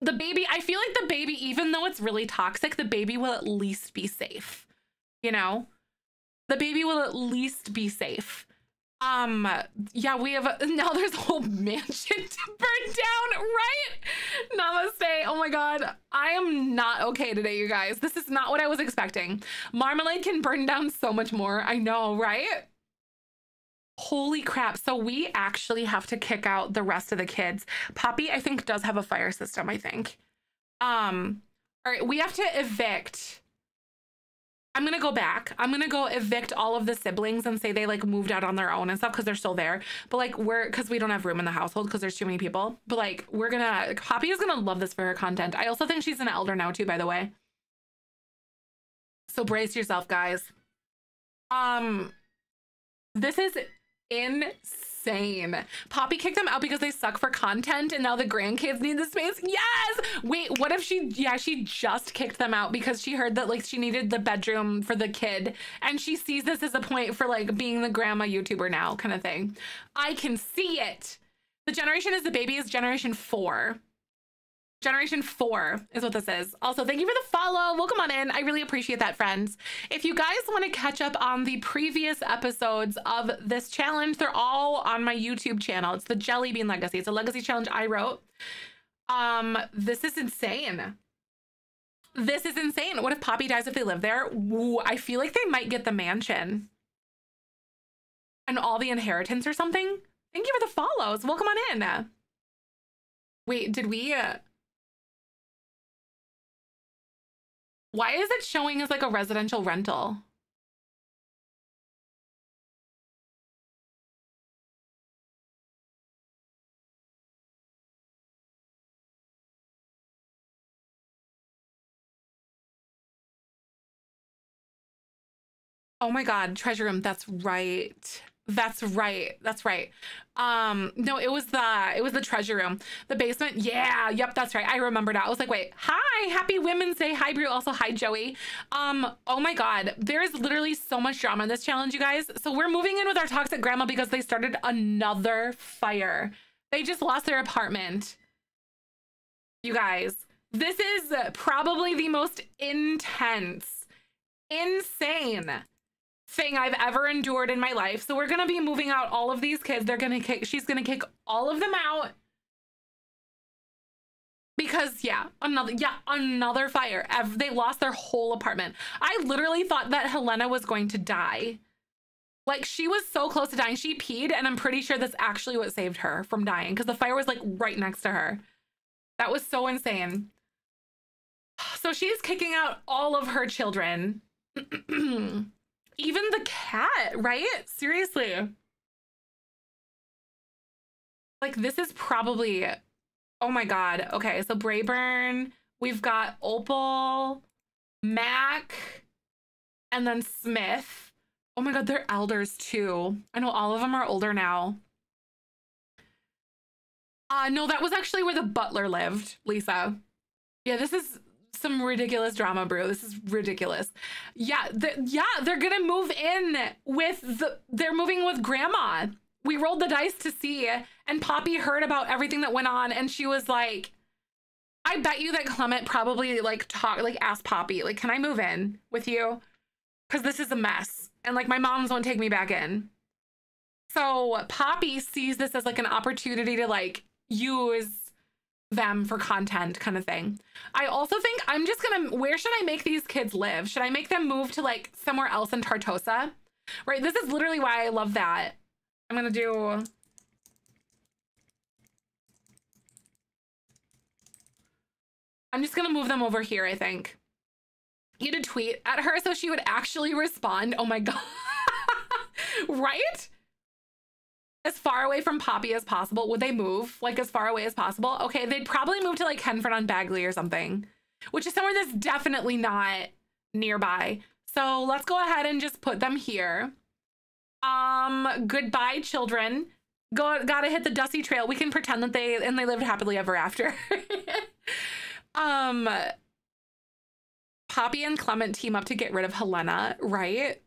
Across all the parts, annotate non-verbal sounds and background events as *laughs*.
the baby, I feel like the baby, even though it's really toxic, the baby will at least be safe. You know? The baby will at least be safe. Um, yeah, we have a, *laughs* now there's a whole mansion to burn down, right? Namaste. Oh my god. I am not okay today, you guys. This is not what I was expecting. Marmalade can burn down so much more. I know, right? Holy crap. So we actually have to kick out the rest of the kids. Poppy, I think, does have a fire system, I think. Um, all right, we have to evict. I'm gonna go back. I'm gonna go evict all of the siblings and say they like moved out on their own and stuff because they're still there. But like we're because we don't have room in the household because there's too many people. But like we're gonna Poppy is gonna love this for her content. I also think she's an elder now too, by the way. So brace yourself, guys. Um, this is insane. Poppy kicked them out because they suck for content and now the grandkids need the space. Yes! Wait, what if she, yeah, she just kicked them out because she heard that like she needed the bedroom for the kid and she sees this as a point for like being the grandma YouTuber now kind of thing. I can see it. The generation is the baby is generation four. Generation four is what this is. Also, thank you for the follow. Welcome on in. I really appreciate that, friends. If you guys want to catch up on the previous episodes of this challenge, they're all on my YouTube channel. It's the Jelly Bean Legacy. It's a legacy challenge I wrote. Um, this is insane. This is insane. What if Poppy dies if they live there? Ooh, I feel like they might get the mansion and all the inheritance or something. Thank you for the follows. Welcome on in. Wait, did we? Uh, Why is it showing as like a residential rental? Oh my God, treasure room. That's right. That's right. That's right. Um, no, it was the it was the treasure room. The basement. Yeah, yep, that's right. I remember now. I was like, wait, hi, happy Women's Day. Hi, Brew. Also, hi, Joey. Um, oh my god, there is literally so much drama in this challenge, you guys. So we're moving in with our toxic grandma because they started another fire. They just lost their apartment. You guys, this is probably the most intense, insane thing I've ever endured in my life. So we're to be moving out all of these kids. They're to kick, she's to kick all of them out. Because yeah, another yeah, another fire. They lost their whole apartment. I literally thought that Helena was going to die. Like she was so close to dying. She peed and I'm pretty sure that's actually what saved her from dying because the fire was like right next to her. That was so insane. So she's kicking out all of her children. *clears throat* Even the cat, right? Seriously. Like this is probably oh my god. Okay, so Brayburn, we've got Opal, Mac, and then Smith. Oh my god, they're elders too. I know all of them are older now. Uh no, that was actually where the butler lived, Lisa. Yeah, this is some ridiculous drama, bro. This is ridiculous. Yeah, yeah, they're gonna move in with the. They're moving with grandma. We rolled the dice to see, and Poppy heard about everything that went on, and she was like, "I bet you that Clement probably like talk like asked Poppy like, can I move in with you? Because this is a mess, and like my moms won't take me back in." So Poppy sees this as like an opportunity to like use them for content kind of thing. I also think I'm just gonna, where should I make these kids live? Should I make them move to like somewhere else in Tartosa? Right, this is literally why I love that. I'm gonna do, I'm just gonna move them over here, I think. You to tweet at her so she would actually respond. Oh my *laughs* God. right? As far away from Poppy as possible. Would they move like as far away as possible? Okay, they'd probably move to like Henford on Bagley or something, which is somewhere that's definitely not nearby. So let's go ahead and just put them here. Um, goodbye, children. Go, gotta hit the dusty trail. We can pretend that they and they lived happily ever after. *laughs* um, Poppy and Clement team up to get rid of Helena, right?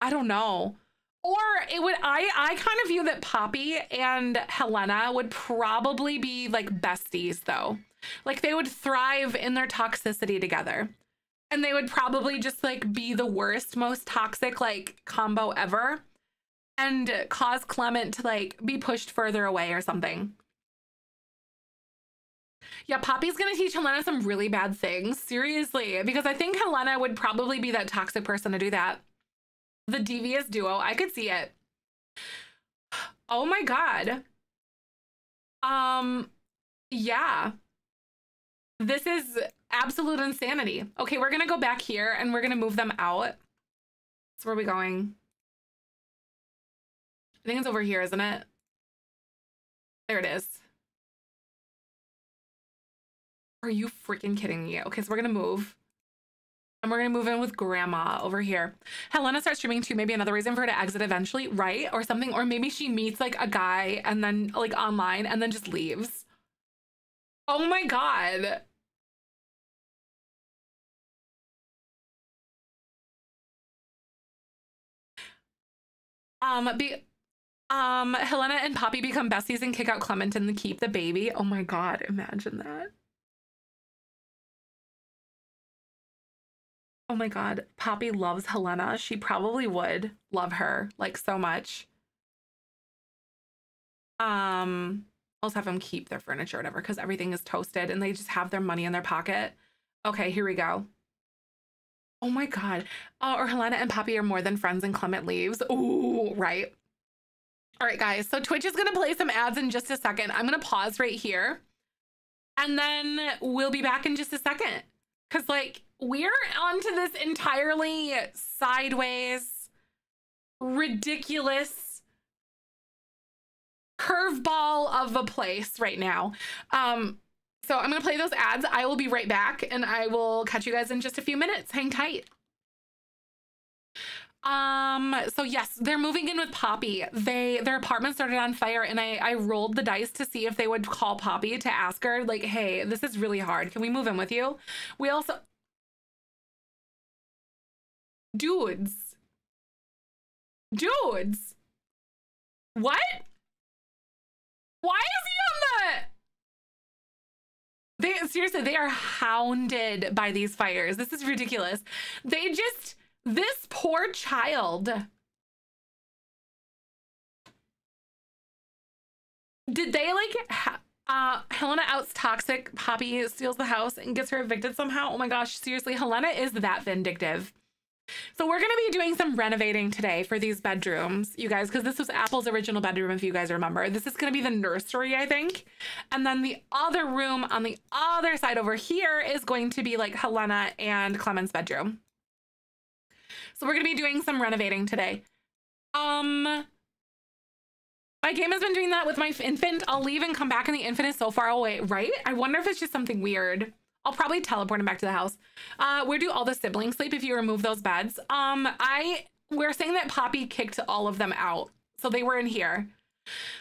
I don't know. Or it would I I kind of view that Poppy and Helena would probably be like besties though. Like they would thrive in their toxicity together. And they would probably just like be the worst, most toxic like combo ever and cause Clement to like be pushed further away or something. Yeah, Poppy's gonna teach Helena some really bad things. Seriously, because I think Helena would probably be that toxic person to do that. The devious duo, I could see it. Oh my god. Um, yeah. This is absolute insanity. Okay, we're gonna go back here and we're gonna move them out. So where are we going? I think it's over here, isn't it? There it is. Are you freaking kidding me? Okay, so we're gonna move. And we're gonna move in with grandma over here. Helena starts streaming too. Maybe another reason for her to exit eventually, right? Or something. Or maybe she meets like a guy and then like online and then just leaves. Oh my god. Um, be um Helena and Poppy become besties and kick out Clement and keep the baby. Oh my god, imagine that. Oh my god, Poppy loves Helena. She probably would love her like so much. Um, let's have them keep their furniture, or whatever, because everything is toasted and they just have their money in their pocket. Okay, here we go. Oh my god. Oh, or Helena and Poppy are more than friends and Clement leaves. Ooh, right. All right, guys. So Twitch is gonna play some ads in just a second. I'm gonna pause right here. And then we'll be back in just a second. Cause like we're onto this entirely sideways, ridiculous curveball of a place right now. Um, so I'm gonna play those ads. I will be right back and I will catch you guys in just a few minutes. Hang tight. Um, so yes, they're moving in with Poppy. They their apartment started on fire and I I rolled the dice to see if they would call Poppy to ask her like, "Hey, this is really hard. Can we move in with you?" We also Dudes. Dudes. What? Why is he on the They seriously, they are hounded by these fires. This is ridiculous. They just this poor child. Did they like uh Helena outs toxic, Poppy steals the house and gets her evicted somehow? Oh my gosh, seriously, Helena is that vindictive. So we're going to be doing some renovating today for these bedrooms, you guys, because this was Apple's original bedroom, if you guys remember. This is going to be the nursery, I think. And then the other room on the other side over here is going to be like Helena and Clement's bedroom. So we're going to be doing some renovating today. Um, my game has been doing that with my infant. I'll leave and come back and the infant is so far away, right? I wonder if it's just something weird. I'll probably teleport him back to the house. Uh, where do all the siblings sleep if you remove those beds? Um, I we're saying that Poppy kicked all of them out. So they were in here.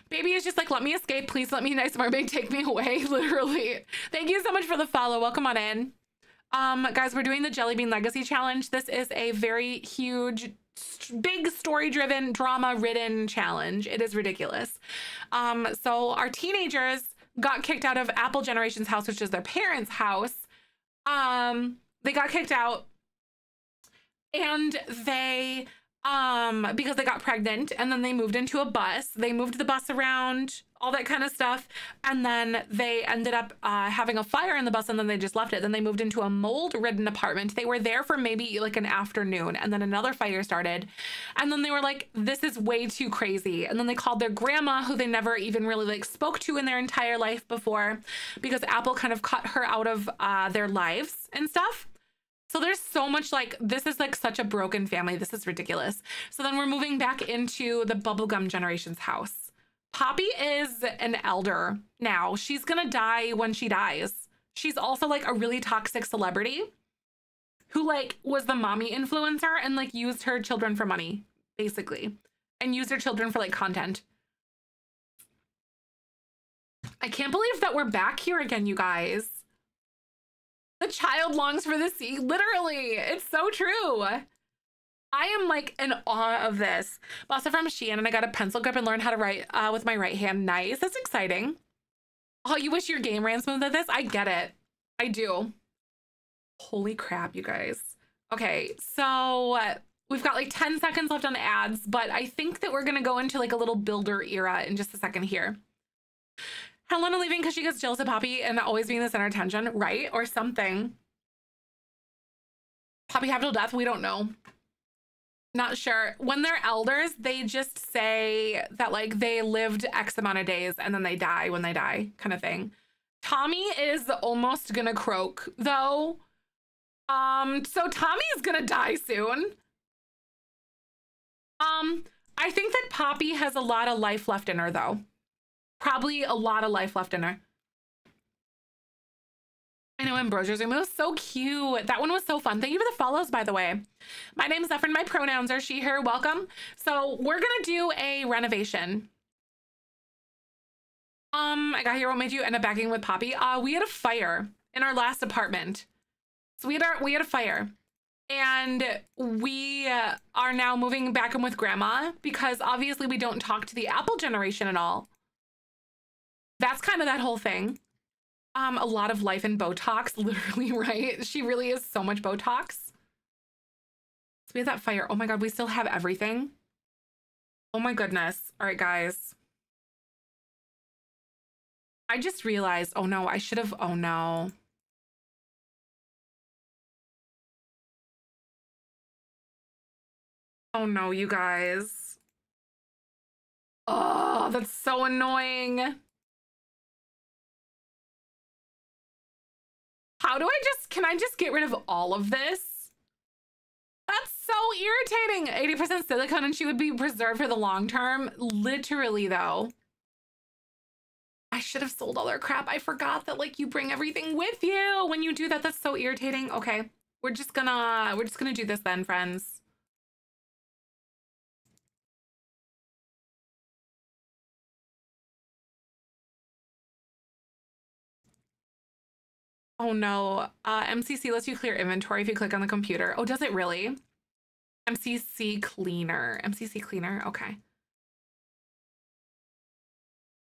Baby is just like, let me escape. Please let me, nice mermaid, take me away. *laughs* Literally. Thank you so much for the follow. Welcome on in. Um, guys, we're doing the Jelly Bean Legacy Challenge. This is a very huge, big story-driven, drama-ridden challenge. It is ridiculous. Um, so our teenagers got kicked out of Apple Generation's house, which is their parents' house. Um, they got kicked out and they um because they got pregnant and then they moved into a bus they moved the bus around all that kind of stuff and then they ended up uh, having a fire in the bus and then they just left it then they moved into a mold ridden apartment they were there for maybe like an afternoon and then another fire started and then they were like this is way too crazy and then they called their grandma who they never even really like spoke to in their entire life before because apple kind of cut her out of uh, their lives and stuff so there's so much like this is like such a broken family. This is ridiculous. So then we're moving back into the bubblegum generation's house. Poppy is an elder now. She's gonna die when she dies. She's also like a really toxic celebrity who like was the mommy influencer and like used her children for money, basically, and used her children for like content. I can't believe that we're back here again, you guys. The child longs for the sea. Literally, it's so true. I am like in awe of this. Bought it from Shein and I got a pencil grip and learned how to write uh, with my right hand. Nice. That's exciting. Oh, you wish your game ran smooth at this? I get it. I do. Holy crap, you guys. Okay, so we've got like 10 seconds left on ads, but I think that we're gonna go into like a little builder era in just a second here. Helena leaving because she gets jealous of Poppy and always being the center of attention, right? Or something. Poppy Capital Death, we don't know. Not sure. When they're elders, they just say that like they lived X amount of days and then they die when they die, kind of thing. Tommy is almost gonna croak though. Um, so Tommy's gonna die soon. Um, I think that Poppy has a lot of life left in her though. Probably a lot of life left in her. I know Ambrosia's room. It was so cute. That one was so fun. Thank you for the follows, by the way. My name is Zephyr. My pronouns are she, her. Welcome. So we're going to do a renovation. Um, I got here. What made you end up backing with Poppy? Uh, we had a fire in our last apartment. So we had our, we had a fire and we uh, are now moving back in with grandma because obviously we don't talk to the Apple generation at all. That's kind of that whole thing. Um, a lot of life in Botox, *laughs* literally, right? She really is so much Botox. So we have that fire. Oh my God, we still have everything. Oh my goodness. All right, guys. I just realized, oh no, I should have, oh no. Oh no, you guys. Oh, that's so annoying. How do I just, can I just get rid of all of this? That's so irritating. 80% silicone and she would be preserved for the long term. Literally though. I should have sold all their crap. I forgot that like you bring everything with you when you do that. That's so irritating. Okay. We're just gonna, we're just gonna do this then, friends. Oh no. Uh, MCC lets you clear inventory if you click on the computer. Oh, does it really? MCC cleaner. MCC cleaner. Okay.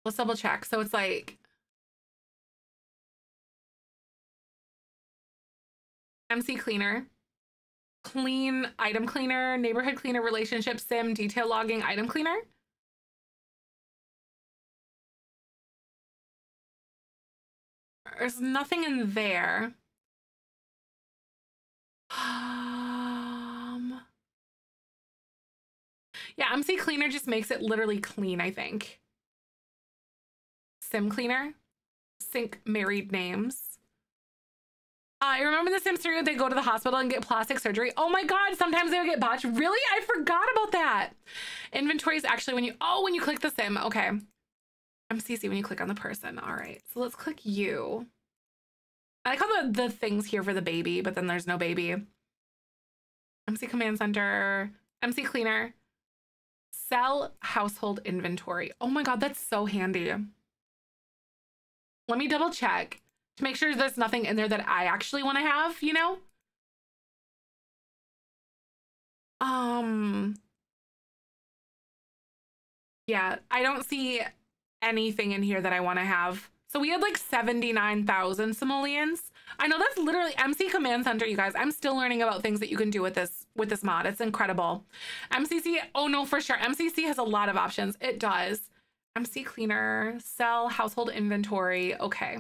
Let's double check. So it's like MC cleaner, clean item cleaner, neighborhood cleaner, relationship sim, detail logging, item cleaner. There's nothing in there. Um, yeah, MC Cleaner just makes it literally clean, I think. Sim Cleaner. Sync married names. I uh, remember the Sims 3 they go to the hospital and get plastic surgery. Oh my god, sometimes they would get botched. Really? I forgot about that. Inventory is actually when you, oh, when you click the Sim. Okay. MCC when you click on the person. All right, so let's click you. I like all the, the things here for the baby, but then there's no baby. MC Command Center, MC Cleaner, sell household inventory. Oh my God, that's so handy. Let me double check to make sure there's nothing in there that I actually want to have, you know? Um, yeah, I don't see anything in here that I want to have. So we had like 79,000 simoleons. I know that's literally MC Command Center, you guys. I'm still learning about things that you can do with this with this mod. It's incredible. MCC, oh no, for sure. MCC has a lot of options. It does. MC Cleaner, sell household inventory. Okay.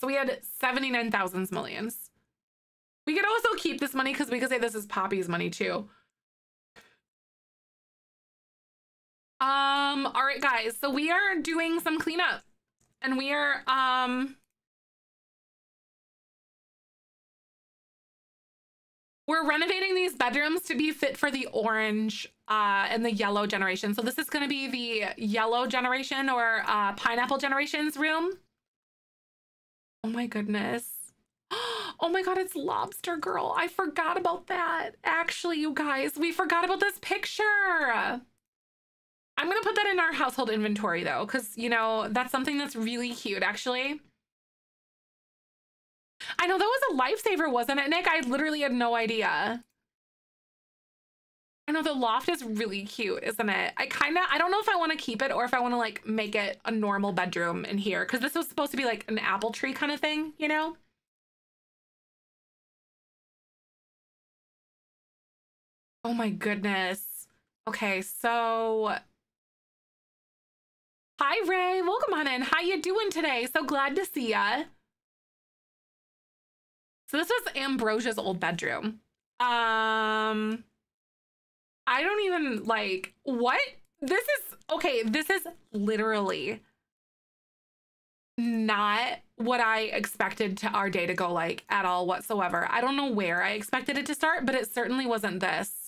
So we had 79,000 simoleons. We could also keep this money because we could say this is Poppy's money too. Um, all right, guys. So we are doing some cleanup and we are, um, we're renovating these bedrooms to be fit for the orange uh, and the yellow generation. So this is going to be the yellow generation or uh, pineapple generations room. Oh my goodness. *gasps* Oh my god, it's Lobster Girl. I forgot about that. Actually, you guys, we forgot about this picture. I'm going to put that in our household inventory though, because, you know, that's something that's really cute, actually. I know that was a lifesaver, wasn't it, Nick? I literally had no idea. I know the loft is really cute, isn't it? I kind of, I don't know if I want to keep it or if I want to like make it a normal bedroom in here because this was supposed to be like an apple tree kind of thing, you know? Oh my goodness. Okay, so Hi Ray, welcome on in. How you doing today? So glad to see ya. So this was Ambrosia's old bedroom. Um I don't even like what? This is okay, this is literally not what I expected to our day to go like at all whatsoever. I don't know where I expected it to start, but it certainly wasn't this.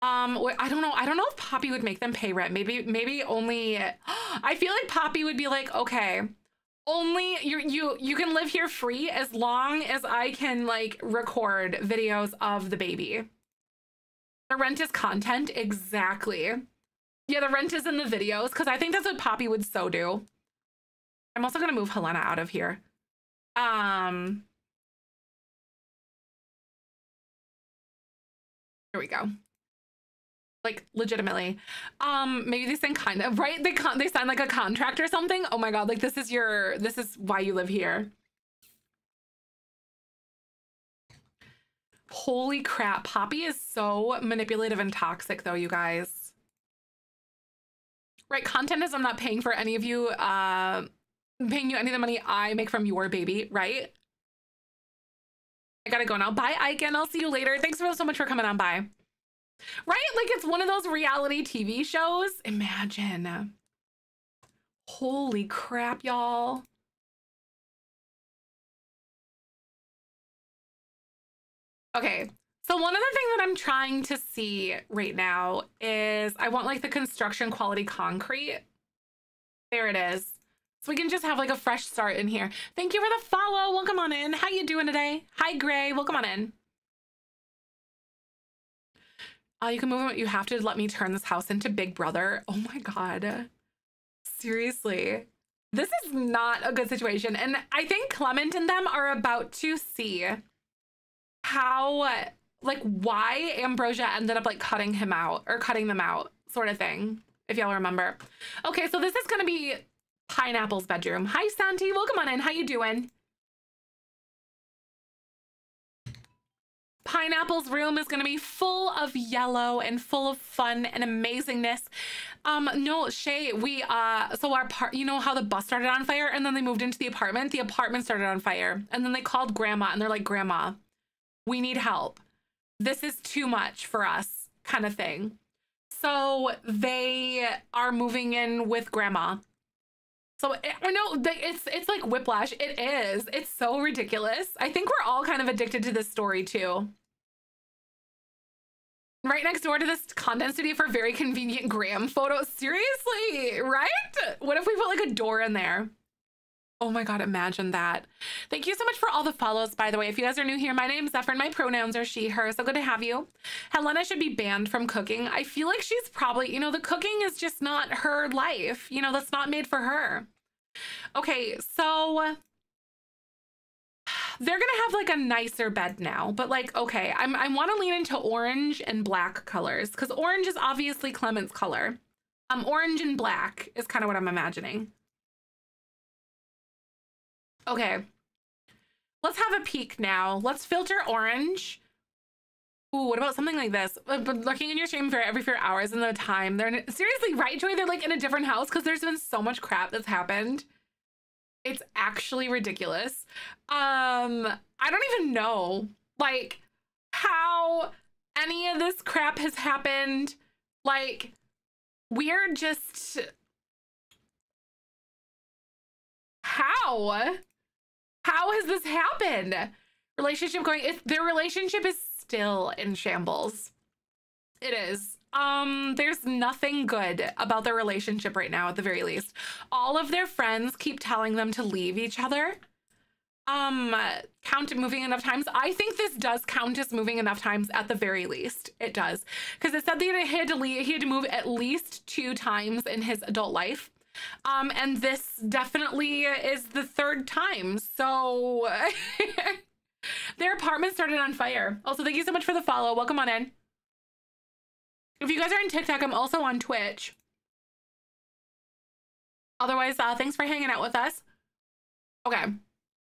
Um, I don't know. I don't know if Poppy would make them pay rent. Maybe, maybe only. *gasps* I feel like Poppy would be like, okay, only you you you can live here free as long as I can like record videos of the baby. The rent is content. Exactly. Yeah, the rent is in the videos because I think that's what Poppy would so do. I'm also going to move Helena out of here. Um, here we go. Like legitimately. Um, maybe they sign kind of right. They con they sign like a contract or something. Oh my god! Like this is your this is why you live here. Holy crap. Poppy is so manipulative and toxic, though, you guys. Right, content is I'm not paying for any of you, uh, paying you any of the money I make from your baby, right? I gotta go now. Bye, Ike, and I'll see you later. Thanks so much for coming on by. Right? Like it's one of those reality TV shows. Imagine. Holy crap, y'all. Okay. So one other thing that I'm trying to see right now is I want like the construction quality concrete. There it is. So we can just have like a fresh start in here. Thank you for the follow. Welcome on in. How you doing today? Hi, Gray. Welcome on in. Uh, you can move on. You have to let me turn this house into Big Brother. Oh my God. Seriously. This is not a good situation. And I think Clement and them are about to see how like why Ambrosia ended up like cutting him out or cutting them out sort of thing if y'all remember okay so this is gonna be pineapple's bedroom hi santi welcome on in how you doing Pineapple's room is going to be full of yellow and full of fun and amazingness. Um, no, Shay, we, uh, so our part, you know how the bus started on fire and then they moved into the apartment? The apartment started on fire and then they called grandma and they're like, grandma, we need help. This is too much for us, kind of thing. So they are moving in with grandma. So I know it's it's like whiplash. It is. It's so ridiculous. I think we're all kind of addicted to this story too. Right next door to this content studio for very convenient gram photos. Seriously, right? What if we put like a door in there? Oh my God, imagine that. Thank you so much for all the follows, by the way. If you guys are new here, my name's Zephyr and my pronouns are she, her. So good to have you. Helena should be banned from cooking. I feel like she's probably, you know, the cooking is just not her life. You know, that's not made for her. Okay, so they're gonna have like a nicer bed now, but like, okay, I'm, I want to lean into orange and black colors because orange is obviously Clement's color. Um, orange and black is kind of what I'm imagining. Okay. Let's have a peek now. Let's filter orange. Ooh, what about something like this? Uh, but looking in your stream for every few hours in the time. They're in, seriously, right, Joy? They're like in a different house because there's been so much crap that's happened. It's actually ridiculous. Um, I don't even know like how any of this crap has happened. Like, we're just how? How has this happened? Relationship going, if their relationship is still in shambles. It is. Um, there's nothing good about their relationship right now, at the very least. All of their friends keep telling them to leave each other. Um, count moving enough times. I think this does count as moving enough times at the very least. It does. Because it said that he had to leave, he had to move at least two times in his adult life. Um, and this definitely is the third time. So *laughs* their apartment started on fire. Also, thank you so much for the follow. Welcome on in. If you guys are on TikTok, I'm also on Twitch. Otherwise, uh, thanks for hanging out with us. Okay,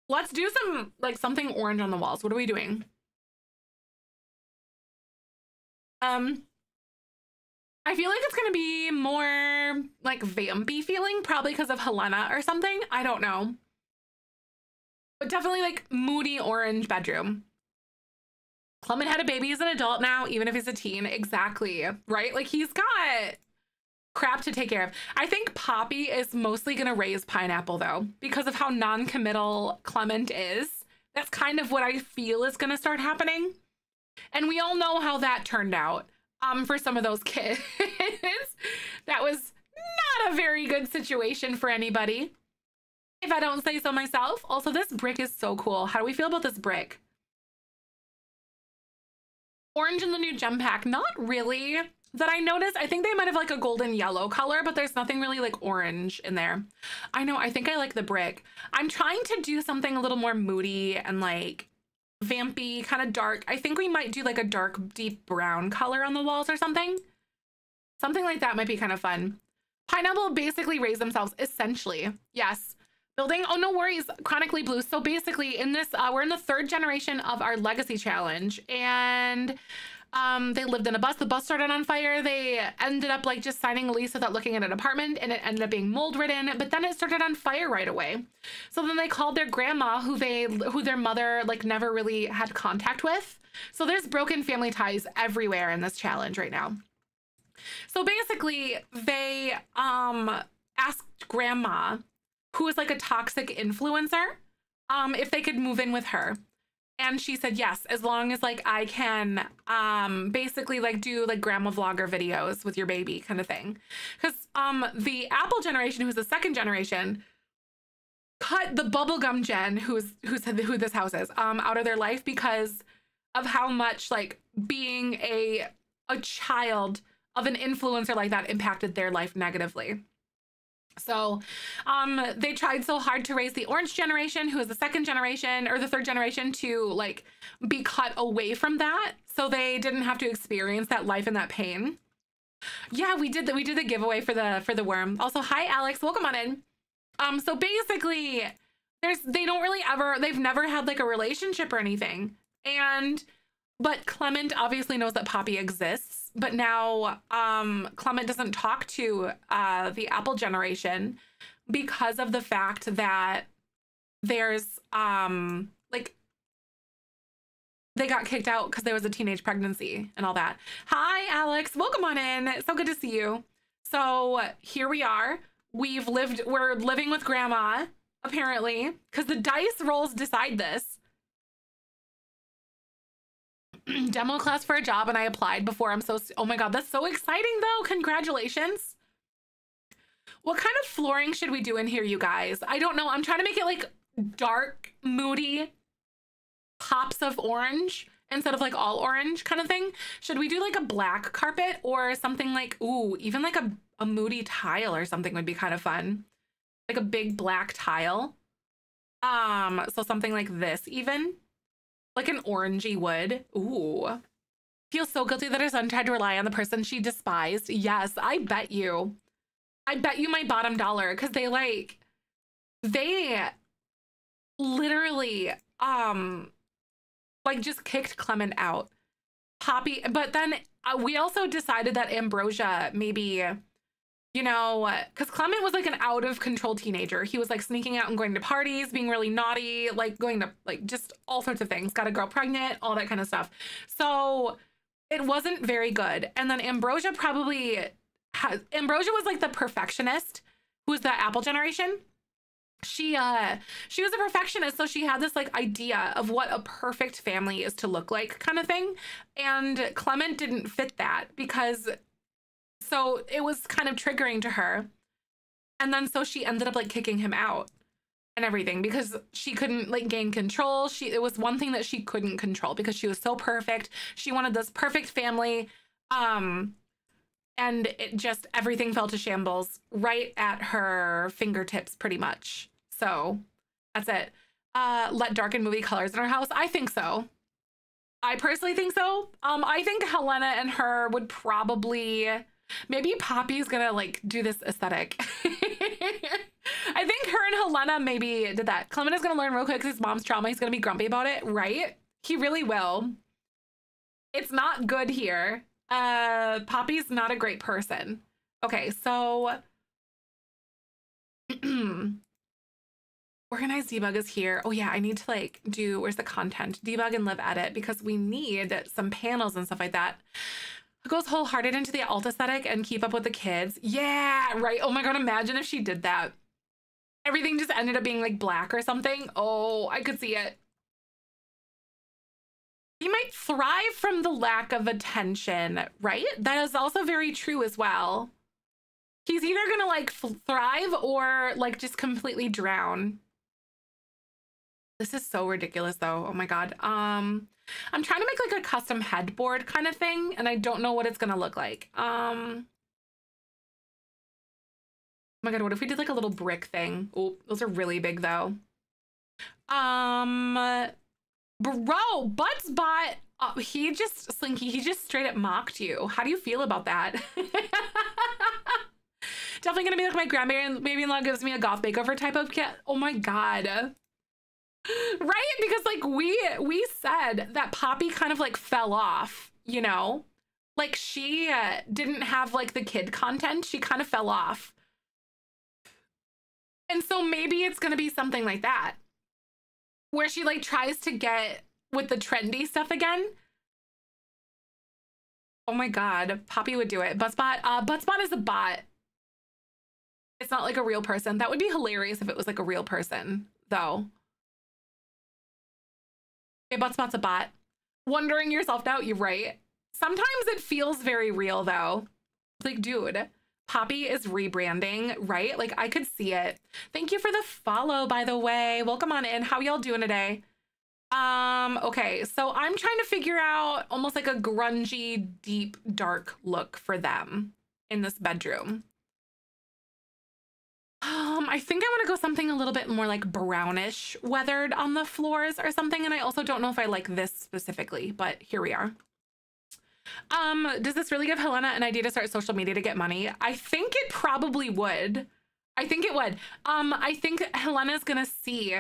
let's do some like something orange on the walls. What are we doing? Um, I feel like it's gonna be more like vampy feeling, probably because of Helena or something. I don't know. But definitely like moody orange bedroom. Clement had a baby as an adult now, even if he's a teen. Exactly. Right? Like he's got crap to take care of. I think Poppy is mostly going to raise Pineapple though, because of how non committal Clement is. That's kind of what I feel is going to start happening. And we all know how that turned out um, for some of those *laughs* kids. that was not a very good situation for anybody, if I don't say so myself. Also, this brick is so cool. How do we feel about this brick? Orange in the new gem pack. Not really that I noticed. I think they might have like a golden yellow color, but there's nothing really like orange in there. I know. I think I like the brick. I'm trying to do something a little more moody and like vampy, kind of dark. I think we might do like a dark, deep brown color on the walls or something. Something like that might be kind of fun. Pineapple basically raise themselves, essentially. Yes. Building, oh, no worries, Chronically Blue. So basically in this, uh, we're in the third generation of our Legacy Challenge. And um, they lived in a bus. The bus started on fire. They ended up like just signing a lease without looking at an apartment and it ended up being mold ridden, but then it started on fire right away. So then they called their grandma who they who their mother like never really had contact with. So there's broken family ties everywhere in this challenge right now. So basically they um asked grandma who is like a toxic influencer um if they could move in with her. And she said yes as long as like i can um basically like do like grandma vlogger videos with your baby kind of thing. Because um the apple generation who's the second generation cut the bubblegum gen who's who's who this house is um out of their life because of how much like being a a child of an influencer like that impacted their life negatively so um, they tried so hard to raise the orange generation, who is the second generation or the third generation, to like be cut away from that. So they didn't have to experience that life and that pain. Yeah, we did that. We did the giveaway for the for the worm. Also, hi Alex, welcome on in. Um, so basically, there's they don't really ever they've never had like a relationship or anything. And but Clement obviously knows that Poppy exists, but now um, Clement doesn't talk to uh, the Apple generation because of the fact that there's um, like they got kicked out because there was a teenage pregnancy and all that. Hi, Alex. Welcome on in. So good to see you. So here we are. We've lived, we're living with grandma, apparently, because the dice rolls decide this. *clears throat* demo class for a job and I applied before. I'm so, oh my God, that's so exciting though. Congratulations. What kind of flooring should we do in here, you guys? I don't know. I'm trying to make it like dark, moody pops of orange instead of like all orange kind of thing. Should we do like a black carpet or something like, ooh, even like a, a moody tile or something would be kind of fun. Like a big black tile. Um, so something like this even. Like an orangey wood. Ooh. Feels so guilty that her son tried to rely on the person she despised. Yes, I bet you. I bet you my bottom dollar because they like, they literally, um, like just kicked Clement out. Poppy, but then uh, we also decided that Ambrosia maybe you know, because Clement was like an out of control teenager. He was like sneaking out and going to parties, being really naughty, like going to like just all sorts of things, got a girl pregnant, all that kind of stuff. So it wasn't very good. And then Ambrosia probably has, Ambrosia was like the perfectionist who was the Apple generation. She uh she was a perfectionist, so she had this like idea of what a perfect family is to look like kind of thing. And Clement didn't fit that because so it was kind of triggering to her. And then so she ended up like kicking him out and everything because she couldn't like gain control. She it was one thing that she couldn't control because she was so perfect. She wanted this perfect family. Um and it just everything fell to shambles right at her fingertips pretty much. So that's it. Uh let darken movie colors in our house. I think so. I personally think so. Um, I think Helena and her would probably maybe Poppy's gonna like do this aesthetic. *laughs* I think her and Helena maybe did that. Clement is gonna learn real quick because his mom's trauma. He's gonna be grumpy about it, right? He really will. It's not good here. Uh, Poppy's not a great person. Okay, so *clears throat* organized debug is here. Oh yeah, I need to like do, where's the content? Debug and live edit because we need some panels and stuff like that. Who goes wholehearted into the alt aesthetic and keep up with the kids? Yeah, right. Oh my God, imagine if she did that. Everything just ended up being like black or something. Oh, I could see it. He might thrive from the lack of attention, right? That is also very true as well. He's either gonna like thrive or like just completely drown. This is so ridiculous though. Oh my god. Um I'm trying to make like a custom headboard kind of thing and I don't know what it's to look like. Um Oh my god, what if we did like a little brick thing? Oh, those are really big though. Um bro, Butts bot uh, he just Slinky, he just straight up mocked you. How do you feel about that? *laughs* Definitely gonna be like my grandbaby-in-law gives me a goth makeover type of cat. Oh my god right? Because like we we said that poppy kind of like fell off you know? Like she uh, didn't have like the kid content. She kind of fell off. And so maybe it's going to be something like that where she like tries to get with the trendy stuff again. Oh my god poppy would do it. Buttspot uh buttspot is a bot. It's not like a real person. That would be hilarious if it was like a real person though Okay, Buttspot's a bot. Wondering yourself out, you're right. Sometimes it feels very real though. Like, dude, Poppy is rebranding, right? Like I could see it. Thank you for the follow, by the way. Welcome on in. How y'all doing today? Um, okay, so I'm trying to figure out almost like a grungy, deep, dark look for them in this bedroom. Um, I think I want to go something a little bit more like brownish weathered on the floors or something. And I also don't know if I like this specifically, but here we are. Um, does this really give Helena an idea to start social media to get money? I think it probably would. I think it would. Um, I think Helena's gonna see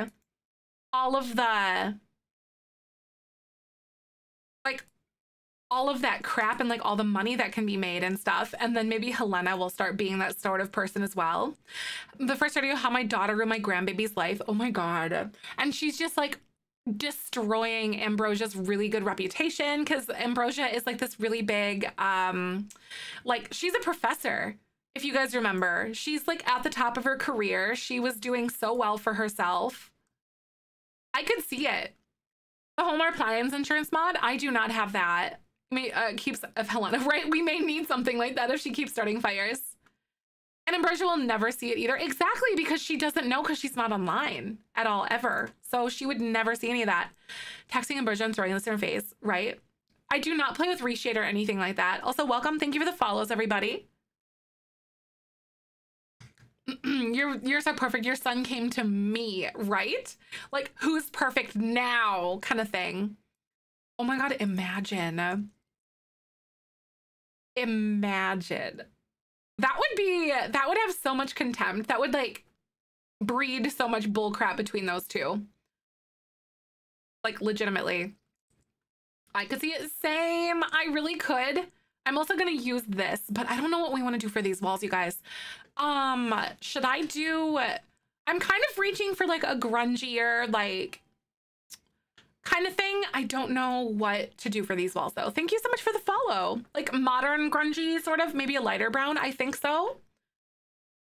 all of the like all of that crap and like all the money that can be made and stuff. And then maybe Helena will start being that sort of person as well. The first video, how my daughter ruined my grandbaby's life. Oh my God. And she's just like destroying Ambrosia's really good reputation because Ambrosia is like this really big, um, like she's a professor. If you guys remember, she's like at the top of her career. She was doing so well for herself. I could see it. The home appliance insurance mod, I do not have that may uh, keeps of Helena, *laughs* right? We may need something like that if she keeps starting fires. And Ambrosia will never see it either. Exactly, because she doesn't know because she's not online at all, ever. So she would never see any of that. Texting Ambrosia and throwing this in her face, right? I do not play with Reshade or anything like that. Also, welcome. Thank you for the follows, everybody. you're you're so perfect. Your son came to me, right? Like, who's perfect now kind of thing. Oh my god, imagine imagine. That would be that would have so much contempt. That would like breed so much bullcrap between those two. Like legitimately. I could see it. Same. I really could. I'm also going to use this but i don't know what we want to do for these walls you guys. Um should i do i'm kind of reaching for like a grungier like kind of thing. I don't know what to do for these walls though. Thank you so much for the follow. Like modern grungy sort of, maybe a lighter brown. I think so.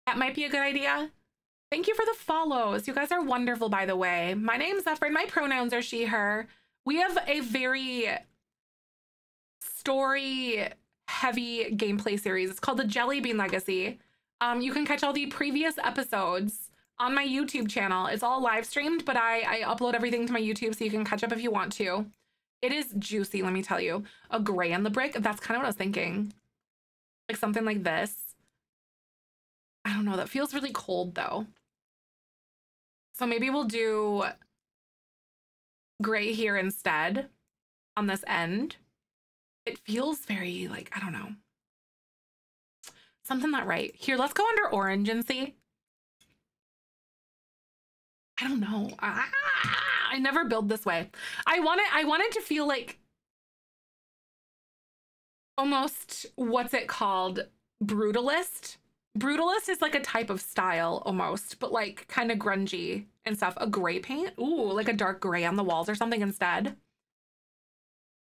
That might be a good idea. Thank you for the follows. You guys are wonderful, by the way. My name's Zephyr. My pronouns are she, her. We have a very story heavy gameplay series. It's called the Jelly Bean Legacy. Um, you can catch all the previous episodes on my YouTube channel. It's all live streamed, but I, I upload everything to my YouTube so you can catch up if you want to. It is juicy, let me tell you. A gray on the brick, that's kind of what I was thinking. Like something like this. I don't know, that feels really cold though. So maybe we'll do gray here instead. on this end. It feels very like, I don't know. Something not right. Here, let's go under orange and see. I don't know. Ah, I never build this way. I wanted I wanted to feel like almost what's it called? Brutalist. Brutalist is like a type of style almost, but like kind of grungy and stuff. A gray paint. Ooh, like a dark gray on the walls or something instead.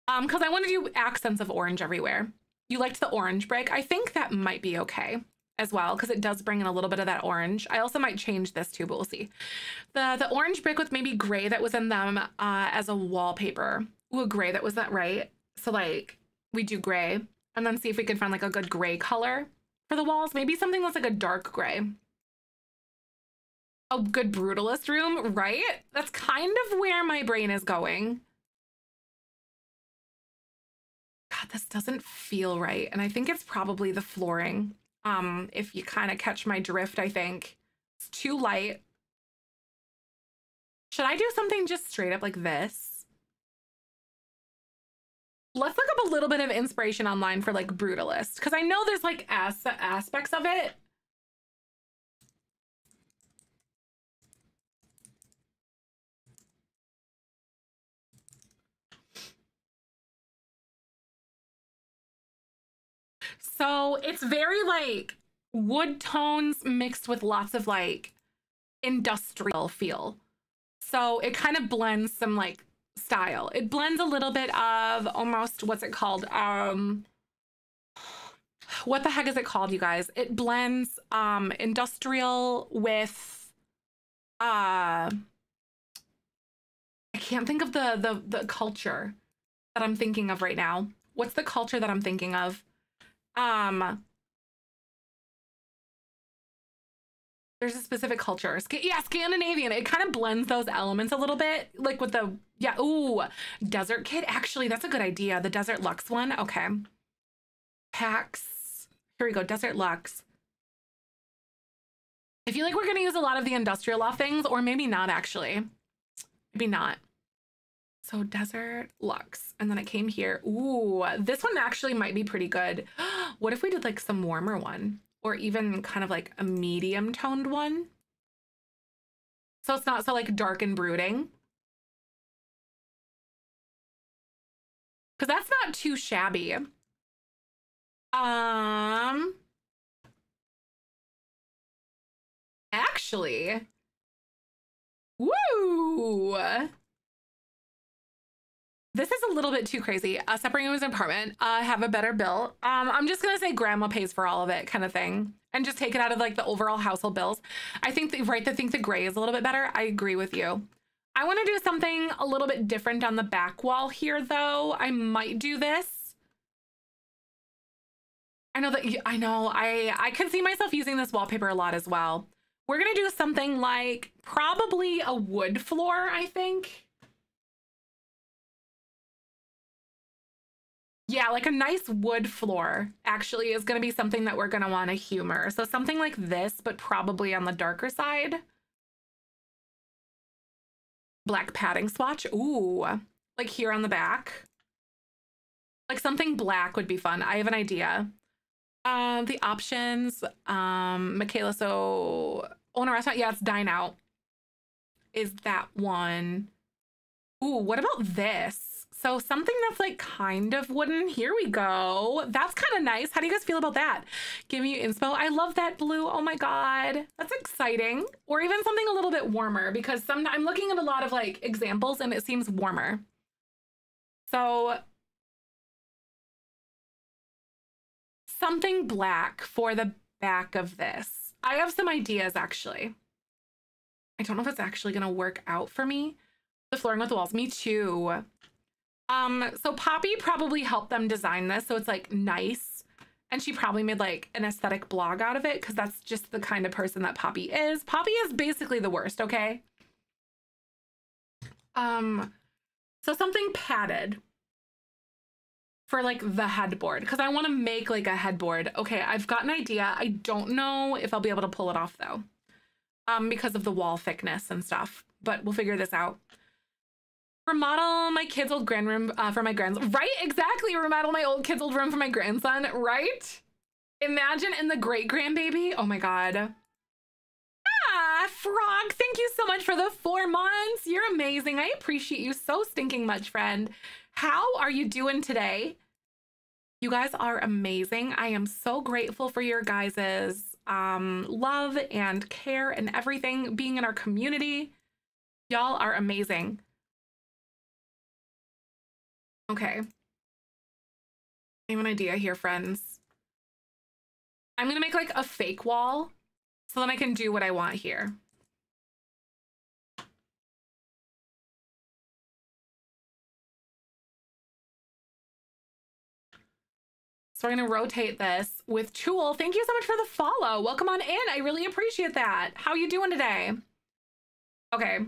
Um, because I want to do accents of orange everywhere. You liked the orange brick. I think that might be okay as well because it does bring in a little bit of that orange. I also might change this too, but we'll see. The the orange brick with maybe gray that was in them uh, as a wallpaper. Ooh, gray that was that right. So like we do gray and then see if we can find like a good gray color for the walls. Maybe something that's like a dark gray. A good brutalist room, right? That's kind of where my brain is going. God, this doesn't feel right. And I think it's probably the flooring. Um, if you kind of catch my drift, I think it's too light. Should I do something just straight up like this? Let's look up a little bit of inspiration online for like brutalist because I know there's like as aspects of it So it's very like wood tones mixed with lots of like industrial feel. So it kind of blends some like style. It blends a little bit of almost what's it called? Um what the heck is it called, you guys? It blends um industrial with uh I can't think of the the the culture that I'm thinking of right now. What's the culture that I'm thinking of? Um, there's a specific culture. Sc yeah, Scandinavian. It kind of blends those elements a little bit, like with the yeah. Ooh, desert Kid. Actually, that's a good idea. The desert Luxe one. Okay. Packs. Here we go. Desert Luxe. I feel like we're gonna use a lot of the industrial loft things, or maybe not actually. Maybe not. So desert luxe. And then it came here. Ooh, this one actually might be pretty good. *gasps* what if we did like some warmer one or even kind of like a medium toned one? So it's not so like dark and brooding. Cause that's not too shabby. Um, actually, woo. This is a little bit too crazy. Uh, separating his apartment, uh, have a better bill. Um, I'm just gonna say grandma pays for all of it, kind of thing, and just take it out of like the overall household bills. I think the, right. I think the gray is a little bit better. I agree with you. I want to do something a little bit different on the back wall here, though. I might do this. I know that I know I I could see myself using this wallpaper a lot as well. We're gonna do something like probably a wood floor. I think. Yeah, like a nice wood floor actually is going to be something that we're going to want to humor. So something like this, but probably on the darker side. Black padding swatch. Ooh, like here on the back. Like something black would be fun. I have an idea. Um, the options, um, Michaela, so own a restaurant. Yeah, it's dine out. Is that one? Ooh, what about this? So something that's like kind of wooden. Here we go. That's kind of nice. How do you guys feel about that? Give me inspo. I love that blue. Oh my God. That's exciting. Or even something a little bit warmer because some I'm looking at a lot of like examples and it seems warmer. So something black for the back of this. I have some ideas actually. I don't know if it's actually going to work out for me. The flooring with the walls. Me too. Um, so Poppy probably helped them design this, so it's like nice. And she probably made like an aesthetic blog out of it because that's just the kind of person that Poppy is. Poppy is basically the worst, okay? Um, so something padded for like the headboard because I want to make like a headboard. Okay, I've got an idea. I don't know if I'll be able to pull it off though, um, because of the wall thickness and stuff. But we'll figure this out. Remodel my kids' old grand room uh, for my grandson. Right? Exactly. Remodel my old kids' old room for my grandson. Right? Imagine in the great grandbaby. Oh my God. Ah, Frog, thank you so much for the four months. You're amazing. I appreciate you so stinking much, friend. How are you doing today? You guys are amazing. I am so grateful for your guys's um, love and care and everything being in our community. Y'all are amazing. Okay. I have an idea here, friends. I'm gonna make like a fake wall so then I can do what I want here. So we're to rotate this with Tool. Thank you so much for the follow. Welcome on in. I really appreciate that. How are you doing today? Okay.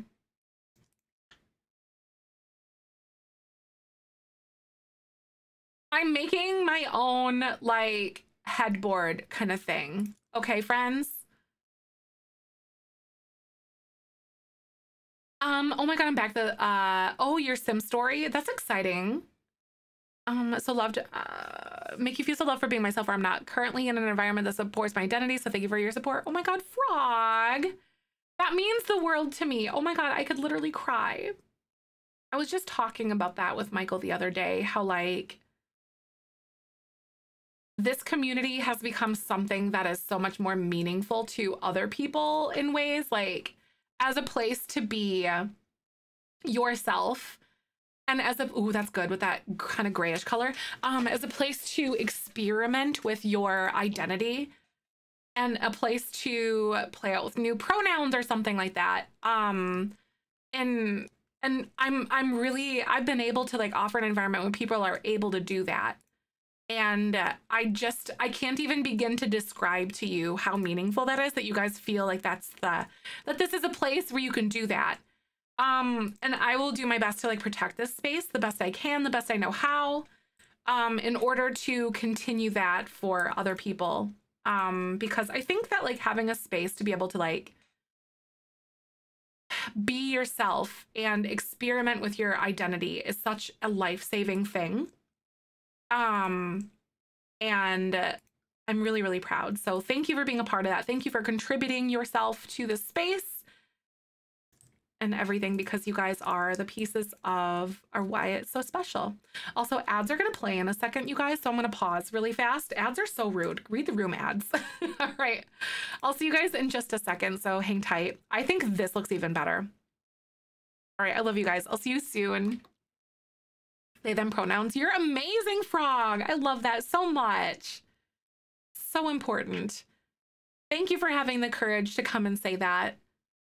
I'm making my own like headboard kind of thing. Okay, friends? Um, oh my god, I'm back. The uh oh, your sim story. That's exciting. Um, so loved uh make you feel so loved for being myself where I'm not currently in an environment that supports my identity. So thank you for your support. Oh my god, frog. That means the world to me. Oh my god, I could literally cry. I was just talking about that with Michael the other day, how like this community has become something that is so much more meaningful to other people in ways like as a place to be yourself and as a oh that's good with that kind of grayish color um as a place to experiment with your identity and a place to play out with new pronouns or something like that. Um and and i'm i'm really i've been able to like offer an environment where people are able to do that and uh, i just i can't even begin to describe to you how meaningful that is that you guys feel like that's the that this is a place where you can do that um, and I will do my best to like protect this space the best I can, the best I know how, um, in order to continue that for other people. Um, because I think that like having a space to be able to like be yourself and experiment with your identity is such a life-saving thing. Um, and I'm really, really proud. So thank you for being a part of that. Thank you for contributing yourself to this space and everything because you guys are the pieces of or why it's so special. Also, ads are going to play in a second, you guys. So I'm going to pause really fast. Ads are so rude. Read the room ads. *laughs* All right. I'll see you guys in just a second. So hang tight. I think this looks even better. All right. I love you guys. I'll see you soon. They them pronouns. You're amazing, Frog. I love that so much. So important. Thank you for having the courage to come and say that.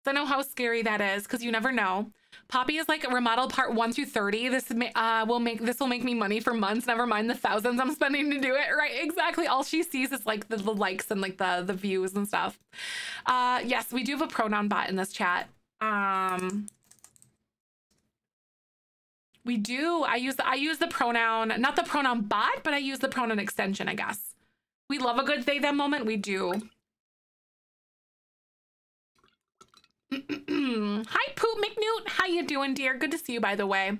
I know how scary that is because you never know. Poppy is like a remodel part one through 30. This uh, will make this will make me money for months. Never mind the thousands I'm spending to do it. Right? Exactly. All she sees is like the, the likes and like the the views and stuff. Uh, yes, we do have a pronoun bot in this chat. Um, we do. I use the, I use the pronoun, not the pronoun bot, but I use the pronoun extension. I guess. We love a good they them moment. We do. *clears throat* Hi, Poop McNewt. How you doing, dear? Good to see you, by the way.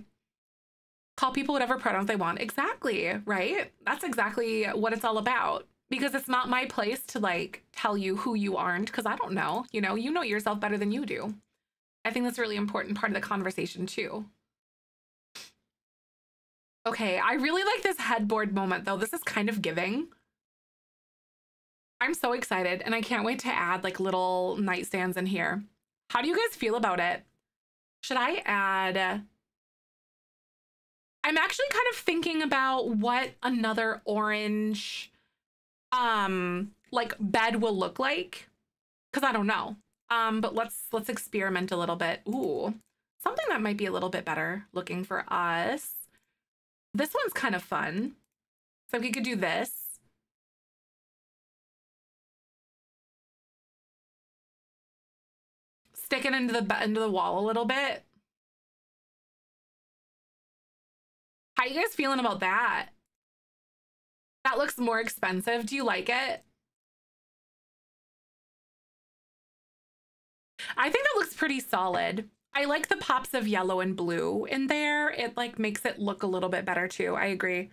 Call people whatever pronouns they want. Exactly, right? That's exactly what it's all about. Because it's not my place to like tell you who you aren't, because I don't know. You know, you know yourself better than you do. I think that's a really important part of the conversation too. Okay, I really like this headboard moment though. This is kind of giving. I'm so excited and I can't wait to add like little nightstands in here. How do you guys feel about it? Should I add... I'm actually kind of thinking about what another orange um like bed will look like because I don't know. Um, but let's let's experiment a little bit. Ooh, something that might be a little bit better looking for us. This one's kind of fun. So we could do this. stick it into the into the wall a little bit. How you guys feeling about that? That looks more expensive. Do you like it? I think that looks pretty solid. I like the pops of yellow and blue in there. It like makes it look a little bit better too. I agree.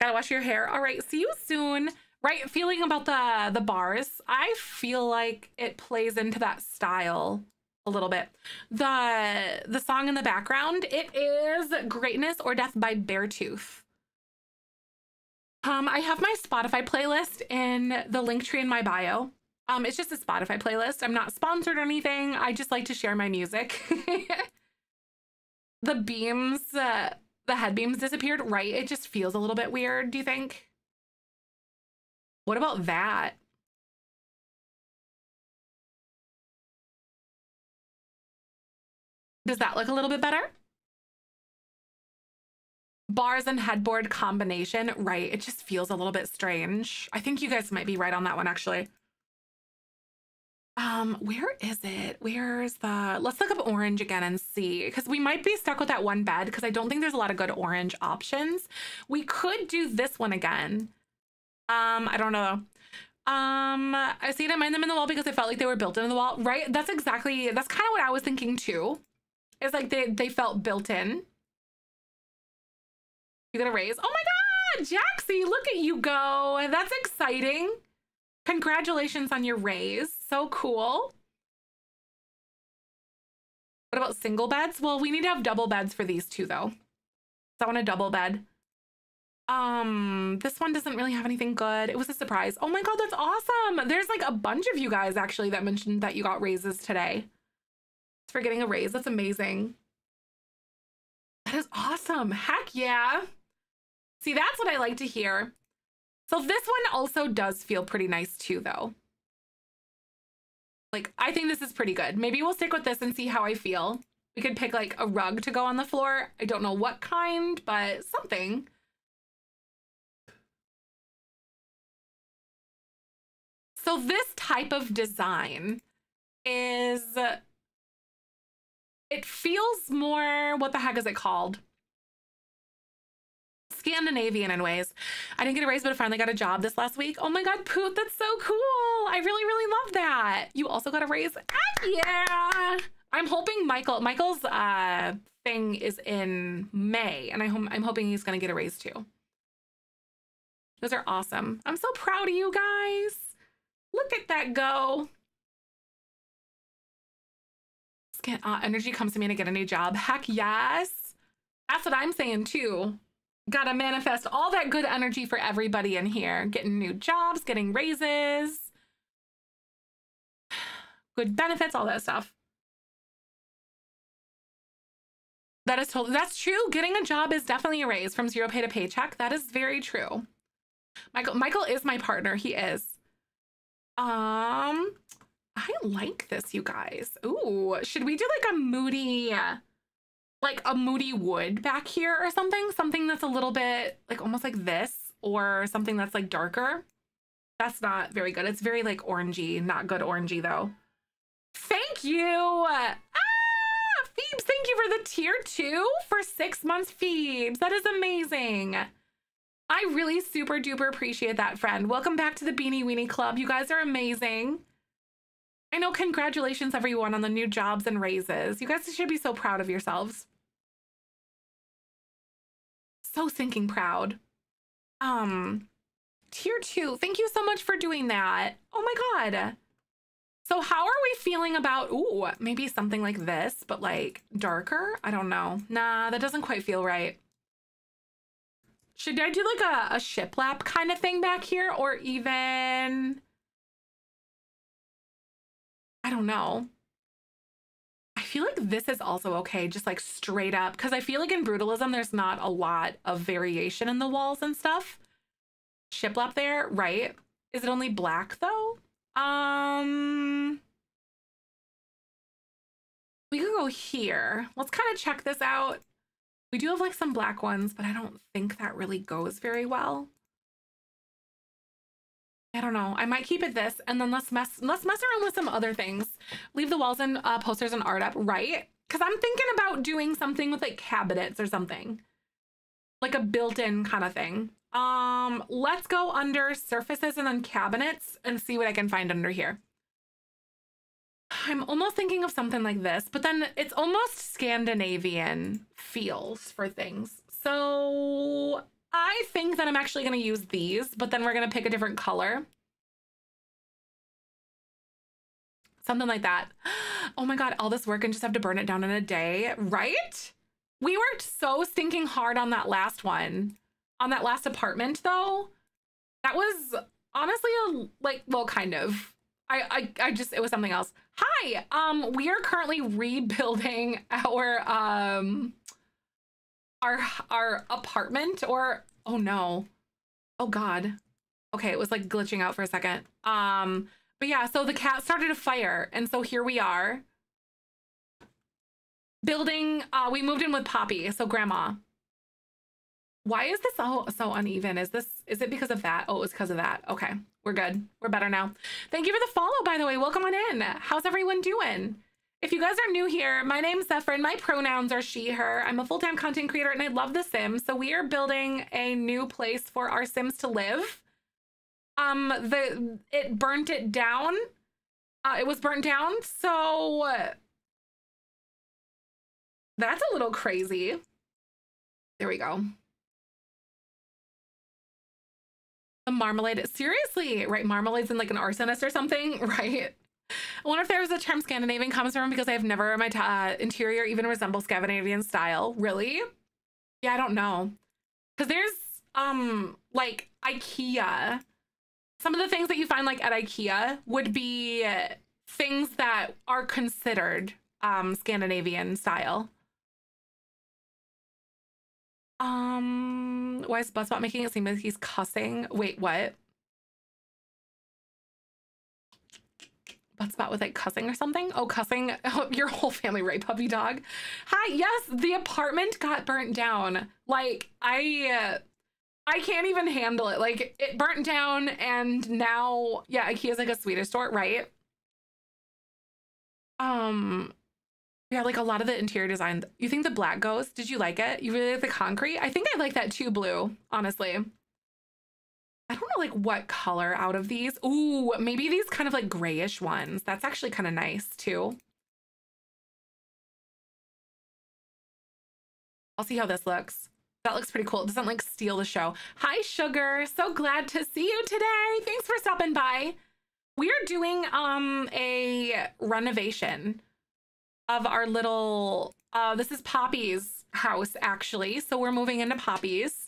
Gotta wash your hair. All right, see you soon. Right, feeling about the the bars. I feel like it plays into that style a little bit. The the song in the background, it is Greatness or Death by Beartooth. Um, I have my Spotify playlist in the link tree in my bio. Um, it's just a Spotify playlist. I'm not sponsored or anything. I just like to share my music. *laughs* the beams, uh, the head beams disappeared, right? It just feels a little bit weird, do you think? What about that? Does that look a little bit better? Bars and headboard combination, right? It just feels a little bit strange. I think you guys might be right on that one, actually. Um, where is it? Where's the, let's look up orange again and see, because we might be stuck with that one bed because I don't think there's a lot of good orange options. We could do this one again. Um, I don't know. Um, I see didn't mind them in the wall because I felt like they were built into the wall, right? That's exactly, that's kind of what I was thinking too. It's like they, they felt built in. You're gonna raise? Oh my God, Jaxie, look at you go. That's exciting. Congratulations on your raise. So cool. What about single beds? Well, we need to have double beds for these two though. So I want a double bed. Um, this one doesn't really have anything good. It was a surprise. Oh my God, that's awesome. There's like a bunch of you guys actually that mentioned that you got raises today. For getting a raise. That's amazing. That is awesome. Heck yeah. See, that's what I like to hear. So this one also does feel pretty nice too, though. Like, I think this is pretty good. Maybe we'll stick with this and see how I feel. We could pick like a rug to go on the floor. I don't know what kind, but something. So this type of design is, it feels more, what the heck is it called? Scandinavian in ways. I didn't get a raise, but I finally got a job this last week. Oh my God, Poot, that's so cool. I really, really love that. You also got a raise? Ah, yeah. I'm hoping Michael, Michael's uh, thing is in May, and I hope I'm hoping he's going to get a raise too. Those are awesome. I'm so proud of you guys. Look at that go. Uh, energy comes to me to get a new job. Heck yes. That's what I'm saying too. Gotta manifest all that good energy for everybody in here. Getting new jobs, getting raises, *sighs* good benefits, all that stuff. That is totally, that's true. Getting a job is definitely a raise from zero pay to paycheck. That is very true. Michael, Michael is my partner. He is. Um, I like this, you guys. Ooh, should we do like a moody, like a moody wood back here or something? Something that's a little bit like almost like this or something that's like darker. That's not very good. It's very like orangey, not good orangey though. Thank you. Ah, Phoebes, thank you for the tier two for six months, Phoebes. That is amazing. I really super duper appreciate that, friend. Welcome back to the Beanie Weenie Club. You guys are amazing. I know, congratulations, everyone, on the new jobs and raises. You guys should be so proud of yourselves so thinking proud. Um, tier two, thank you so much for doing that. Oh my God. So how are we feeling about, ooh, maybe something like this, but like darker? I don't know. Nah, that doesn't quite feel right. Should I do like a, a shiplap kind of thing back here or even, I don't know feel like this is also okay, just like straight up. Because I feel like in brutalism, there's not a lot of variation in the walls and stuff. Shiplap there, right? Is it only black though? Um, we could go here. Let's kind of check this out. We do have like some black ones, but I don't think that really goes very well. I don't know. I might keep it this, and then let's mess let's mess around with some other things. Leave the walls and uh, posters and art up, right? Because I'm thinking about doing something with like cabinets or something, like a built-in kind of thing. Um, let's go under surfaces and then cabinets and see what I can find under here. I'm almost thinking of something like this, but then it's almost Scandinavian feels for things. So I think that I'm actually going to use these, but then we're going to pick a different color. Something like that. *gasps* Oh my God, all this work and just have to burn it down in a day, right? We worked so stinking hard on that last one. On that last apartment though, that was honestly a, like, well, kind of. I, I, I just, it was something else. Hi, um, we are currently rebuilding *laughs* our, um, our, our apartment or, oh no. Oh God. Okay, it was like glitching out for a second. Um, but yeah, so the cat started a fire. And so here we are building. Uh, we moved in with Poppy, so grandma. Why is this all so uneven? Is this, is it because of that? Oh, it was because of that. Okay, we're good. We're better now. Thank you for the follow, by the way. Welcome on in. How's everyone doing? If you guys are new here, my name's Zephyr and my pronouns are she, her. I'm a full-time content creator and I love The Sims. So we are building a new place for our Sims to live. Um the it burnt it down. Uh, it was burnt down so that's a little crazy. There we go. The marmalade seriously right? Marmalade's in like an arsonist or something? *laughs* Right I wonder if there's a term Scandinavian comes from because I've never my uh, interior even resembles Scandinavian style. Really? Yeah, I don't know. Because there's um like IKEA some of the things that you find like at IKEA would be things that are considered um, Scandinavian style. Um, why is Buzzbot making it seem like he's cussing? Wait, what? Buzzbot with like cussing or something? Oh, cussing *laughs* your whole family, right, puppy dog? Hi, yes, the apartment got burnt down. Like, I. Uh, I can't even handle it. Like it burnt down and now yeah, IKEA's like a Swedish store, right? Um yeah, like a lot of the interior design. You think the black goes? Did you like it? You really like the concrete? I think I like that too blue, honestly. I don't know like what color out of these. Ooh, maybe these kind of like grayish ones. That's actually kind of nice too. I'll see how this looks. That looks pretty cool. It doesn't like steal the show. Hi, Sugar. So glad to see you today. Thanks for stopping by. We are doing um a renovation of our little uh this is Poppy's house actually. So we're moving into Poppy's.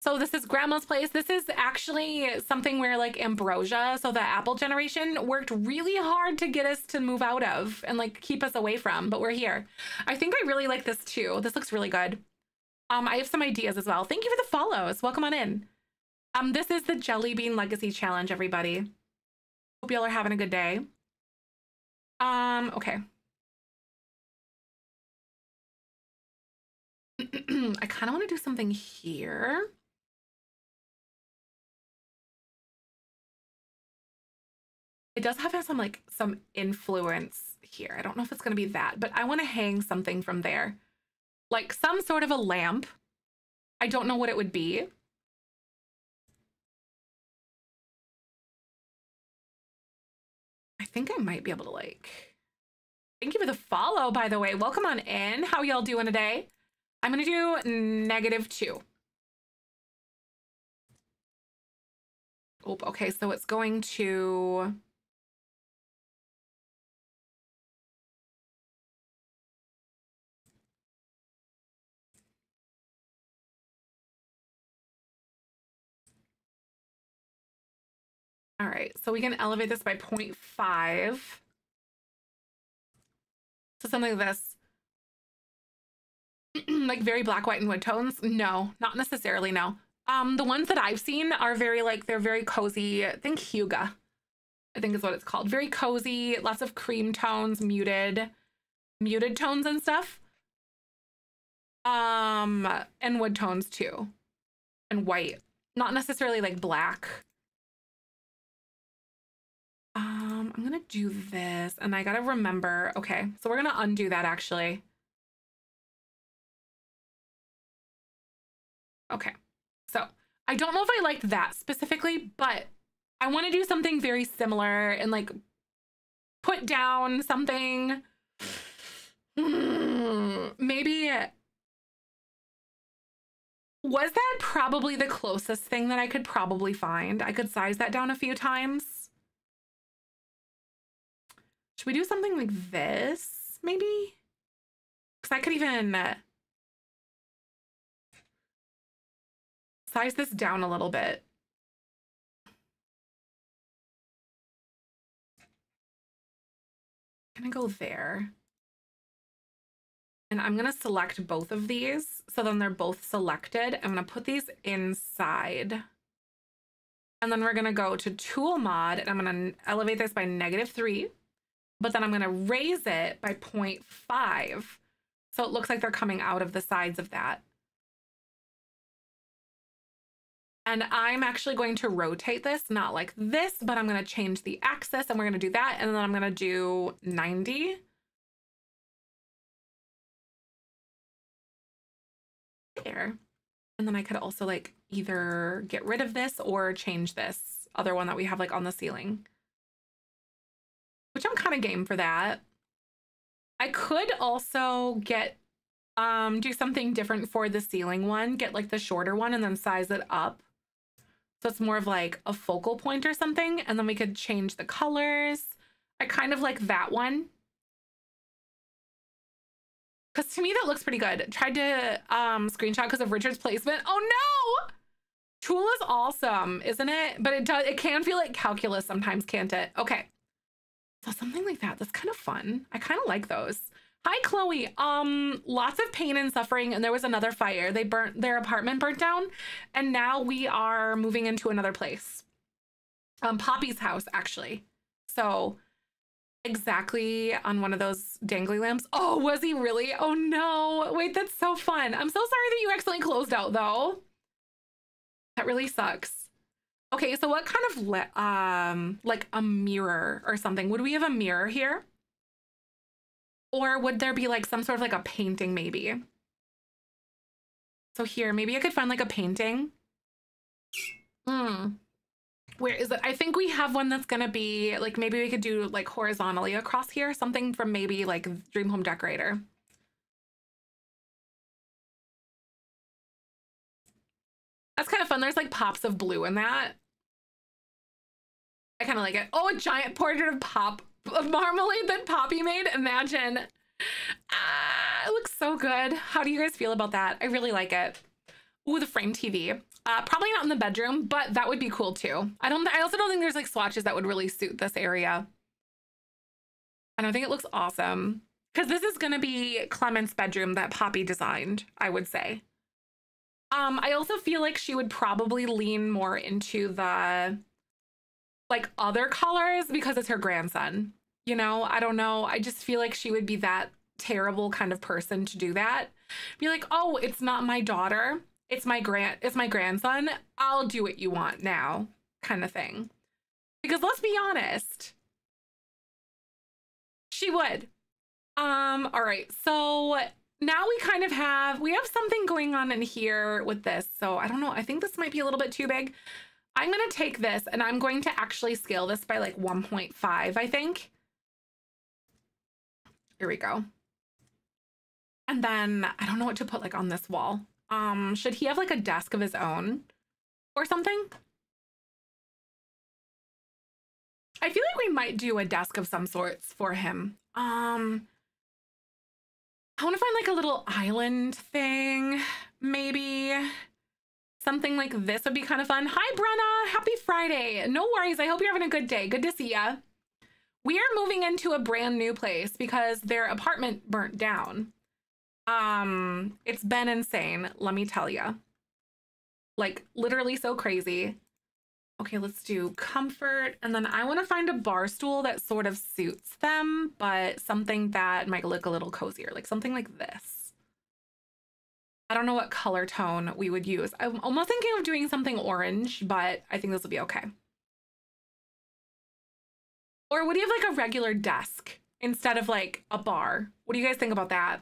So this is grandma's place. This is actually something where like Ambrosia, so the Apple generation worked really hard to get us to move out of and like keep us away from, but we're here. I think I really like this too. This looks really good. Um, I have some ideas as well. Thank you for the follows. Welcome on in. Um, this is the Jelly Bean Legacy Challenge, everybody. Hope y'all are having a good day. Um, okay. *clears throat* I kind of want to do something here. It does have some like some influence here. I don't know if it's going to be that, but I want to hang something from there like some sort of a lamp. I don't know what it would be. I think I might be able to like, thank you for the follow, by the way. Welcome on in. How y'all doing today? I'm going to do negative two. Oh, okay. So it's going to All right, so we can elevate this by 0.5. So something like this. *clears throat* like very black, white, and wood tones? No, not necessarily, no. Um, the ones that I've seen are very like, they're very cozy. I think Hygge, I think is what it's called. Very cozy, lots of cream tones, muted, muted tones and stuff. Um, and wood tones too. And white. Not necessarily like black. Um, I'm gonna do this and I gotta remember. Okay, so we're gonna undo that actually. Okay, so I don't know if I liked that specifically, but I want to do something very similar and like put down something. *sighs* Maybe was that probably the closest thing that I could probably find? I could size that down a few times. Should we do something like this, maybe? Because I could even uh, size this down a little bit. Can I go there? And I'm going to select both of these. So then they're both selected. I'm to put these inside. And then we're going to go to tool mod and I'm going to elevate this by negative three. But then I'm going to raise it by 0.5. So it looks like they're coming out of the sides of that. And I'm actually going to rotate this, not like this, but I'm going to change the axis and we're going to do that. And then I'm going to do 90. There. And then I could also like either get rid of this or change this other one that we have like on the ceiling. Which I'm kind of game for that. I could also get um do something different for the ceiling one, get like the shorter one and then size it up so it's more of like a focal point or something. And then we could change the colors. I kind of like that one. Because to me, that looks pretty good. Tried to um, screenshot because of Richard's placement. Oh no! Tool is awesome, isn't it? But it does it can feel like calculus sometimes, can't it? Okay. So something like that. That's kind of fun. I kind of like those. Hi, Chloe. Um, lots of pain and suffering, and there was another fire. They burnt their apartment burnt down, and now we are moving into another place. Um, Poppy's house, actually. So exactly on one of those dangly lamps. Oh, was he really? Oh no. Wait, that's so fun. I'm so sorry that you accidentally closed out though. That really sucks. Okay, so what kind of um like a mirror or something? Would we have a mirror here? Or would there be like some sort of like a painting maybe? So here, maybe I could find like a painting. Hmm. Where is it? I think we have one that's gonna be like maybe we could do like horizontally across here, something from maybe like Dream Home Decorator. That's kind of fun. There's like pops of blue in that. I kind of like it. Oh, a giant portrait of Pop of marmalade that Poppy made. Imagine. Ah, it looks so good. How do you guys feel about that? I really like it. Ooh, the frame TV. Uh, probably not in the bedroom, but that would be cool too. I don't. I also don't think there's like swatches that would really suit this area. And I think it looks awesome because this is gonna be Clement's bedroom that Poppy designed. I would say. Um, I also feel like she would probably lean more into the like other colors because it's her grandson. You know, I don't know. I just feel like she would be that terrible kind of person to do that. Be like, "Oh, it's not my daughter. It's my grand it's my grandson. I'll do what you want now." kind of thing. Because let's be honest, she would. Um, all right. So now we kind of have we have something going on in here with this. So I don't know. I think this might be a little bit too big. I'm going to take this and I'm going to actually scale this by like 1.5, I think. Here we go. And then I don't know what to put like on this wall. Um, should he have like a desk of his own or something? I feel like we might do a desk of some sorts for him. Um, I want to find like a little island thing, maybe. Something like this would be kind of fun. Hi, Brenna. Happy Friday. No worries. I hope you're having a good day. Good to see ya. We are moving into a brand new place because their apartment burnt down. Um, it's been insane, let me tell you. Like literally so crazy. Okay, let's do comfort. And then I want to find a bar stool that sort of suits them, but something that might look a little cozier, like something like this. I don't know what color tone we would use. I'm almost thinking of doing something orange, but I think this will be okay. Or would you have like a regular desk instead of like a bar? What do you guys think about that?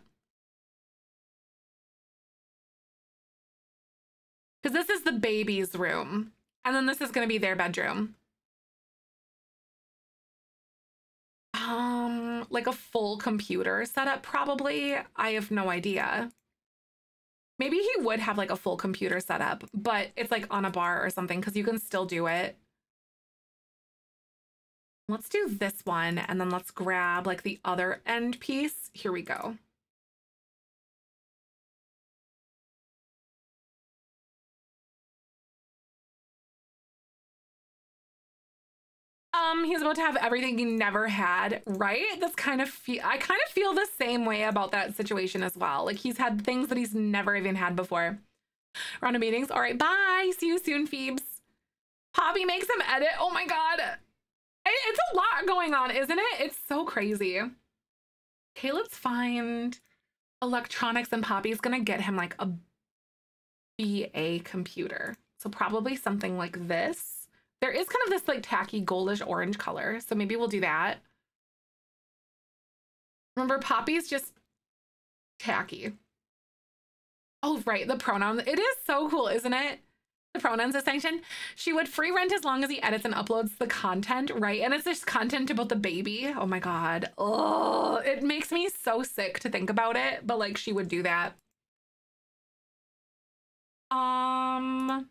Because this is the baby's room. And then this is going to be their bedroom. Um, like a full computer setup, probably. I have no idea. Maybe he would have like a full computer setup, but it's like on a bar or something because you can still do it. Let's do this one and then let's grab like the other end piece. Here we go. Um, he's about to have everything he never had, right? That's kind of feel I kind of feel the same way about that situation as well. Like he's had things that he's never even had before. Round of meetings. All right, bye. See you soon, Phoebes. Poppy makes him edit. Oh my god. It's a lot going on, isn't it? It's so crazy. Okay, let's find electronics and Poppy's gonna get him like a BA computer. So probably something like this. There is kind of this like tacky goldish orange color. So maybe we'll do that. Remember, Poppy's just tacky. Oh, right. The pronoun. It is so cool, isn't it? The pronouns distinction. She would free rent as long as he edits and uploads the content, right? And it's just content about the baby. Oh my God. Oh, it makes me so sick to think about it. But like, she would do that. Um,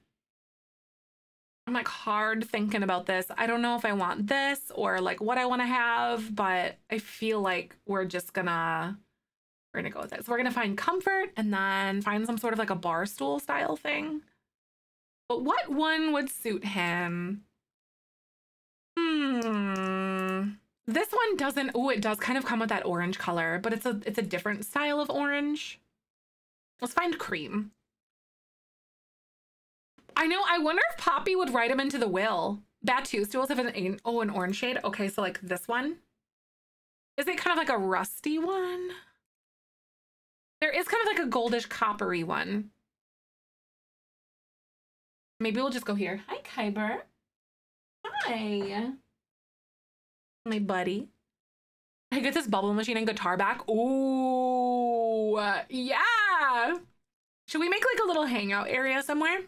I'm like hard thinking about this. I don't know if I want this or like what I want to have, but I feel like we're just gonna we're gonna go with it. So we're gonna find comfort and then find some sort of like a bar stool style thing. But what one would suit him? Hmm. This one doesn't. Oh, it does kind of come with that orange color, but it's a it's a different style of orange. Let's find cream. I know. I wonder if Poppy would write him into the will. Too. Stools have an oh an orange shade. Okay, so like this one. Is it kind of like a rusty one? There is kind of like a goldish coppery one. Maybe we'll just go here. Hi, Kyber. Hi. My buddy. I get this bubble machine and guitar back. Ooh, yeah. Should we make like a little hangout area somewhere?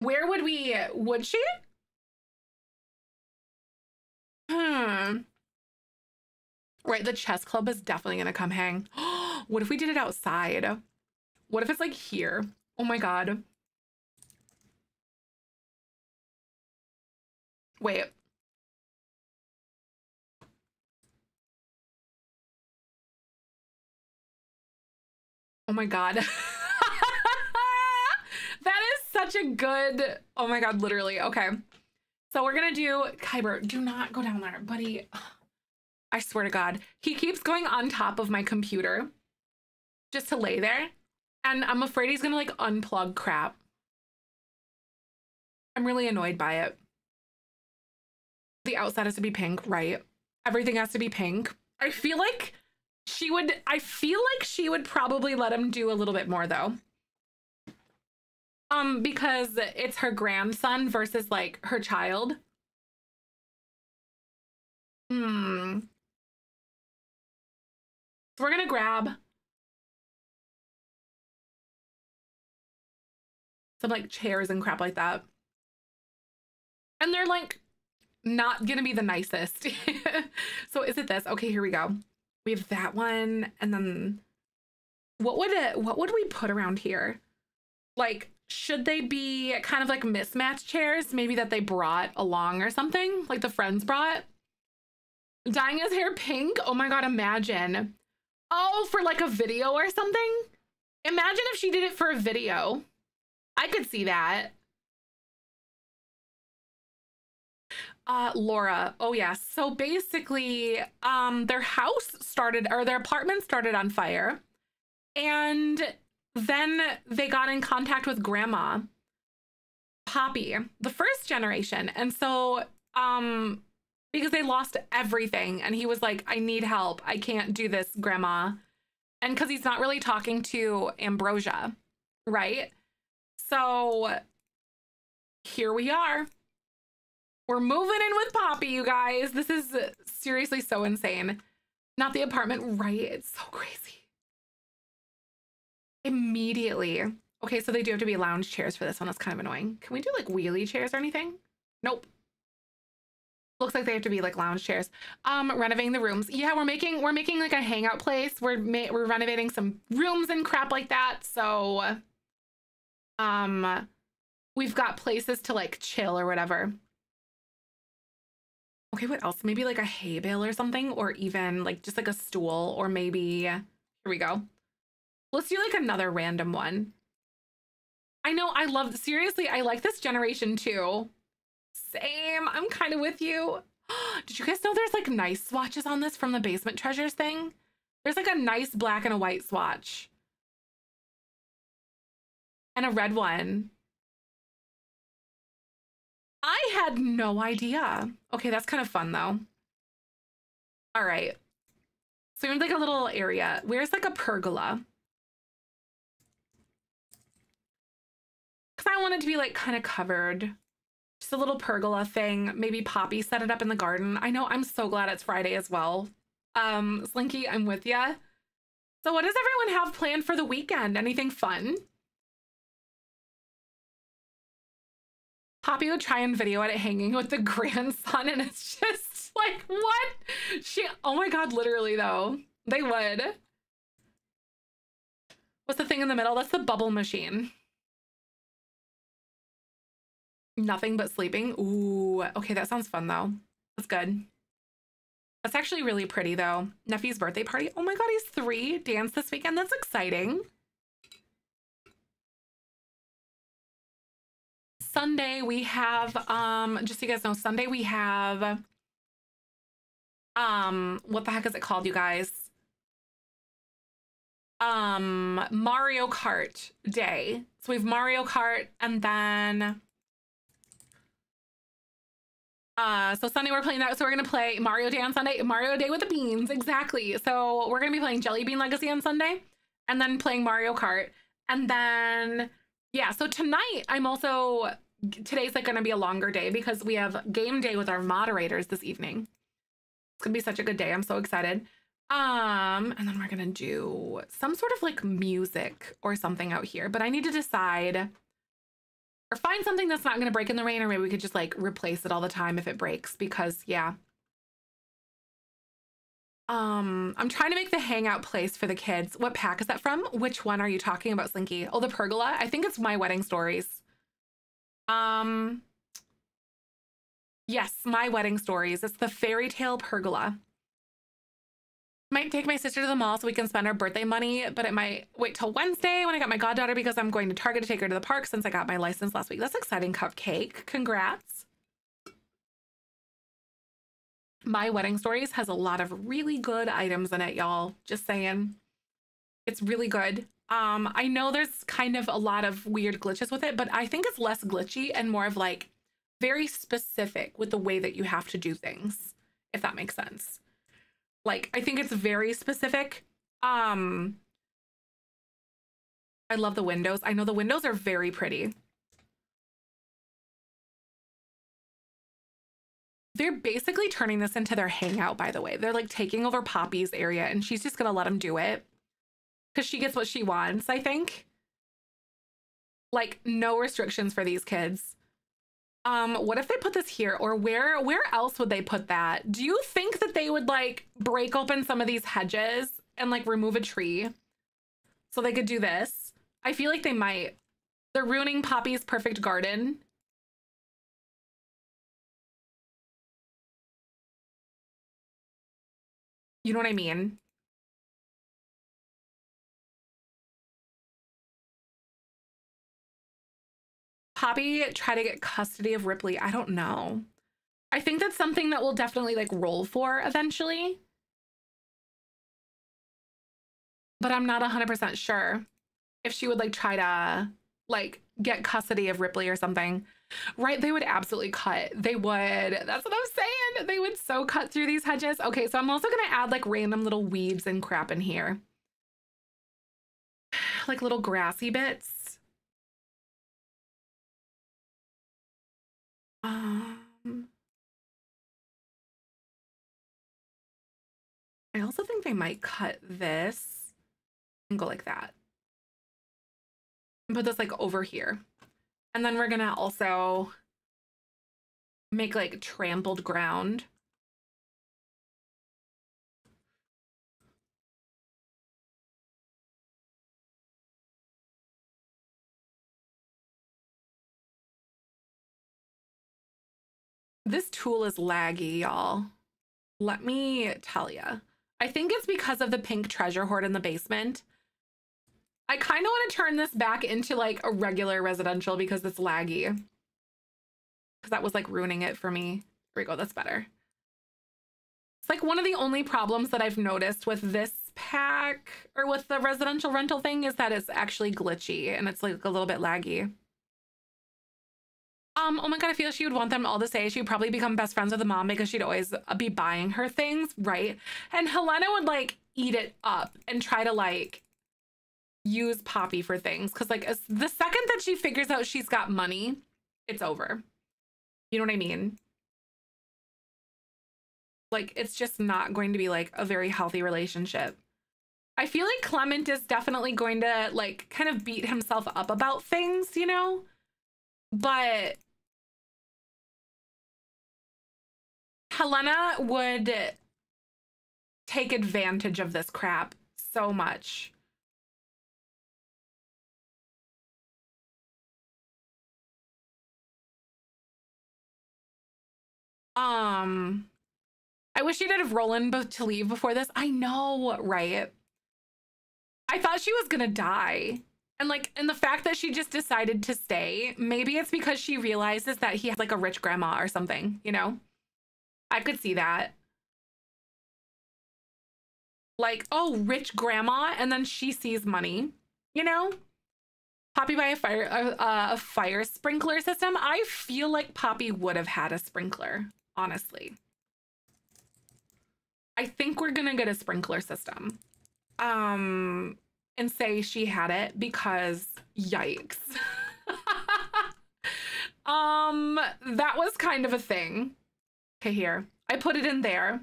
Where would we, would she? Hmm. Right, the chess club is definitely gonna come hang. *gasps* what if we did it outside? What if it's like here? Oh my god. Wait. Oh my god. *laughs* such a good, oh my God, literally. Okay. So we're to do, Kyber, do not go down there, buddy. *sighs* I swear to God. He keeps going on top of my computer just to lay there. And I'm afraid he's to like unplug crap. I'm really annoyed by it. The outside has to be pink, right? Everything has to be pink. I feel like she would, I feel like she would probably let him do a little bit more though. Um, because it's her grandson versus like her child. Hmm. So we're gonna grab some like chairs and crap like that. And they're like not gonna be the nicest. *laughs* so is it this? Okay, here we go. We have that one, and then what would it what would we put around here? Like should they be kind of like mismatched chairs, maybe that they brought along or something, like the friends brought? Dyeing his hair pink? Oh my god, imagine. Oh, for like a video or something? Imagine if she did it for a video. I could see that. Uh, Laura. Oh yeah. So basically, um, their house started or their apartment started on fire. And then they got in contact with grandma, Poppy, the first generation. And so, um, because they lost everything, and he was like, I need help. I can't do this, grandma. And because he's not really talking to Ambrosia, right? So here we are. We're moving in with Poppy, you guys. This is seriously so insane. Not the apartment, right? It's so crazy immediately. Okay, so they do have to be lounge chairs for this one. That's kind of annoying. Can we do like wheelie chairs or anything? Nope. Looks like they have to be like lounge chairs. Um, renovating the rooms. Yeah, we're making we're making like a hangout place. We're we're renovating some rooms and crap like that. So, um, we've got places to like chill or whatever. Okay, what else? Maybe like a hay bale or something, or even like just like a stool, or maybe here we go. Let's do like another random one. I know I love seriously, I like this generation too. Same. I'm kind of with you. *gasps* Did you guys know there's like nice swatches on this from the basement treasures thing? There's like a nice black and a white swatch. And a red one. I had no idea. Okay, that's kind of fun though. All right. So we have like a little area. Where's like a pergola? Because I wanted to be like kind of covered. Just a little pergola thing. Maybe Poppy set it up in the garden. I know I'm so glad it's Friday as well. Um, Slinky, I'm with ya. So what does everyone have planned for the weekend? Anything fun? Poppy would try and video it hanging with the *laughs* grandson, and it's just like, what? She, oh my god, literally though. They would. What's the thing in the middle? That's the bubble machine. Nothing but sleeping. Ooh, okay, that sounds fun though. That's good. That's actually really pretty though. Nephew's birthday party. Oh my god, he's three. Dance this weekend. That's exciting. Sunday we have um just so you guys know, Sunday we have um what the heck is it called, you guys? Um Mario Kart day. So we have Mario Kart and then uh, so Sunday we're playing that. So we're gonna play Mario Day on Sunday. Mario Day with the beans, exactly. So we're gonna be playing Jelly Bean Legacy on Sunday, and then playing Mario Kart, and then yeah. So tonight I'm also today's like gonna be a longer day because we have game day with our moderators this evening. It's gonna be such a good day. I'm so excited. Um, and then we're gonna do some sort of like music or something out here, but I need to decide or find something that's not going to break in the rain, or maybe we could just like replace it all the time if it breaks because yeah. Um, I'm trying to make the hangout place for the kids. What pack is that from? Which one are you talking about, Slinky? Oh, the pergola? I think it's my wedding stories. Um, yes, my wedding stories. It's the fairy tale pergola. Might take my sister to the mall so we can spend our birthday money, but it might wait till Wednesday when I got my goddaughter because I'm going to Target to take her to the park since I got my license last week. That's exciting, Cupcake. Congrats. My Wedding Stories has a lot of really good items in it, y'all. Just saying. It's really good. Um, I know there's kind of a lot of weird glitches with it, but I think it's less glitchy and more of like very specific with the way that you have to do things, if that makes sense. Like I think it's very specific. Um I love the windows. I know the windows are very pretty. They're basically turning this into their hangout, by the way. They're like taking over Poppy's area and she's just gonna let them do it. Cause she gets what she wants, I think. Like no restrictions for these kids. Um, what if they put this here? Or where where else would they put that? Do you think that they would like break open some of these hedges and like remove a tree so they could do this? I feel like they might. They're ruining Poppy's perfect garden. You know what I mean? Poppy try to get custody of Ripley? I don't know. I think that's something that we'll definitely like roll for eventually. But I'm not 100% sure if she would like try to like get custody of Ripley or something. Right, they would absolutely cut. They would. That's what I'm saying. They would so cut through these hedges. Okay, so I'm also going to add like random little weeds and crap in here. *sighs* Like little grassy bits. Um, I also think they might cut this and go like that. And put this like over here. And then we're gonna also make like trampled ground. This tool is laggy, y'all. Let me tell you. I think it's because of the pink treasure hoard in the basement. I kind of want to turn this back into like a regular residential because it's laggy. Because that was like ruining it for me. Here we go, that's better. It's like one of the only problems that I've noticed with this pack or with the residential rental thing is that it's actually glitchy and it's like a little bit laggy. Um, oh my god, I feel she would want them all to say she'd probably become best friends with the mom because she'd always uh, be buying her things, right? And Helena would like eat it up and try to like use Poppy for things because like the second that she figures out she's got money, it's over. You know what I mean? Like it's just not going to be like a very healthy relationship. I feel like Clement is definitely going to like kind of beat himself up about things, you know? But Helena would take advantage of this crap so much. Um, I wish you did have Roland both to leave before this. I know, right? I thought she was gonna die. And like, and the fact that she just decided to stay, maybe it's because she realizes that he has like a rich grandma or something, you know? I could see that. Like, oh, rich grandma, and then she sees money, you know? Poppy by a fire a, a fire sprinkler system. I feel like Poppy would have had a sprinkler, honestly. I think we're gonna get a sprinkler system. Um, and say she had it because yikes. *laughs* um, that was kind of a thing. Okay, here. I put it in there.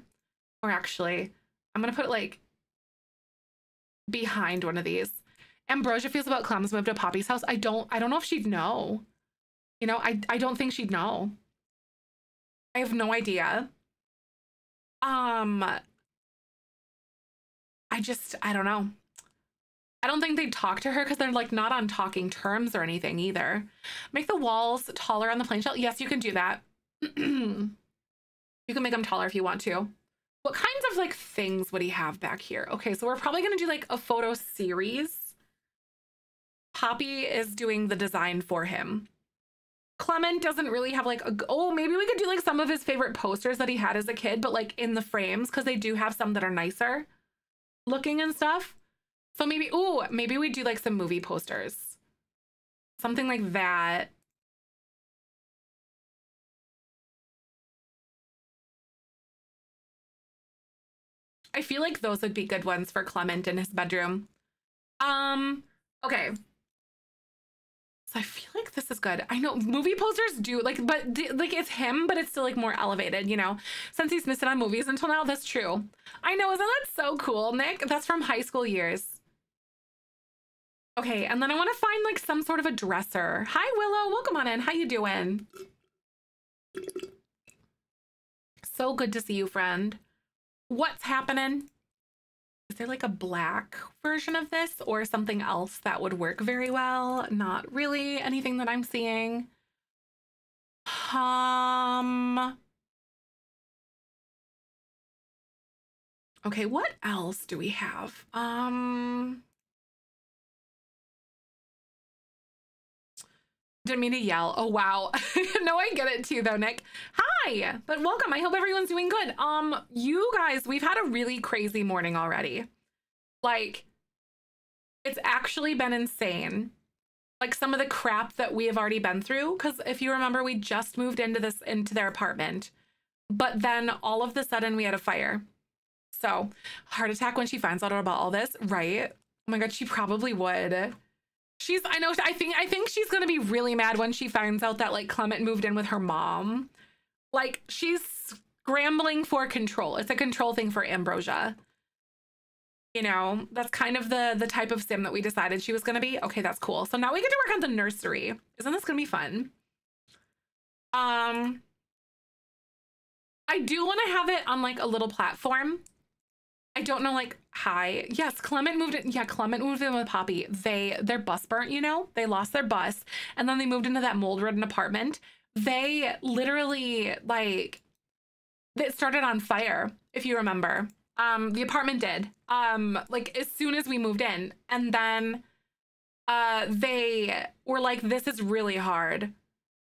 Or actually, I'm gonna put it like behind one of these. Ambrosia feels about Clem's move to Poppy's house. I don't I don't know if she'd know. You know, I I don't think she'd know. I have no idea. Um I just I don't know. I don't think they'd talk to her because they're like not on talking terms or anything either. Make the walls taller on the plain shell. Yes, you can do that. *clears throat* you can make them taller if you want to. What kinds of like things would he have back here? Okay, so we're probably gonna do like a photo series. Poppy is doing the design for him. Clement doesn't really have like a, oh, maybe we could do like some of his favorite posters that he had as a kid, but like in the frames because they do have some that are nicer looking and stuff. So maybe, oh, maybe we do like some movie posters. Something like that. I feel like those would be good ones for Clement in his bedroom. Um, okay. So I feel like this is good. I know movie posters do like, but like it's him, but it's still like more elevated, you know, since he's missing on movies until now. That's true. I know. Isn't that so cool, Nick? That's from high school years. Okay, and then I want to find like some sort of a dresser. Hi, Willow. Welcome on in. How you doing? So good to see you, friend. What's happening? Is there like a black version of this or something else that would work very well? Not really anything that I'm seeing. Um... Okay, what else do we have? Um... Didn't mean to yell. Oh wow. *laughs* no, I get it too though, Nick. Hi, but welcome. I hope everyone's doing good. Um, you guys, we've had a really crazy morning already. Like, it's actually been insane. Like some of the crap that we have already been through. Cause if you remember, we just moved into this into their apartment. But then all of the sudden we had a fire. So heart attack when she finds out about all this, right? Oh my god, she probably would. She's I know I think I think she's gonna be really mad when she finds out that like Clement moved in with her mom. Like she's scrambling for control. It's a control thing for Ambrosia. You know, that's kind of the the type of sim that we decided she was gonna be. Okay, that's cool. So now we get to work on the nursery. Isn't this gonna be fun? Um I do want to have it on like a little platform. I don't know like hi. Yes, Clement moved in. Yeah, Clement moved in with Poppy. They their bus burnt, you know? They lost their bus and then they moved into that mold-ridden apartment. They literally like it started on fire, if you remember. Um, the apartment did. Um, like as soon as we moved in. And then uh they were like, this is really hard.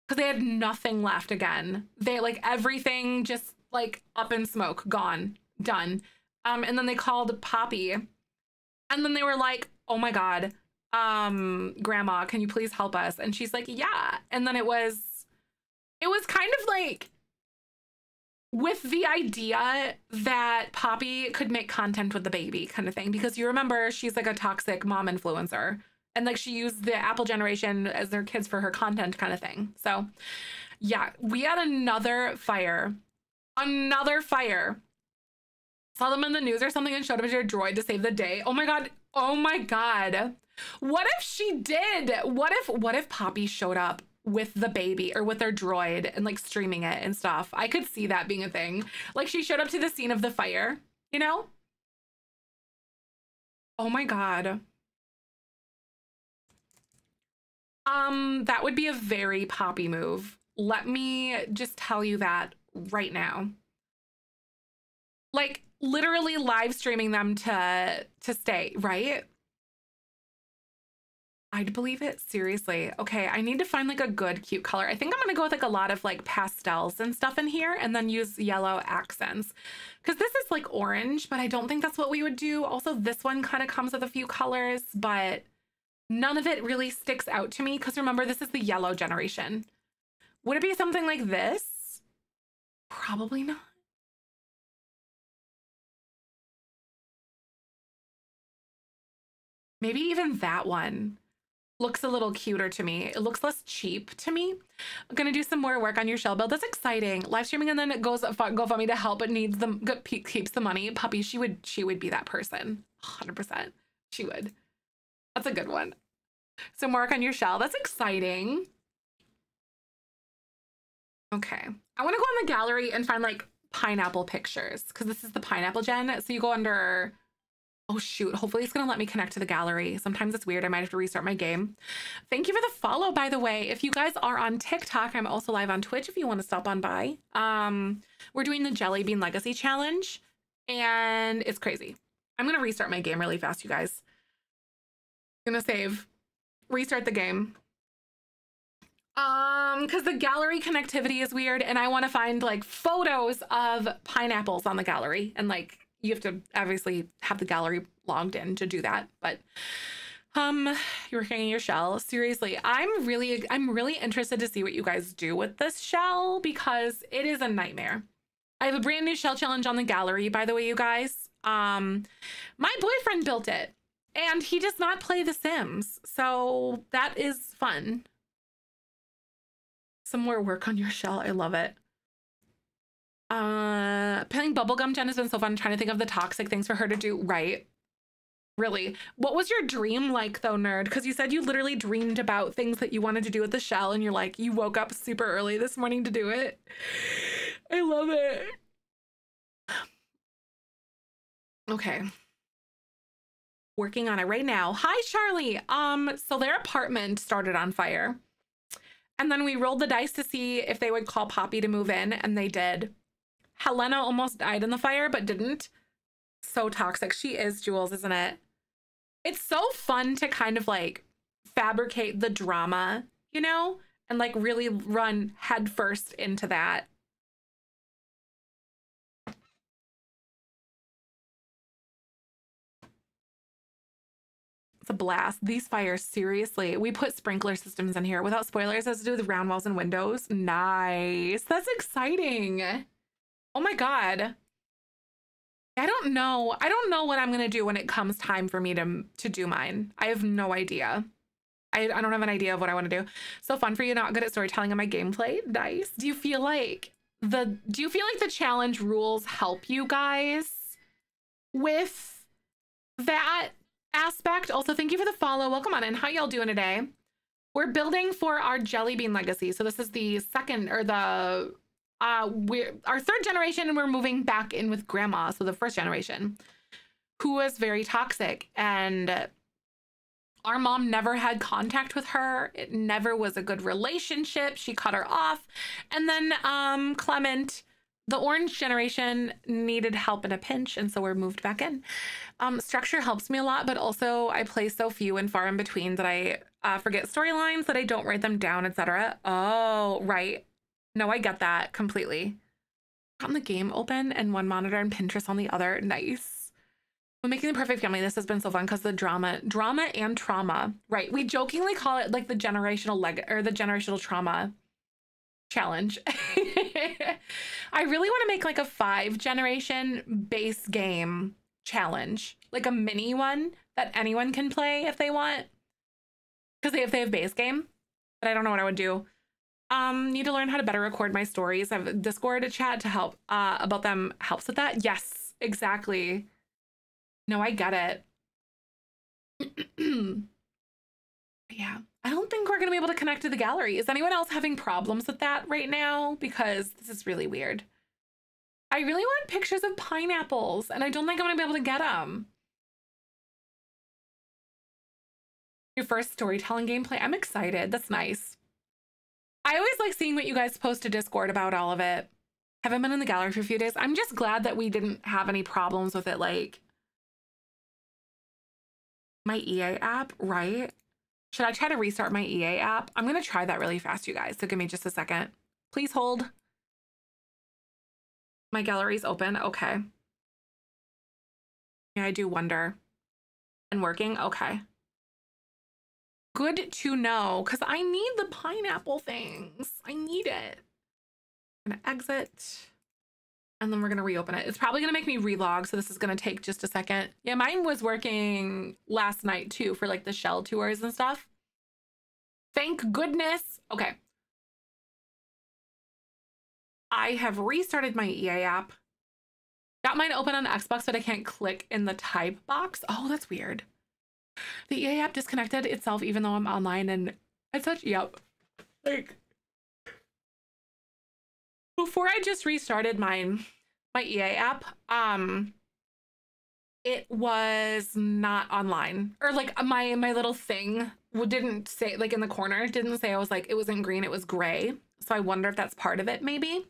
Because they had nothing left again. They like everything just like up in smoke, gone, done. Um, and then they called Poppy. And then they were like, oh my God, um, grandma, can you please help us? And she's like, yeah. And then it was, it was kind of like with the idea that Poppy could make content with the baby kind of thing. Because you remember she's like a toxic mom influencer. And like she used the Apple generation as their kids for her content kind of thing. So yeah, we had another fire. Another fire saw them in the news or something and showed up as your droid to save the day. Oh my god. Oh my god. What if she did? What if what if Poppy showed up with the baby or with their droid and like streaming it and stuff? I could see that being a thing. Like she showed up to the scene of the fire, you know? Oh my god. Um, that would be a very Poppy move. Let me just tell you that right now. Like literally live streaming them to to stay, right? I'd believe it. Seriously. Okay, I need to find like a good cute color. I think I'm gonna go with like a lot of like pastels and stuff in here and then use yellow accents. Cause this is like orange, but I don't think that's what we would do. Also, this one kind of comes with a few colors, but none of it really sticks out to me. Cause remember, this is the yellow generation. Would it be something like this? Probably not. Maybe even that one looks a little cuter to me. It looks less cheap to me. I'm gonna do some more work on your shell build. That's exciting. Live streaming and then it goes GoFundMe to help, but needs the keeps the money. Puppy, she would she would be that person. 100%. She would. That's a good one. Some work on your shell. That's exciting. Okay. I want to go on the gallery and find like pineapple pictures because this is the pineapple gen. So you go under Oh shoot, hopefully it's gonna let me connect to the gallery. Sometimes it's weird, I might have to restart my game. Thank you for the follow, by the way. If you guys are on TikTok, I'm also live on Twitch if you wanna stop on by. Um, we're doing the Jelly Bean Legacy Challenge and it's crazy. I'm gonna restart my game really fast, you guys. I'm gonna save, restart the game. Um, because the gallery connectivity is weird and I wanna find like photos of pineapples on the gallery and like you have to obviously have the gallery logged in to do that but um you're hanging your shell. Seriously i'm really i'm really interested to see what you guys do with this shell because it is a nightmare. I have a brand new shell challenge on the gallery by the way you guys. Um my boyfriend built it and he does not play the sims so that is fun. Some more work on your shell. I love it uh, playing bubblegum gen has been so fun trying to think of the toxic things for her to do. Right. Really. What was your dream like though, nerd? Because you said you literally dreamed about things that you wanted to do with the shell and you're like, you woke up super early this morning to do it. I love it. Okay. Working on it right now. Hi, Charlie. Um, so their apartment started on fire. And then we rolled the dice to see if they would call Poppy to move in, and they did. Helena almost died in the fire, but didn't. So toxic. She is, Jules, isn't it? It's so fun to kind of like fabricate the drama, you know, and like really run headfirst into that. It's a blast. These fires, seriously. We put sprinkler systems in here without spoilers, has to do with round walls and windows. Nice. That's exciting. Oh my God. I don't know. I don't know what I'm going to do when it comes time for me to, to do mine. I have no idea. I, I don't have an idea of what I want to do. So fun for you, not good at storytelling in my gameplay. Nice. Do you feel like the, do you feel like the challenge rules help you guys with that aspect? Also, thank you for the follow. Welcome on in. How y'all doing today? We're building for our jelly bean legacy. So this is the second or the uh, we're our third generation, and we're moving back in with grandma, so the first generation, who was very toxic, and our mom never had contact with her. It never was a good relationship. She cut her off, and then um, Clement the orange generation needed help in a pinch and so we're moved back in. Um, structure helps me a lot but also i play so few and far in between that i uh, forget storylines that i don't write them down etc oh right no i get that completely on the game open and one monitor and pinterest on the other nice when making the perfect family this has been so fun because the drama drama and trauma right we jokingly call it like the generational leg or the generational trauma challenge. *laughs* I really want to make like a five generation base game challenge, like a mini one that anyone can play if they want. Because they if they have base game, but I don't know what I would do. Um, need to learn how to better record my stories. I have a chat to help uh about them helps with that. Yes, exactly. No, I get it. *clears throat* yeah. I don't think we're to be able to connect to the gallery. Is anyone else having problems with that right now? Because this is really weird. I really want pictures of pineapples, and I don't think I'm to be able to get them. Your first storytelling gameplay. I'm excited. That's nice. I always like seeing what you guys post to Discord about all of it. Haven't been in the gallery for a few days. I'm just glad that we didn't have any problems with it. Like my EA app, right? Should I try to restart my EA app? I'm going to try that really fast, you guys. So give me just a second. Please hold. My gallery's open. Okay. Yeah, I do wonder. And working? Okay. Good to know, because I need the pineapple things. I need it. I'm to exit. And then we're to reopen it. It's probably to make me relog, so this is to take just a second. Yeah, mine was working last night too for like the shell tours and stuff. Thank goodness. Okay. I have restarted my EA app. Got mine open on Xbox, but I can't click in the type box. Oh, that's weird. The EA app disconnected itself even though I'm online and it's such, yep. Like, before I just restarted my my EA app, um, it was not online or like my my little thing didn't say like in the corner didn't say I was like it wasn't green, it was gray. So I wonder if that's part of it, maybe.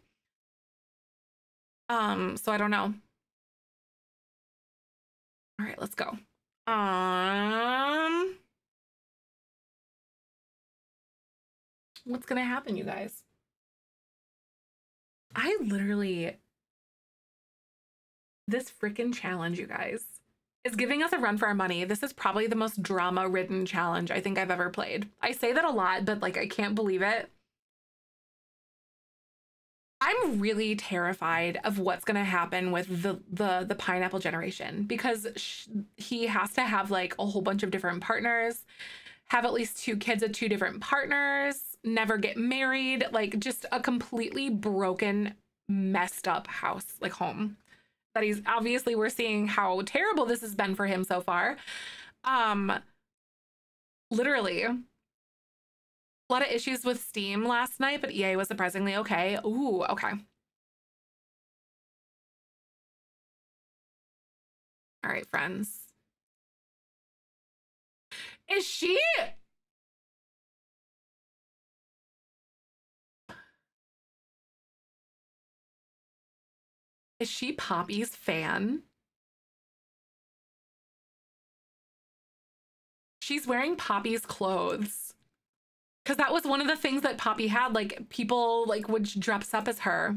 Um, so I don't know. All right, let's go. Um, what's gonna happen, you guys? I literally, this freaking challenge, you guys, is giving us a run for our money. This is probably the most drama ridden challenge I think I've ever played. I say that a lot, but like, I can't believe it. I'm really terrified of what's going to happen with the the the pineapple generation because he has to have like a whole bunch of different partners, have at least two kids of two different partners, never get married, like just a completely broken, messed up house, like home. That he's obviously we're seeing how terrible this has been for him so far. Um literally a lot of issues with Steam last night, but EA was surprisingly okay. Ooh, okay. All right, friends. Is she Is she Poppy's fan? She's wearing Poppy's clothes. Cause that was one of the things that Poppy had. Like people like would dress up as her.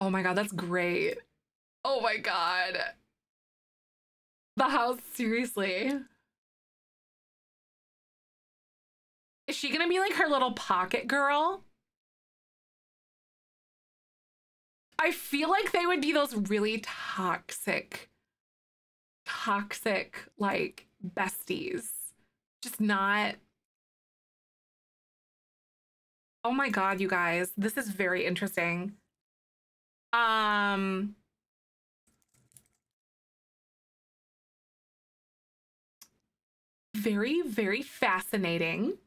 Oh my god, that's great. Oh my god. The house, seriously. Is she gonna be like her little pocket girl? I feel like they would be those really toxic, toxic, like besties. Just not. Oh my God, you guys, this is very interesting. Um, very, very fascinating.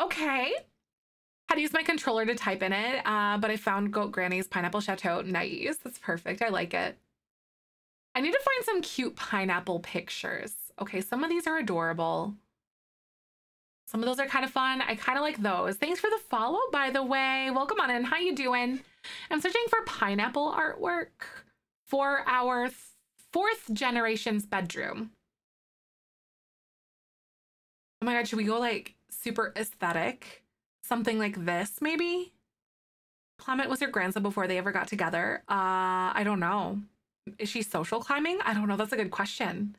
Okay. Had to use my controller to type in it, uh, but I found Goat Granny's Pineapple Chateau. Nice. That's perfect. I like it. I need to find some cute pineapple pictures. Okay, some of these are adorable. Some of those are kind of fun. I kind of like those. Thanks for the follow, by the way. Welcome on in. How you doing? I'm searching for pineapple artwork for our fourth generation's bedroom. Oh my god, should we go like super aesthetic? Something like this, maybe? Clement was her grandson before they ever got together. Uh, I don't know. Is she social climbing? I don't know. That's a good question.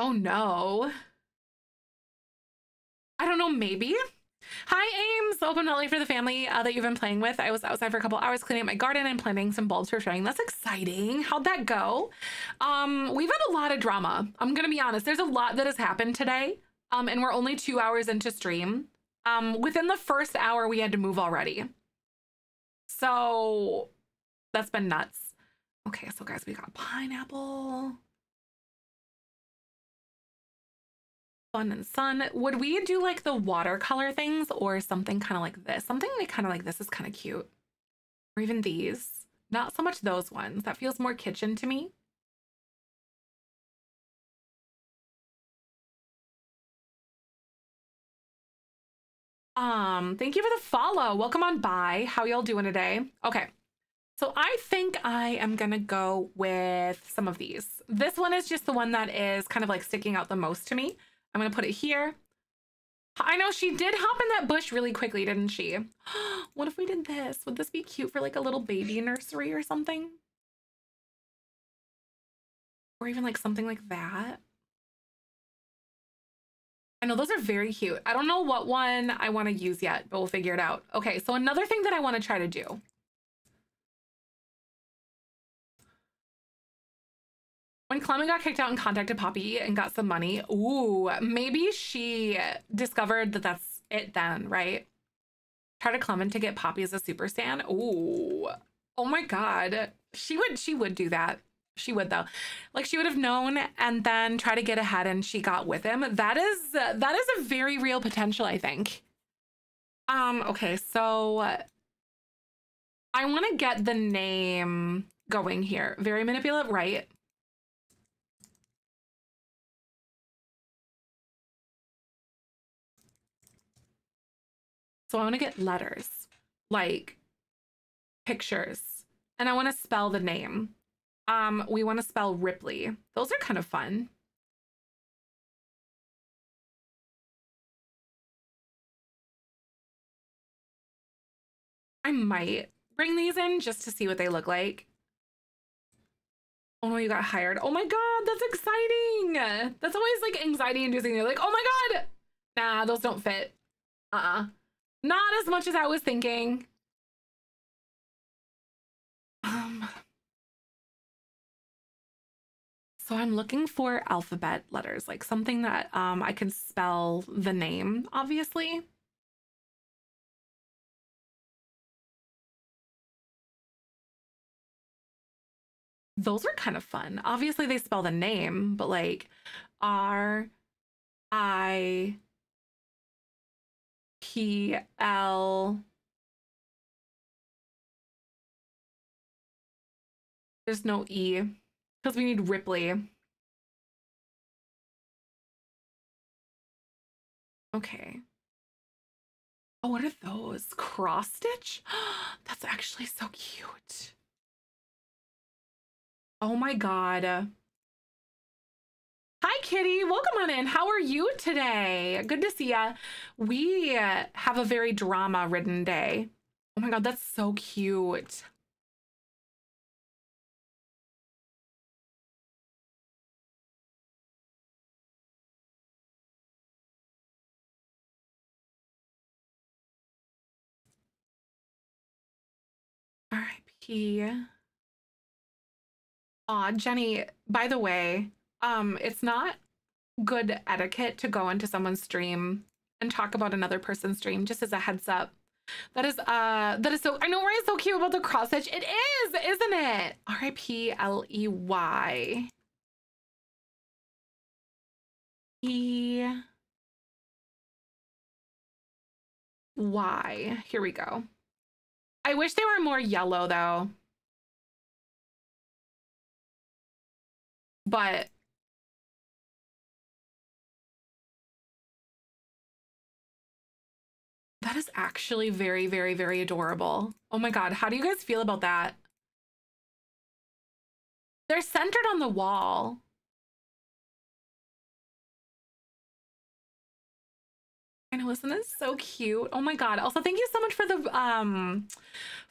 Oh no. I don't know, maybe? Hi, Ames. Open late for the family uh, that you've been playing with. I was outside for a couple hours cleaning up my garden and planting some bulbs for showing. That's exciting. How'd that go? Um, we've had a lot of drama. I'm gonna be honest. There's a lot that has happened today. Um, and we're only two hours into stream. Um, within the first hour, we had to move already. So that's been nuts. Okay, so guys, we got pineapple. And sun. Would we do like the watercolor things or something kind of like this? Something like kind of like this is kind of cute. Or even these. Not so much those ones. That feels more kitchen to me. Um, thank you for the follow. Welcome on by. How y'all doing today? Okay. So I think I am gonna go with some of these. This one is just the one that is kind of like sticking out the most to me. I'm gonna put it here. I know she did hop in that bush really quickly, didn't she? *gasps* what if we did this? Would this be cute for like a little baby nursery or something? Or even like something like that. I know those are very cute. I don't know what one I want to use yet, but we'll figure it out. Okay, so another thing that I want to try to do When Clement got kicked out and contacted Poppy and got some money, ooh, maybe she discovered that that's it then, right? Try to Clement to get Poppy as a super stan. Ooh, oh my God. She would, she would do that. She would though. Like she would have known and then try to get ahead and she got with him. That is, that is a very real potential, I think. Um, okay, so I want to get the name going here. Very manipulative, right? So I want to get letters, like pictures, and I want to spell the name. Um, we want to spell Ripley. Those are kind of fun. I might bring these in just to see what they look like. Oh no, you got hired. Oh my god, that's exciting. That's always like anxiety inducing. You're like, oh my god. Nah, those don't fit. Uh-uh. Not as much as I was thinking. Um, so I'm looking for alphabet letters, like something that um, I can spell the name, obviously. Those are kind of fun. Obviously, they spell the name, but like R I P L. There's no E because we need Ripley. Okay. Oh, what are those? Cross stitch? *gasps* That's actually so cute. Oh my God. Hi, Kitty. Welcome on in. How are you today? Good to see ya. We have a very drama ridden day. Oh my God, that's so cute. R.I.P. Aw, Jenny, by the way, um it's not good etiquette to go into someone's stream and talk about another person's stream just as a heads up that is uh that is so i know Ryan's so cute about the cross stitch it is isn't it r-i-p-l-e-y E Y. Here we go. I wish they were more yellow though. But that is actually very, very, very adorable. Oh my God. How do you guys feel about that? They're centered on the wall. I know, isn't this so cute? Oh my god. Also, thank you so much for the um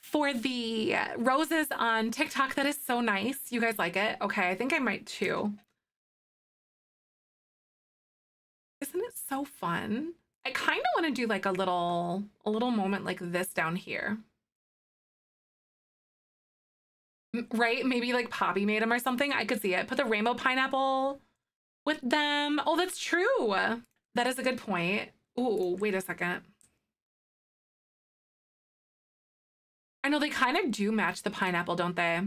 for the roses on TikTok. That is so nice. You guys like it? Okay, I think I might too. Isn't it so fun? I kind of want to do like a little a little moment like this down here. Right? Maybe like Poppy made them or something. I could see it. Put the rainbow pineapple with them. Oh, that's true. That is a good point. Oh, wait a second. I know they kind of do match the pineapple, don't they?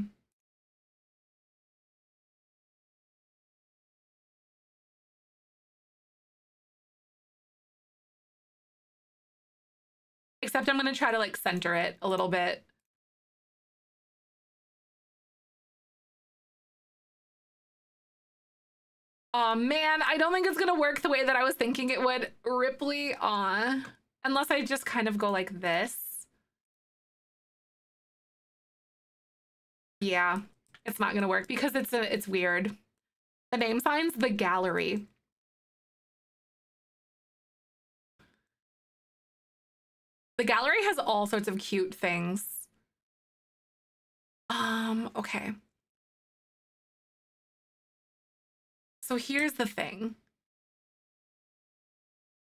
Except I'm going to try to like center it a little bit. Oh man, I don't think it's gonna work the way that I was thinking it would. Ripley, on Unless I just kind of go like this. Yeah, it's not gonna work because it's a, it's weird. The name sign's the gallery. The gallery has all sorts of cute things. Um, okay. So here's the thing.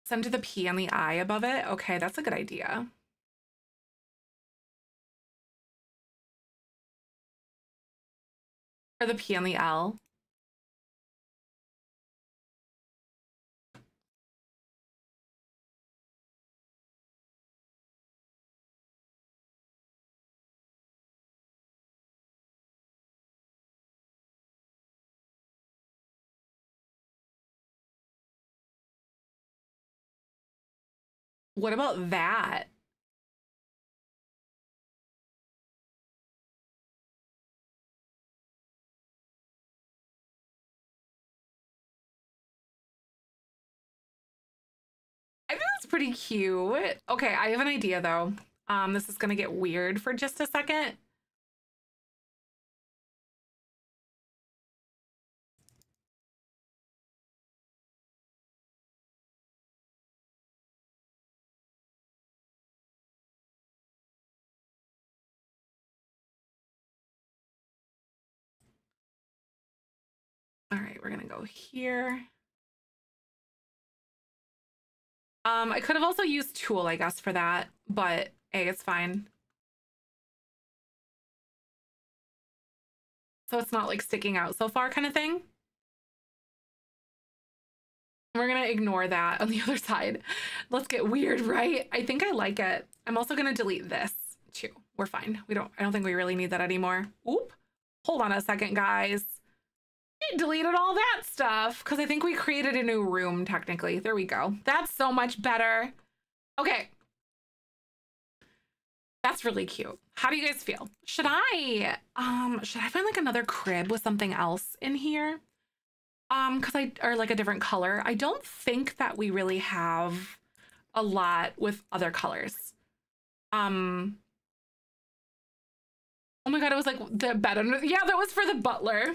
Center the P on the I above it. Okay, that's a good idea. Or the P and the L. What about that? I think that's pretty cute. Okay, I have an idea though. Um, this is gonna get weird for just a second. Go here. Um, I could have also used tool, I guess, for that, but hey, it's fine. So it's not like sticking out so far kind of thing. We're gonna ignore that on the *laughs* other side. Let's get weird, right? I think I like it. I'm also gonna delete this too. We're fine. We don't, I don't think we really need that anymore. Oop. Hold on a second, guys deleted all that stuff because I think we created a new room technically. There we go. That's so much better. Okay. That's really cute. How do you guys feel? Should I um should I find like another crib with something else in here? Um cuz I or like a different color. I don't think that we really have a lot with other colors. Um Oh my god, it was like the bed under Yeah, that was for the butler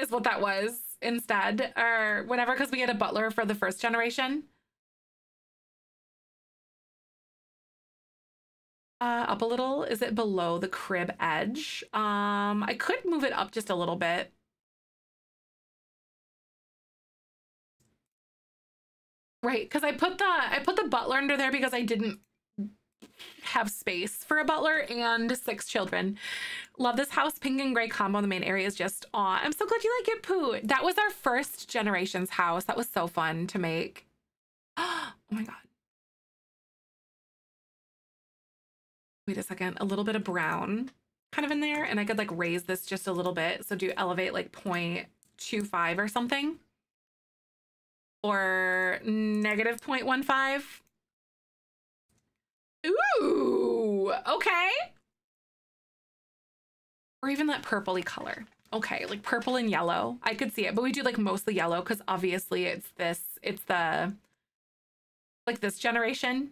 is what that was instead or whatever because we had a butler for the first generation. Uh, up a little is it below the crib edge? Um i could move it up just a little bit. Right because i put the i put the butler under there because i didn't have space for a butler and six children. Love this house. Pink and gray combo. The main area is just aw. I'm so glad you like it, Pooh. That was our first generation's house. That was so fun to make. *gasps* Oh my God. Wait a second. A little bit of brown kind of in there. And I could like raise this just a little bit. So do elevate like 0.25 or something. or negative 0.15. Ooh, okay. Or even that purpley color. Okay, like purple and yellow. I could see it, but we do like mostly yellow because obviously it's this, it's the, like this generation.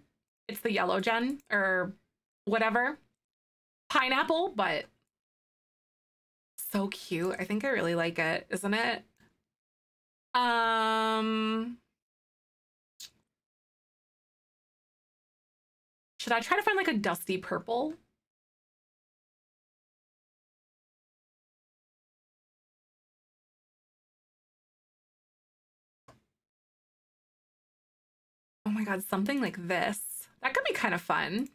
It's the yellow gen or whatever. Pineapple, but so cute. I think I really like it, isn't it? Um, should I try to find like a dusty purple? Oh my God, something like this. That could be kind of fun.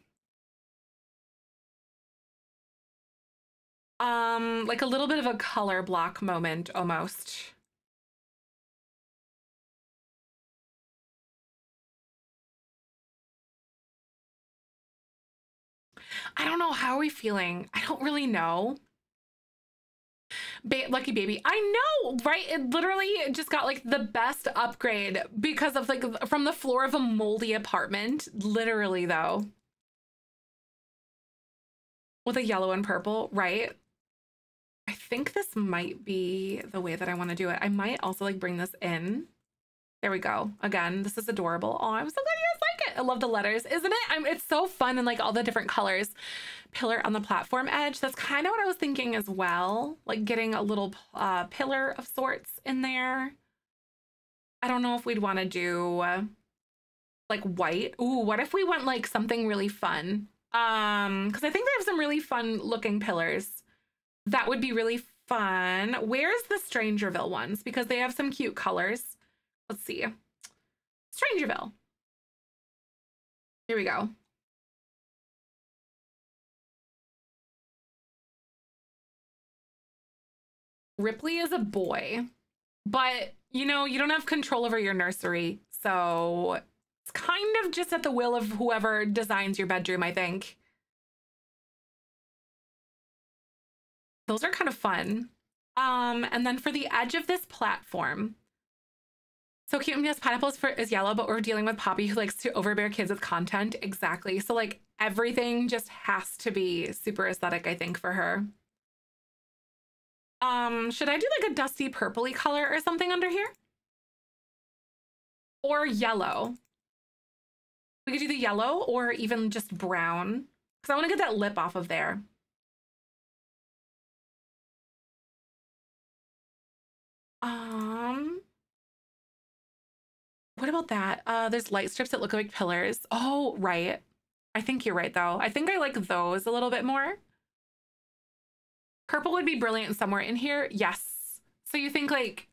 Um, like a little bit of a color block moment almost. I don't know. How are we feeling? I don't really know. Ba Lucky baby. I know, right? It literally just got like the best upgrade because of like from the floor of a moldy apartment. Literally, though. With a yellow and purple, right? I think this might be the way that I want to do it. I might also like bring this in. There we go. Again, this is adorable. Oh, I'm so glad you. I love the letters, isn't it? I'm, it's so fun and like all the different colors. Pillar on the platform edge. That's kind of what I was thinking as well. Like getting a little uh, pillar of sorts in there. I don't know if we'd want to do like white. Ooh, what if we went like something really fun? Um, because I think they have some really fun looking pillars. That would be really fun. Where's the Strangerville ones? Because they have some cute colors. Let's see. Strangerville. Here we go. Ripley is a boy, but you know, you don't have control over your nursery. So it's kind of just at the will of whoever designs your bedroom, I think. Those are kind of fun. Um, and then for the edge of this platform, so cute and yes, pineapple is, for, is yellow, but we're dealing with Poppy who likes to overbear kids with content. Exactly. So like everything just has to be super aesthetic, I think, for her. Um, should I do like a dusty purpley color or something under here? Or yellow. We could do the yellow or even just brown. Because I want to get that lip off of there. Um, what about that? Uh, there's light strips that look like pillars. Oh, right. I think you're right, though. I think I like those a little bit more. Purple would be brilliant somewhere in here. Yes. So you think like,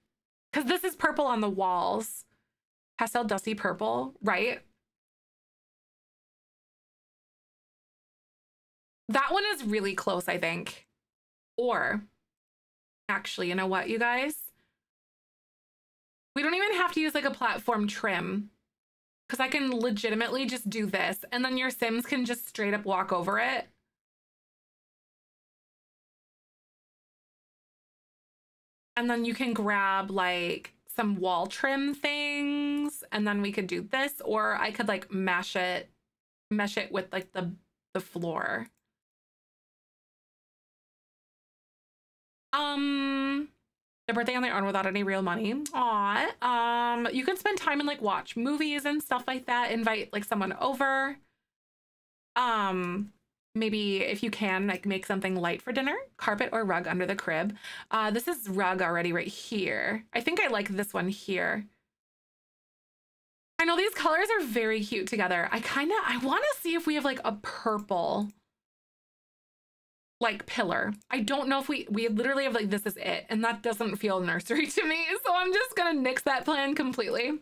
because this is purple on the walls. Pastel dusty purple, right? That one is really close, I think. Or, actually, you know what, you guys? We don't even have to use like a platform trim because I can legitimately just do this and then your Sims can just straight up walk over it. And then you can grab like some wall trim things and then we could do this or I could like mash it, mesh it with like the, the floor. Um, the birthday on their own without any real money. Aw. Um, you can spend time and like watch movies and stuff like that. Invite like someone over. Um, maybe if you can, like make something light for dinner, carpet or rug under the crib. Uh, this is rug already right here. I think I like this one here. I know these colors are very cute together. I kind of, I want to see if we have like a purple like pillar. I don't know if we we literally have like this is it and that doesn't feel nursery *laughs* to me. So I'm just going to nix that plan completely.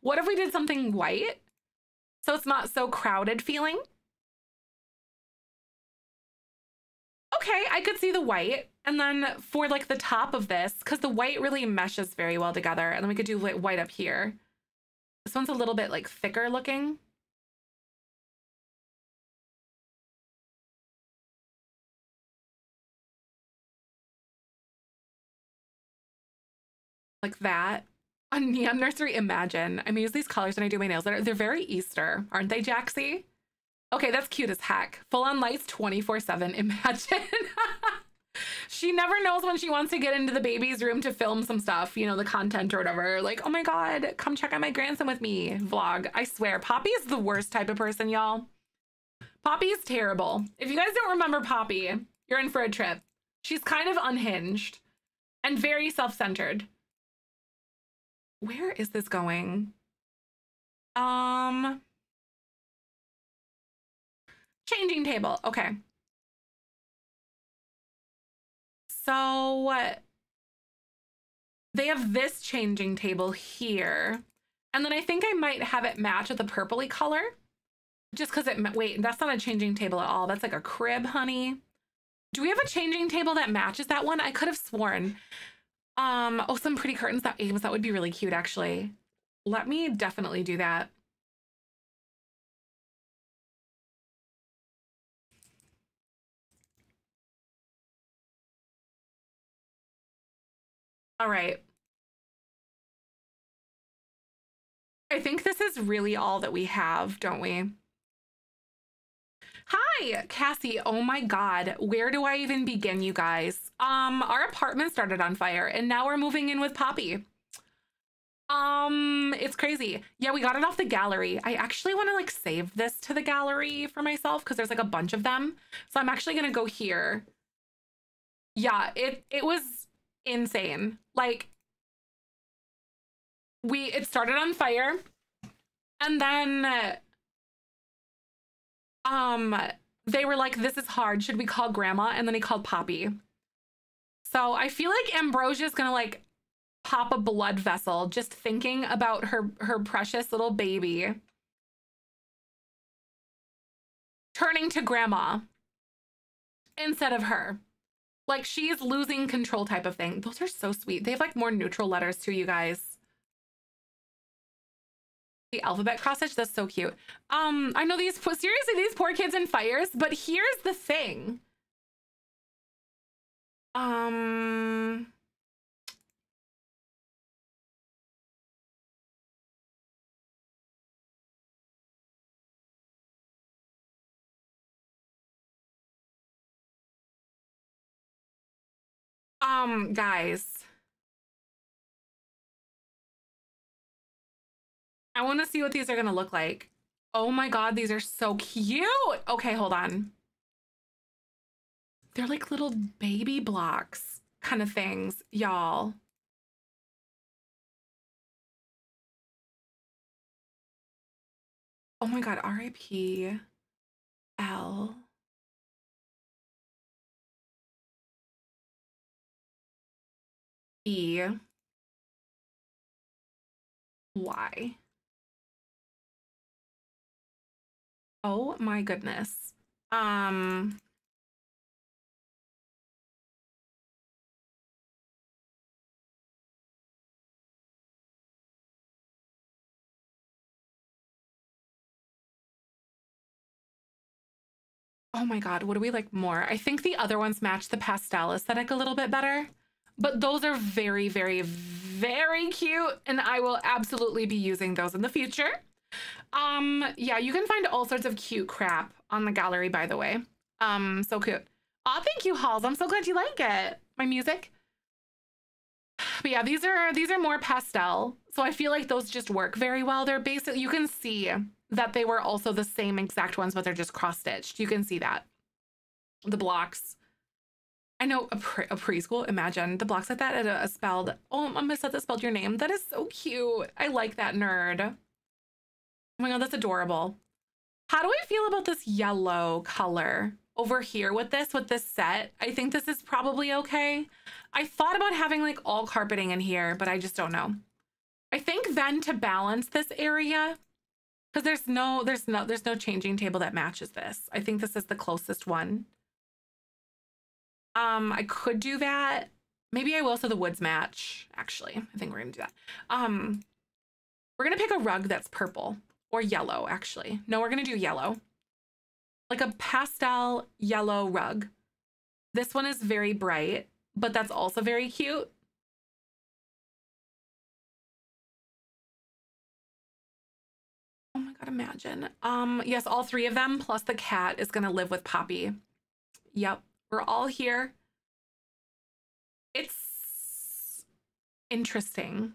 What if we did something white? So it's not so crowded feeling. Okay, I could see the white. And then for like the top of this, because the white really meshes very well together. And then we could do white up here. This one's a little bit like thicker looking. Like that. A neon nursery, imagine. I'm use these colors when I do my nails. They're, they're very Easter, aren't they, Jaxie? Okay, that's cute as heck. Full on lights 24 7. *laughs* Imagine. she never knows when she wants to get into the baby's room to film some stuff, you know, the content or whatever. Like, oh my God, come check out my grandson with me vlog. I swear, Poppy is the worst type of person, y'all. Poppy is terrible. If you guys don't remember Poppy, you're in for a trip. She's kind of unhinged and very self centered. Where is this going? Um, changing table. Okay. So what? they have this changing table here. And then I think I might have it match with a purpley color. Just because it, wait, that's not a changing table at all. That's like a crib, honey. Do we have a changing table that matches that one? I could have sworn. Um, oh, some pretty curtains that Ames, that would be really cute, actually. Let me definitely do that. All right. I think this is really all that we have, don't we? Hi, Cassie. Oh my God. Where do I even begin, you guys? Um, our apartment started on fire and now we're moving in with Poppy. Um, it's crazy. Yeah, we got it off the gallery. I actually want to like save this to the gallery for myself because there's like a bunch of them. So I'm actually to go here. Yeah, it it was insane. Like we it started on fire and then um they were like this is hard should we call grandma and then he called poppy so i feel like ambrosia's gonna like pop a blood vessel just thinking about her her precious little baby turning to grandma instead of her like she's losing control type of thing. Those are so sweet. They have like more neutral letters too, you guys. The alphabet cross stitch, that's so cute. Um, I know these seriously these poor kids in fires, but here's the thing. Um Um, guys. I want to see what these are going to look like. Oh my God, these are so cute. Okay, hold on. They're like little baby blocks kind of things, y'all. Oh my God, RIP L. E Y. Oh my goodness. Um Oh my god, what do we like more? I think the other ones match the pastel aesthetic a little bit better. But those are very, very, very cute. And I will absolutely be using those in the future. Um, yeah, you can find all sorts of cute crap on the gallery, by the way. Um, so cute. Oh, thank you, Halls. I'm so glad you like it. My music. But yeah, these are these are more pastel. So I feel like those just work very well. They're basic. You can see that they were also the same exact ones, but they're just cross stitched. You can see that. The blocks. I know a, pre- a preschool. Imagine the blocks like that at a, a spelled. Oh, I'm gonna set that spelled your name. That is so cute. I like that nerd. Oh my god, that's adorable. How do I feel about this yellow color over here with this, with this set? I think this is probably okay. I thought about having like all carpeting in here, but I just don't know. I think then to balance this area, because there's no, there's no, there's no changing table that matches this. I think this is the closest one. Um, I could do that. Maybe I will so the woods match. Actually, I think we're gonna do that. Um, we're gonna pick a rug that's purple or yellow, actually. No, we're gonna do yellow. Like a pastel yellow rug. This one is very bright, but that's also very cute. Oh my god, imagine. Um, yes, all three of them plus the cat is gonna live with Poppy. Yep, we're all here. It's interesting.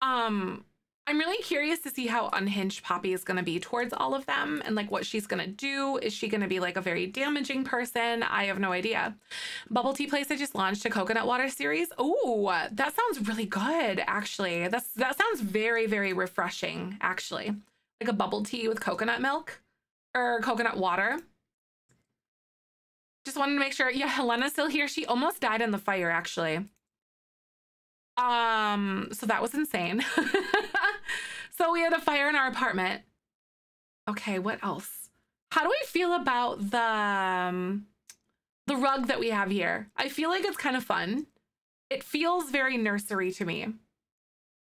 Um, I'm really curious to see how unhinged Poppy is going to be towards all of them and like what she's going to do. Is she going to be like a very damaging person? I have no idea. Bubble tea place I just launched a coconut water series. Oh, that sounds really good actually. That's that sounds very very refreshing actually. Like a bubble tea with coconut milk or coconut water. Just wanted to make sure. Yeah, Helena's still here. She almost died in the fire actually. Um, so that was insane. *laughs* so we had a fire in our apartment. Okay, what else? How do we feel about the um, the rug that we have here? I feel like it's kind of fun. It feels very nursery to me.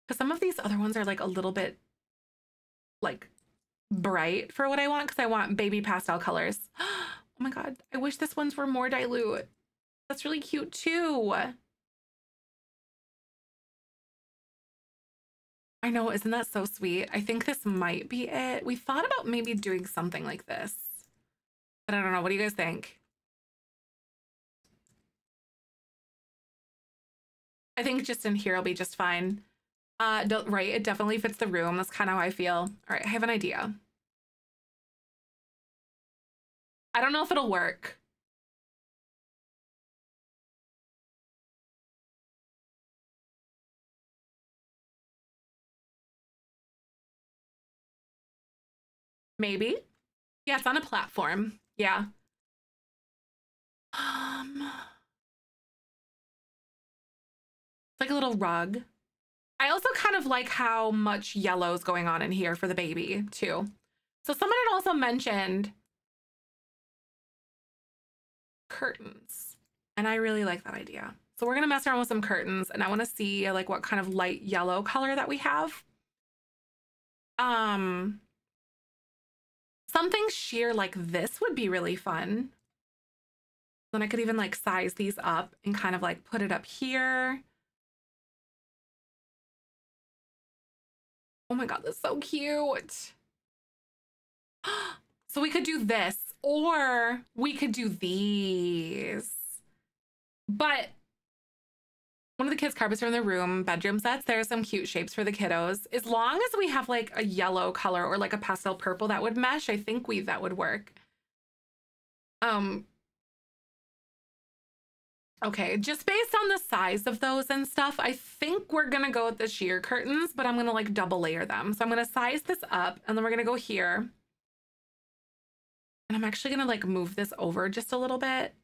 Cuz some of these other ones are like a little bit like bright for what I want cuz I want baby pastel colors. *gasps* Oh my god, I wish this ones were more dilute. That's really cute too. I know, isn't that so sweet? I think this might be it. We thought about maybe doing something like this. But I don't know. What do you guys think? I think just in here, I'll be just fine. Uh, right, it definitely fits the room. That's kind of how I feel. All right, I have an idea. I don't know if it'll work. Maybe. Yeah, it's on a platform. Yeah. Um, it's like a little rug. I also kind of like how much yellow is going on in here for the baby too. So someone had also mentioned curtains and I really like that idea. So we're gonna mess around with some curtains and I wanna see like what kind of light yellow color that we have. Um, Something sheer like this would be really fun. Then I could even like size these up and kind of like put it up here. Oh my God, that's so cute. *gasps* So we could do this or we could do these. But one of the kids' carpets are in the room, bedroom sets. There are some cute shapes for the kiddos. As long as we have like a yellow color or like a pastel purple that would mesh, I think we that would work. Um, Okay, just based on the size of those and stuff, I think we're gonna go with the sheer curtains, but I'm gonna like double layer them. So I'm gonna size this up and then we're gonna go here. And I'm actually gonna like move this over just a little bit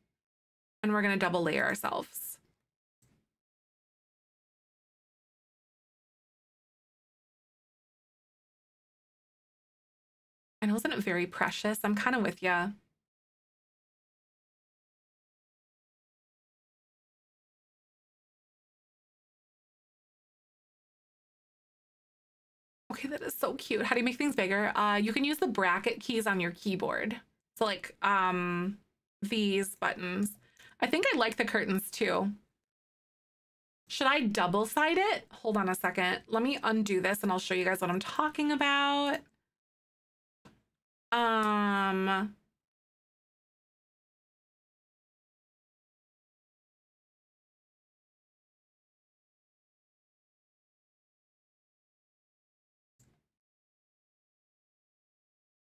and we're gonna double layer ourselves. And wasn't it very precious? I'm kind of with you. Okay, that is so cute. How do you make things bigger? Uh, you can use the bracket keys on your keyboard. So like um, these buttons. I think I like the curtains too. Should I double side it? Hold on a second. Let me undo this and I'll show you guys what I'm talking about. Um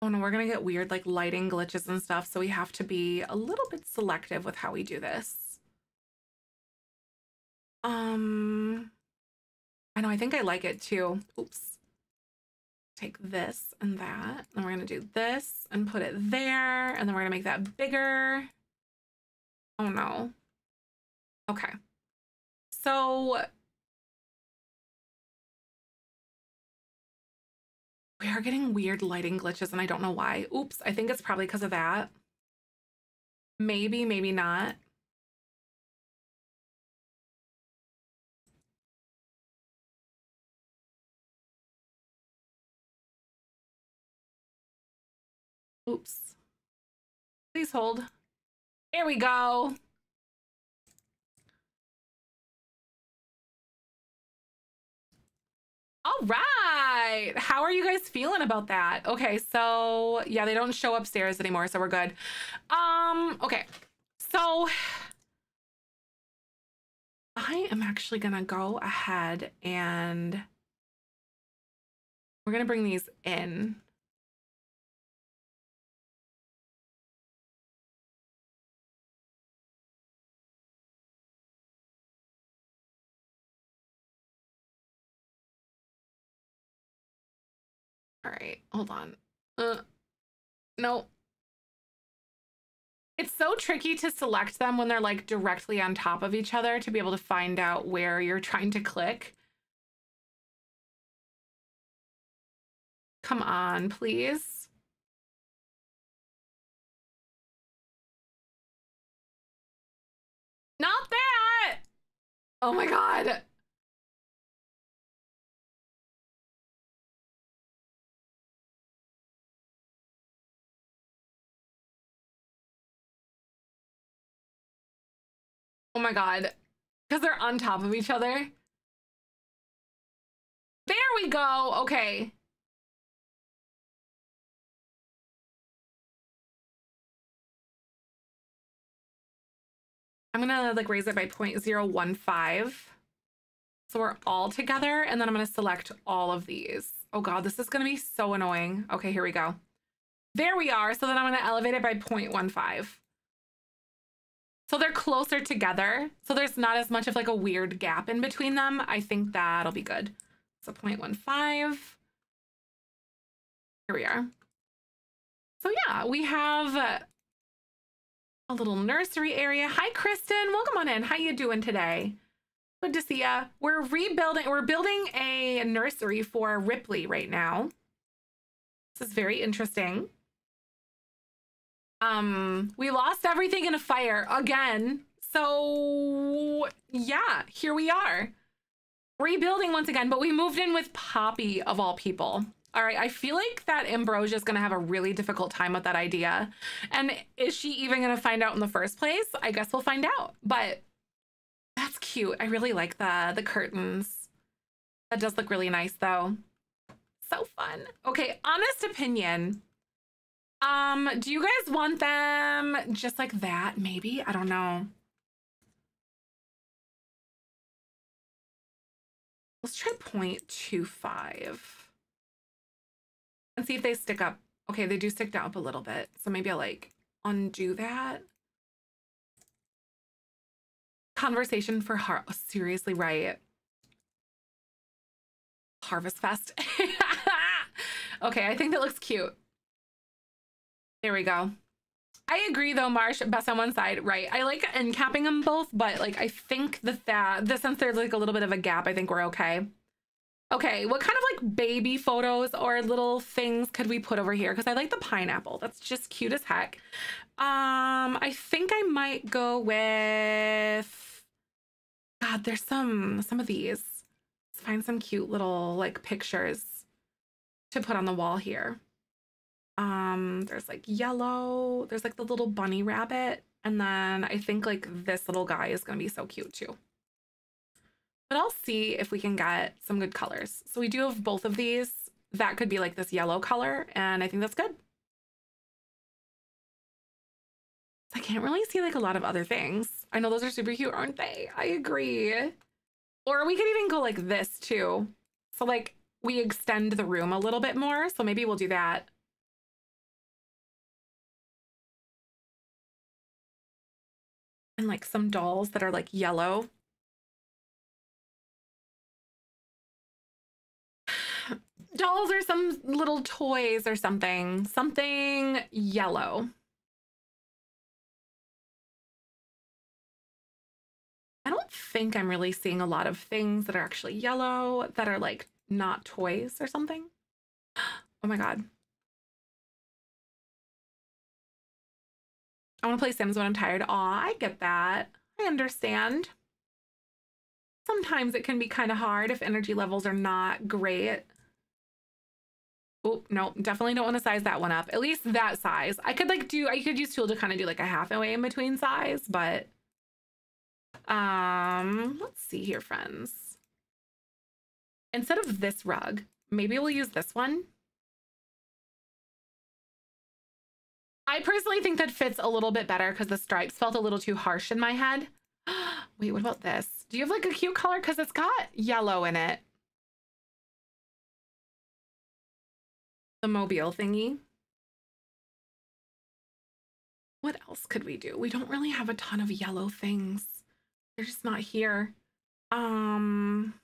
Oh no, we're gonna get weird like lighting glitches and stuff, so we have to be a little bit selective with how we do this. Um, I know, I think I like it too. Oops take this and that. And we're going to do this and put it there. And then we're going to make that bigger. Oh no. Okay. So we are getting weird lighting glitches and I don't know why. Oops, I think it's probably because of that. Maybe, maybe not. Oops. Please hold. Here we go. All right. How are you guys feeling about that? Okay, so yeah, they don't show upstairs anymore, so we're good. Um, okay. So I am actually gonna go ahead and we're gonna bring these in. All right, hold on. Uh, no. It's so tricky to select them when they're like directly on top of each other to be able to find out where you're trying to click. Come on, please. Not that! Oh my god. Oh my god. Because they're on top of each other. There we go. Okay. I'm gonna like raise it by 0.015. So we're all together and then I'm gonna select all of these. Oh God, this is gonna be so annoying. Okay, here we go. There we are. So then I'm gonna elevate it by 0.15. So they're closer together. So there's not as much of like a weird gap in between them. I think that'll be good. So 0.15. Here we are. So yeah, we have a little nursery area. Hi, Kristen. Welcome on in. How you doing today? Good to see ya. We're rebuilding, we're building a nursery for Ripley right now. This is very interesting. Um, we lost everything in a fire again. So yeah, here we are. Rebuilding once again, but we moved in with Poppy of all people. All right, I feel like that Ambrosia is going to have a really difficult time with that idea. And is she even going to find out in the first place? I guess we'll find out. But that's cute. I really like the the curtains. That does look really nice though. So fun. Okay, honest opinion. Um, do you guys want them just like that? Maybe? I don't know. Let's try 0.25 and see if they stick up. Okay, they do stick up a little bit. So maybe I'll like undo that. Conversation for heart. Oh, seriously, right. Harvest Fest. *laughs* okay, I think that looks cute. There we go. I agree though, Marsh, best on one side, right? I like end capping them both, but like I think that that, the since there's like a little bit of a gap, I think we're okay. Okay, what kind of like baby photos or little things could we put over here? Because I like the pineapple. That's just cute as heck. Um, I think I might go with, God, there's some, some of these. Let's find some cute little like pictures to put on the wall here. Um, there's like yellow, there's like the little bunny rabbit. And then I think like this little guy is going to be so cute too. But I'll see if we can get some good colors. So we do have both of these. That could be like this yellow color. And I think that's good. I can't really see like a lot of other things. I know those are super cute, aren't they? I agree. Or we could even go like this too. So like we extend the room a little bit more. So maybe we'll do that. And like some dolls that are like yellow. *sighs* dolls or some little toys or something. Something yellow. I don't think I'm really seeing a lot of things that are actually yellow that are like not toys or something. *gasps* Oh my god. I want to play Sims when I'm tired. Aw, I get that. I understand. Sometimes it can be kind of hard if energy levels are not great. Oh, no, definitely don't want to size that one up. At least that size. I could like do, I could use tool to kind of do like a halfway in between size, but um, let's see here, friends. instead of this rug, maybe we'll use this one. I personally think that fits a little bit better because the stripes felt a little too harsh in my head. *gasps* Wait, what about this? Do you have like a cute color? Because it's got yellow in it. The mobile thingy. What else could we do? We don't really have a ton of yellow things. They're just not here. Um,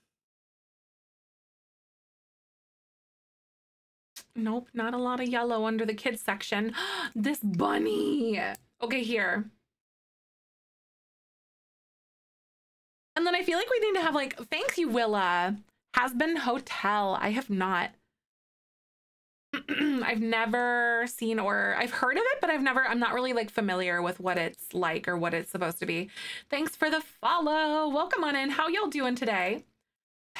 Nope, not a lot of yellow under the kids section. *gasps* this bunny. Okay, here. And then I feel like we need to have like, thanks you, Willa. Hazbin Hotel. I have not. *clears throat* I've never seen or I've heard of it, but I've never, I'm not really like familiar with what it's like or what it's supposed to be. Thanks for the follow. Welcome on in. How y'all doing today?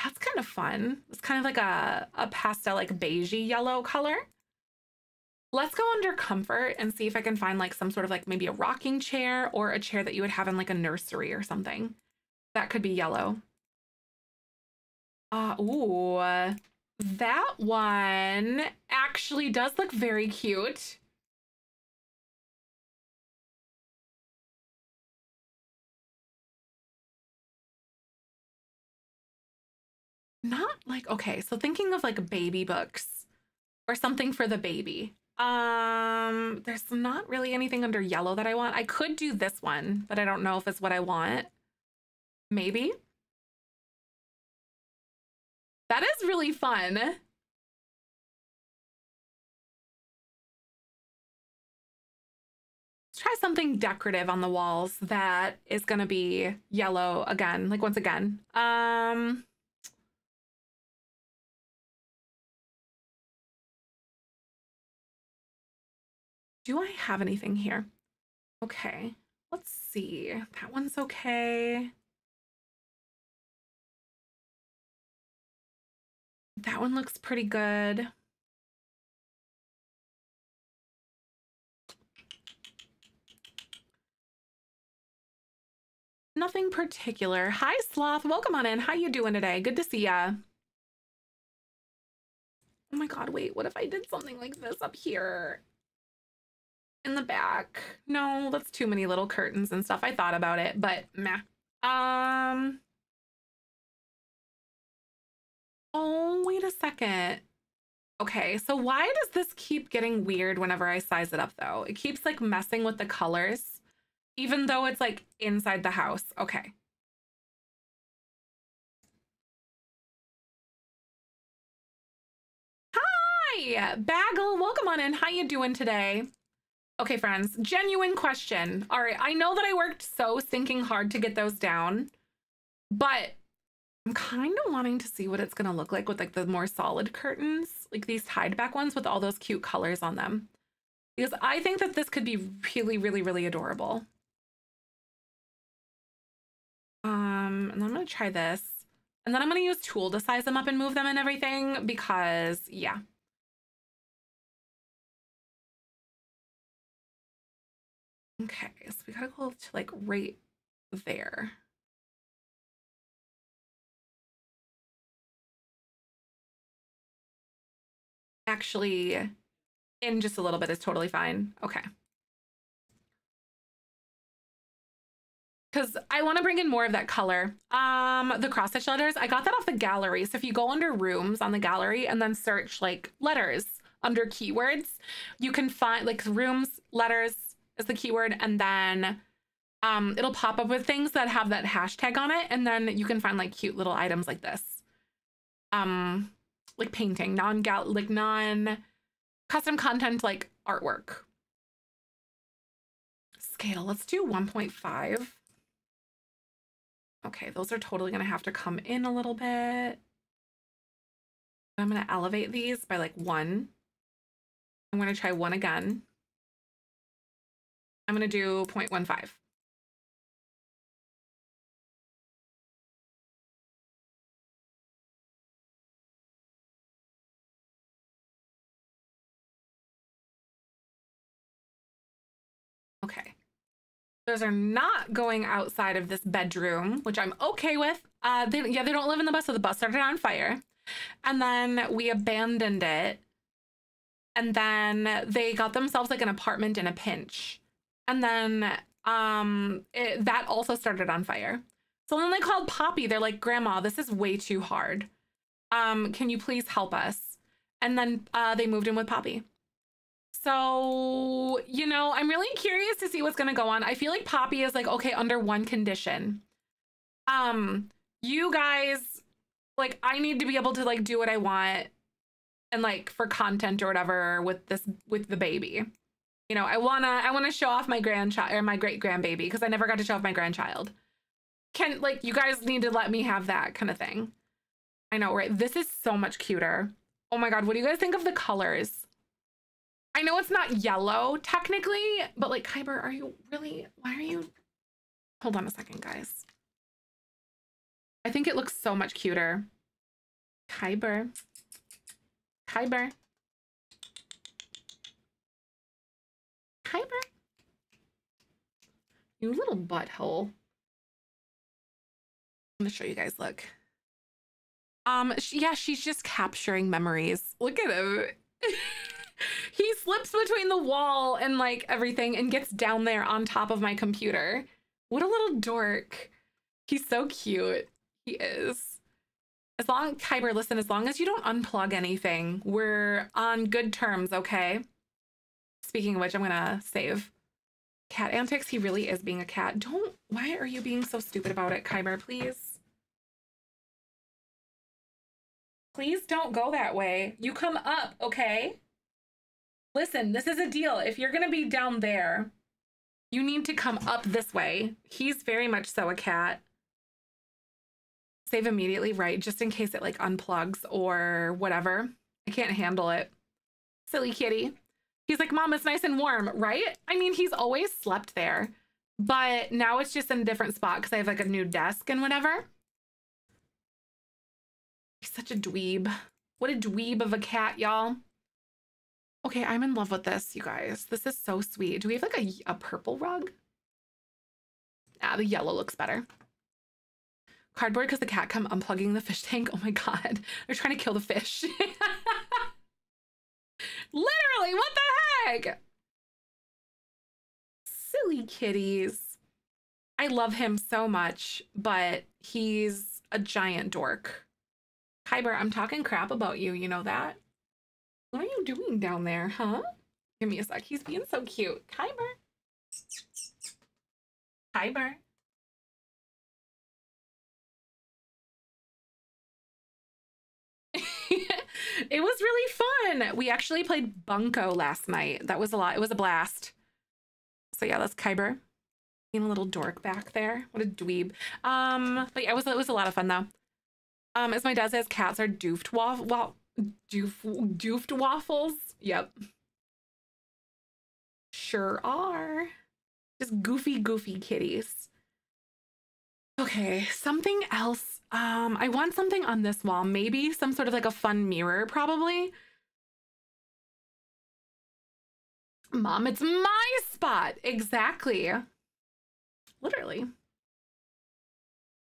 That's kind of fun. It's kind of like a, a pastel, like beigey yellow color. Let's go under comfort and see if I can find like some sort of like maybe a rocking chair or a chair that you would have in like a nursery or something. That could be yellow. Uh, ooh, that one actually does look very cute. Not like okay so thinking of like baby books or something for the baby. Um there's not really anything under yellow that i want. I could do this one but i don't know if it's what i want. Maybe. That is really fun. Try something decorative on the walls that is going to be yellow again like once again. Um Do I have anything here? Okay, let's see. That one's okay. That one looks pretty good. Nothing particular. Hi, Sloth. Welcome on in. How you doing today? Good to see ya. Oh my god, wait. What if I did something like this up here? In the back. No, that's too many little curtains and stuff. I thought about it, but meh. Um. Oh, wait a second. Okay, so why does this keep getting weird whenever I size it up though? It keeps like messing with the colors, even though it's like inside the house. Okay. Hi, Bagel. Welcome on in. How you doing today? Okay, friends, genuine question. All right, I know that I worked so stinking hard to get those down, but I'm kind of wanting to see what it's going to look like with like the more solid curtains, like these tied back ones with all those cute colors on them. Because I think that this could be really, really, really adorable. Um, and then I'm going to try this. And then I'm going to use tool to size them up and move them and everything because, yeah, Okay, so we gotta go to like right there. Actually, in just a little bit is totally fine. Okay. because I want to bring in more of that color. Um, the cross stitch letters, I got that off the gallery. So if you go under rooms on the gallery and then search like letters under keywords, you can find like rooms, letters, is the keyword, and then um, it'll pop up with things that have that hashtag on it, and then you can find like cute little items like this, um, like painting, non gal like non custom content like artwork. Scale, let's do 1.5. Okay, those are totally gonna have to come in a little bit. I'm gonna elevate these by like one. I'm gonna try one again. I'm going to do 0.15. Okay. Those are not going outside of this bedroom, which I'm okay with. Uh, they, yeah, they don't live in the bus, so the bus started on fire. And then we abandoned it. And then they got themselves like an apartment in a pinch. And then um it, that also started on fire. So then they called Poppy. They're like, "Grandma, this is way too hard. Um can you please help us?" And then uh they moved in with Poppy. So, you know, I'm really curious to see what's going to go on. I feel like Poppy is like, okay, under one condition. Um, you guys, like, I need to be able to like do what I want and like for content or whatever with this, with the baby. You know, I wanna, I wanna show off my grandchild or my great grandbaby because I never got to show off my grandchild. Can like, you guys need to let me have that kind of thing. I know, right? This is so much cuter. Oh my God, what do you guys think of the colors? I know it's not yellow technically, but like Kyber, are you really, why are you, hold on a second, guys. I think it looks so much cuter. Kyber. Kyber. Kyber. You little butthole. I'm gonna show you guys, look. Um, yeah, she's just capturing memories. Look at him. *laughs* he slips between the wall and like everything and gets down there on top of my computer. What a little dork. He's so cute. He is. As long, Kyber, listen, as long as you don't unplug anything, we're on good terms, okay? Speaking of which, I'm gonna save. Cat antics, he really is being a cat. Don't, why are you being so stupid about it, Kyber, please? Please don't go that way. You come up, okay? Listen, this is a deal. If you're to be down there, you need to come up this way. He's very much so a cat. Save immediately, right? Just in case it like unplugs or whatever. I can't handle it. Silly kitty. He's like, Mom, it's nice and warm, right? I mean, he's always slept there, but now it's just in a different spot because I have like a new desk and whatever. He's such a dweeb. What a dweeb of a cat, y'all. Okay, I'm in love with this, you guys. This is so sweet. Do we have like a, a purple rug? Ah, the yellow looks better. Cardboard because the cat come unplugging the fish tank. *laughs* Oh my god. They're trying to kill the fish. *laughs* Literally, what the heck? Silly kitties. I love him so much, but he's a giant dork. Kyber, I'm talking crap about you, you know that? What are you doing down there, huh? Give me a sec. He's being so cute. Kyber. Kyber. *laughs* it was really fun. We actually played Bunko last night. That was a lot. It was a blast. So yeah, that's Kyber. Being a little dork back there. What a dweeb. Um, but yeah, it was it was a lot of fun though. Um, as my dad says, cats are doofed waffle Doof, doofed waffles? Yep. Sure are. Just goofy, goofy kitties. Okay, something else. Um, I want something on this wall. Maybe some sort of like a fun mirror, probably. Mom, it's my spot. Exactly. Literally.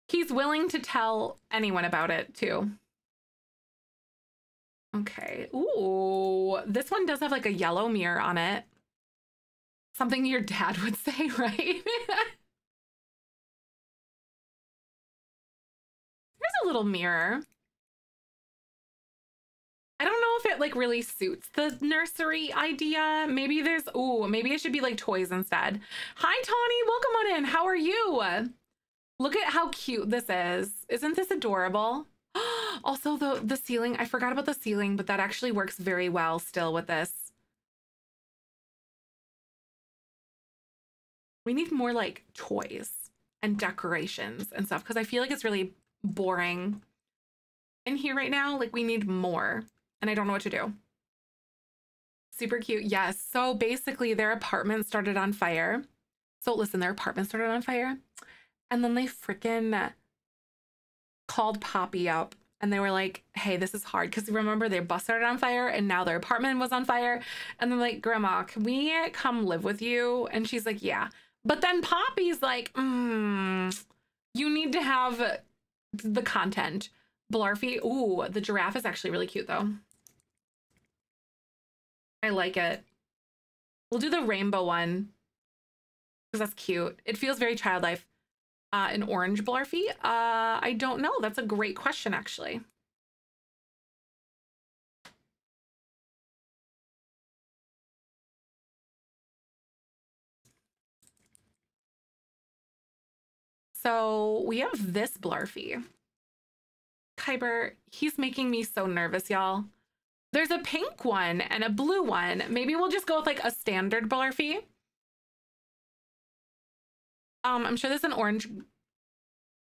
He's willing to tell anyone about it, too. Okay. Ooh, this one does have like a yellow mirror on it. Something your dad would *laughs* say, right? *laughs* There's a little mirror. I don't know if it like really suits the nursery idea. Maybe there's, ooh, maybe it should be like toys instead. Hi, Tawny. Welcome on in. How are you? Look at how cute this is. Isn't this adorable? *gasps* also, the, the ceiling, I forgot about the ceiling, but that actually works very well still with this. We need more like toys and decorations and stuff because I feel like it's really boring in here right now. Like we need more and I don't know what to do. Super cute. Yes. So basically their apartment started on fire. So listen, their apartment started on fire and then they freaking called Poppy up and they were like, hey, this is hard. Because remember, their bus started on fire and now their apartment was on fire. And they're like, Grandma, can we come live with you? And she's like, yeah. But then Poppy's like, mm, you need to have the content. Blarfy. Ooh, the giraffe is actually really cute though. I like it. We'll do the rainbow one because that's cute. It feels very childlike. Uh, an orange Blarfy? Uh, I don't know. That's a great question, actually. So we have this Blarfy. Kyber, he's making me so nervous, y'all. There's a pink one and a blue one. Maybe we'll just go with like a standard Blarfy. Um, I'm sure there's an orange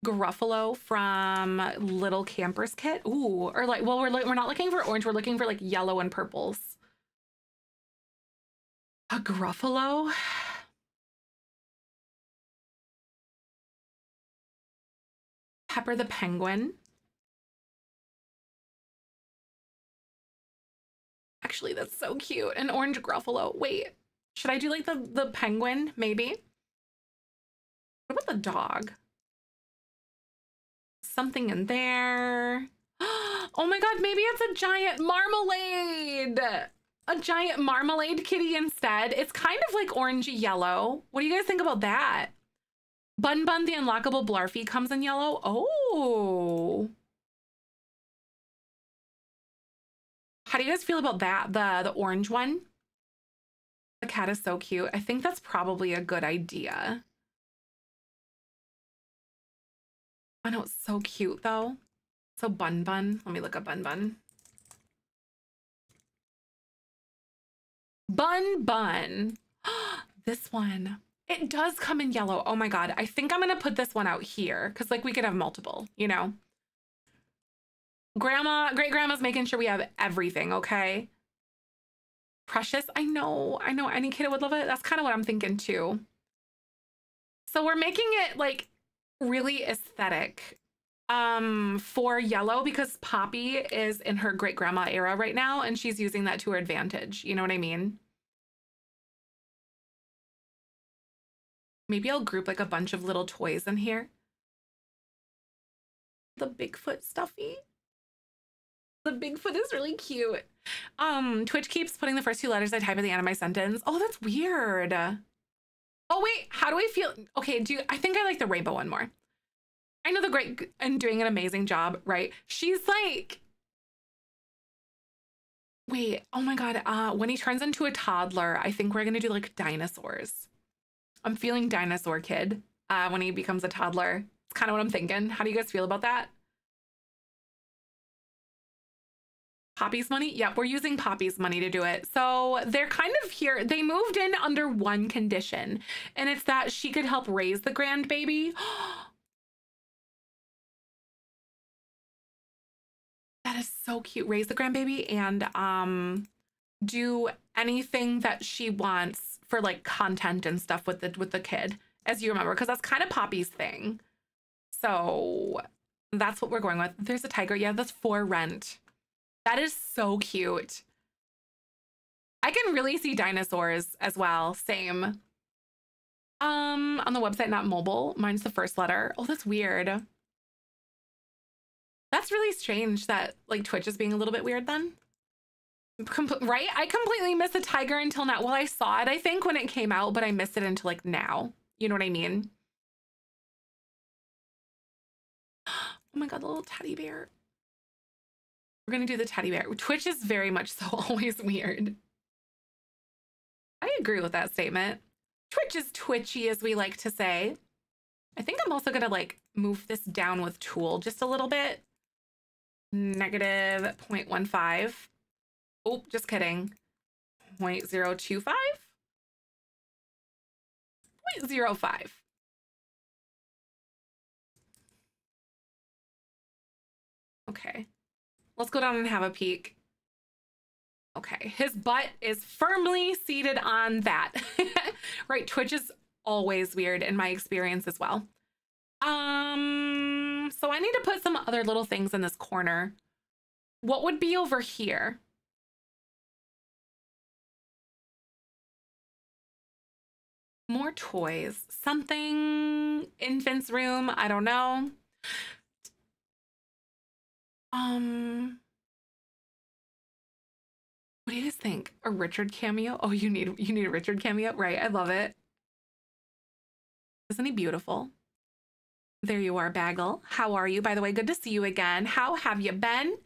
Gruffalo from Little Campers Kit. Ooh, or like, well, we're we're not looking for orange. We're looking for like yellow and purples. A Gruffalo. Pepper the Penguin. Actually, that's so cute. An orange Gruffalo. Wait, should I do like the, the penguin, maybe? What about the dog? Something in there. *gasps* Oh my god, maybe it's a giant marmalade. A giant marmalade kitty instead. It's kind of like orangey yellow. What do you guys think about that? Bun Bun the Unlockable Blarfy comes in yellow. Oh. How do you guys feel about that? The the orange one? The cat is so cute. I think that's probably a good idea. I know it's so cute though. So Bun Bun. Let me look up Bun Bun. Bun Bun. *gasps* this one. It does come in yellow. Oh my god. I think I'm going to put this one out here because like we could have multiple, you know? Grandma, great grandma's making sure we have everything, okay? Precious. I know. I know any kid would love it. That's kind of what I'm thinking too. So we're making it like really aesthetic um for yellow because Poppy is in her great grandma era right now and she's using that to her advantage. You know what I mean? Maybe I'll group like a bunch of little toys in here. The Bigfoot stuffy. The Bigfoot is really cute. Um, Twitch keeps putting the first two letters I type at the end of my sentence. Oh, that's weird. Oh wait, how do I feel? Okay, do you, I think I like the rainbow one more. I know the great and doing an amazing job, right? She's like, wait, oh my god. Uh, when he turns into a toddler, I think we're gonna do like dinosaurs. I'm feeling dinosaur kid. Uh, when he becomes a toddler, it's kind of what I'm thinking. How do you guys feel about that? Poppy's money? Yep, we're using Poppy's money to do it. So they're kind of here. They moved in under one condition, and it's that she could help raise the grandbaby. *gasps* that is so cute. Raise the grandbaby and um do anything that she wants for like content and stuff with the with the kid, as you remember, because that's kind of Poppy's thing. So that's what we're going with. There's a tiger. Yeah, that's for rent. That is so cute. I can really see dinosaurs as well. Same. Um, on the website, not mobile. Mine's the first letter. Oh, that's weird. That's really strange that like Twitch is being a little bit weird then. Com right? I completely missed the tiger until now. Well, I saw it, I think, when it came out, but I missed it until like now. You know what I mean? *gasps* Oh my god, the little teddy bear. We're gonna do the teddy bear. Twitch is very much so *laughs* always weird. I agree with that statement. Twitch is twitchy, as we like to say. I think I'm also gonna like move this down with tool just a little bit. Negative 0.15. Oh, just kidding. 0.025? 0.05. Okay. Let's go down and have a peek. Okay, his butt is firmly seated on that. *laughs* right, Twitch is always weird in my experience as well. Um, so I need to put some other little things in this corner. What would be over here? More toys. Something infant's room. I don't know. Um, what do you guys think? A Richard cameo? Oh, you need you need a Richard cameo, right? I love it. Isn't he beautiful? There you are, Bagel. How are you? By the way, good to see you again. How have you been?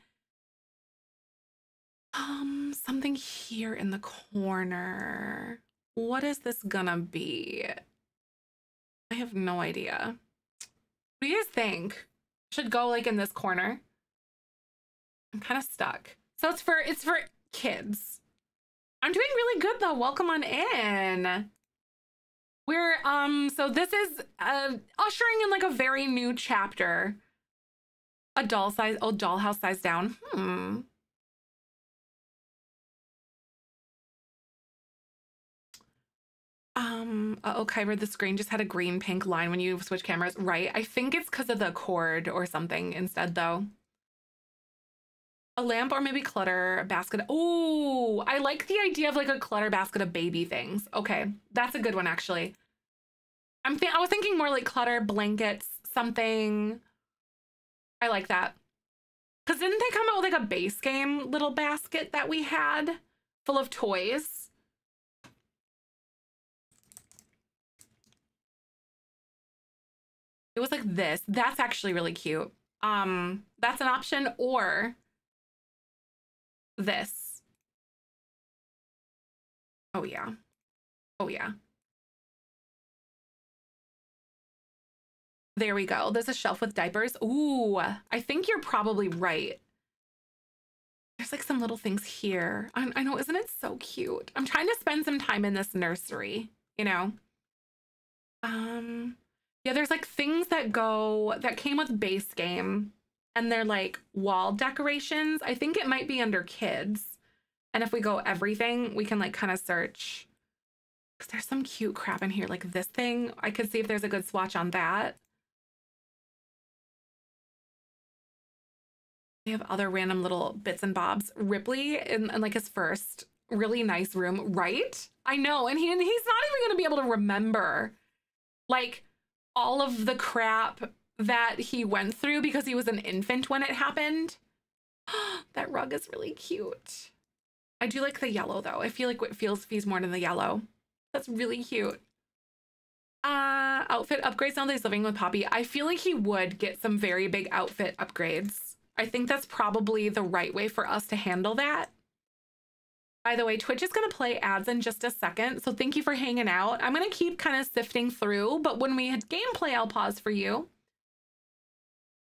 Um, something here in the corner. What is this gonna be? I have no idea. What do you guys think? Should go like in this corner. I'm kind of stuck. So it's for it's for kids. I'm doing really good though. Welcome on in. We're um so this is uh ushering in like a very new chapter. A doll size oh dollhouse size down. Hmm. Um, oh, Kyber, the screen just had a green pink line when you switch cameras. Right. I think it's because of the cord or something instead, though. A lamp or maybe clutter basket. Oh, I like the idea of like a clutter basket of baby things. Okay, that's a good one actually. I'm th I was thinking more like clutter blankets, something. I like that. Cause didn't they come out with like a base game little basket that we had full of toys? It was like this. That's actually really cute. Um, that's an option or this. Oh, yeah. Oh, yeah. There we go. There's a shelf with diapers. Ooh, I think you're probably right. There's like some little things here. I, I know, isn't it so cute? I'm trying to spend some time in this nursery, you know? Um, yeah, there's like things that go, that came with base game and they're like wall decorations. I think it might be under kids. And if we go everything, we can like kind of search. Because there's some cute crap in here, like this thing. I could see if there's a good swatch on that. We have other random little bits and bobs. Ripley in, in like his first really nice room, right? I know. And he and he's not even gonna be able to remember like all of the crap that he went through because he was an infant when it happened. *gasps* that rug is really cute. I do like the yellow though. I feel like it feels feels more than the yellow. That's really cute. Uh, outfit upgrades now that he's living with Poppy. I feel like he would get some very big outfit upgrades. I think that's probably the right way for us to handle that. By the way, Twitch is going to play ads in just a second, so thank you for hanging out. I'm going to keep kind of sifting through, but when we hit gameplay, I'll pause for you.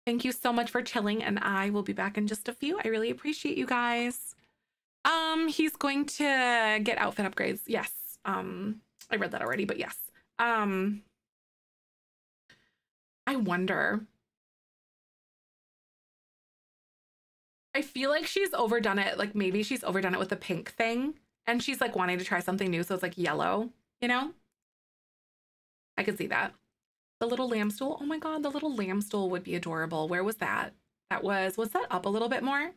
Thank you so much for chilling, and I will be back in just a few. I really appreciate you guys. Um, he's going to get outfit upgrades. Yes. Um, I read that already, but yes. Um, I wonder. I feel like she's overdone it. Like maybe she's overdone it with the pink thing, and she's like wanting to try something new, so it's like yellow. You know. I could see that. The little lamb stool. Oh my god, the little lamb stool would be adorable. Where was that? That was, was that up a little bit more?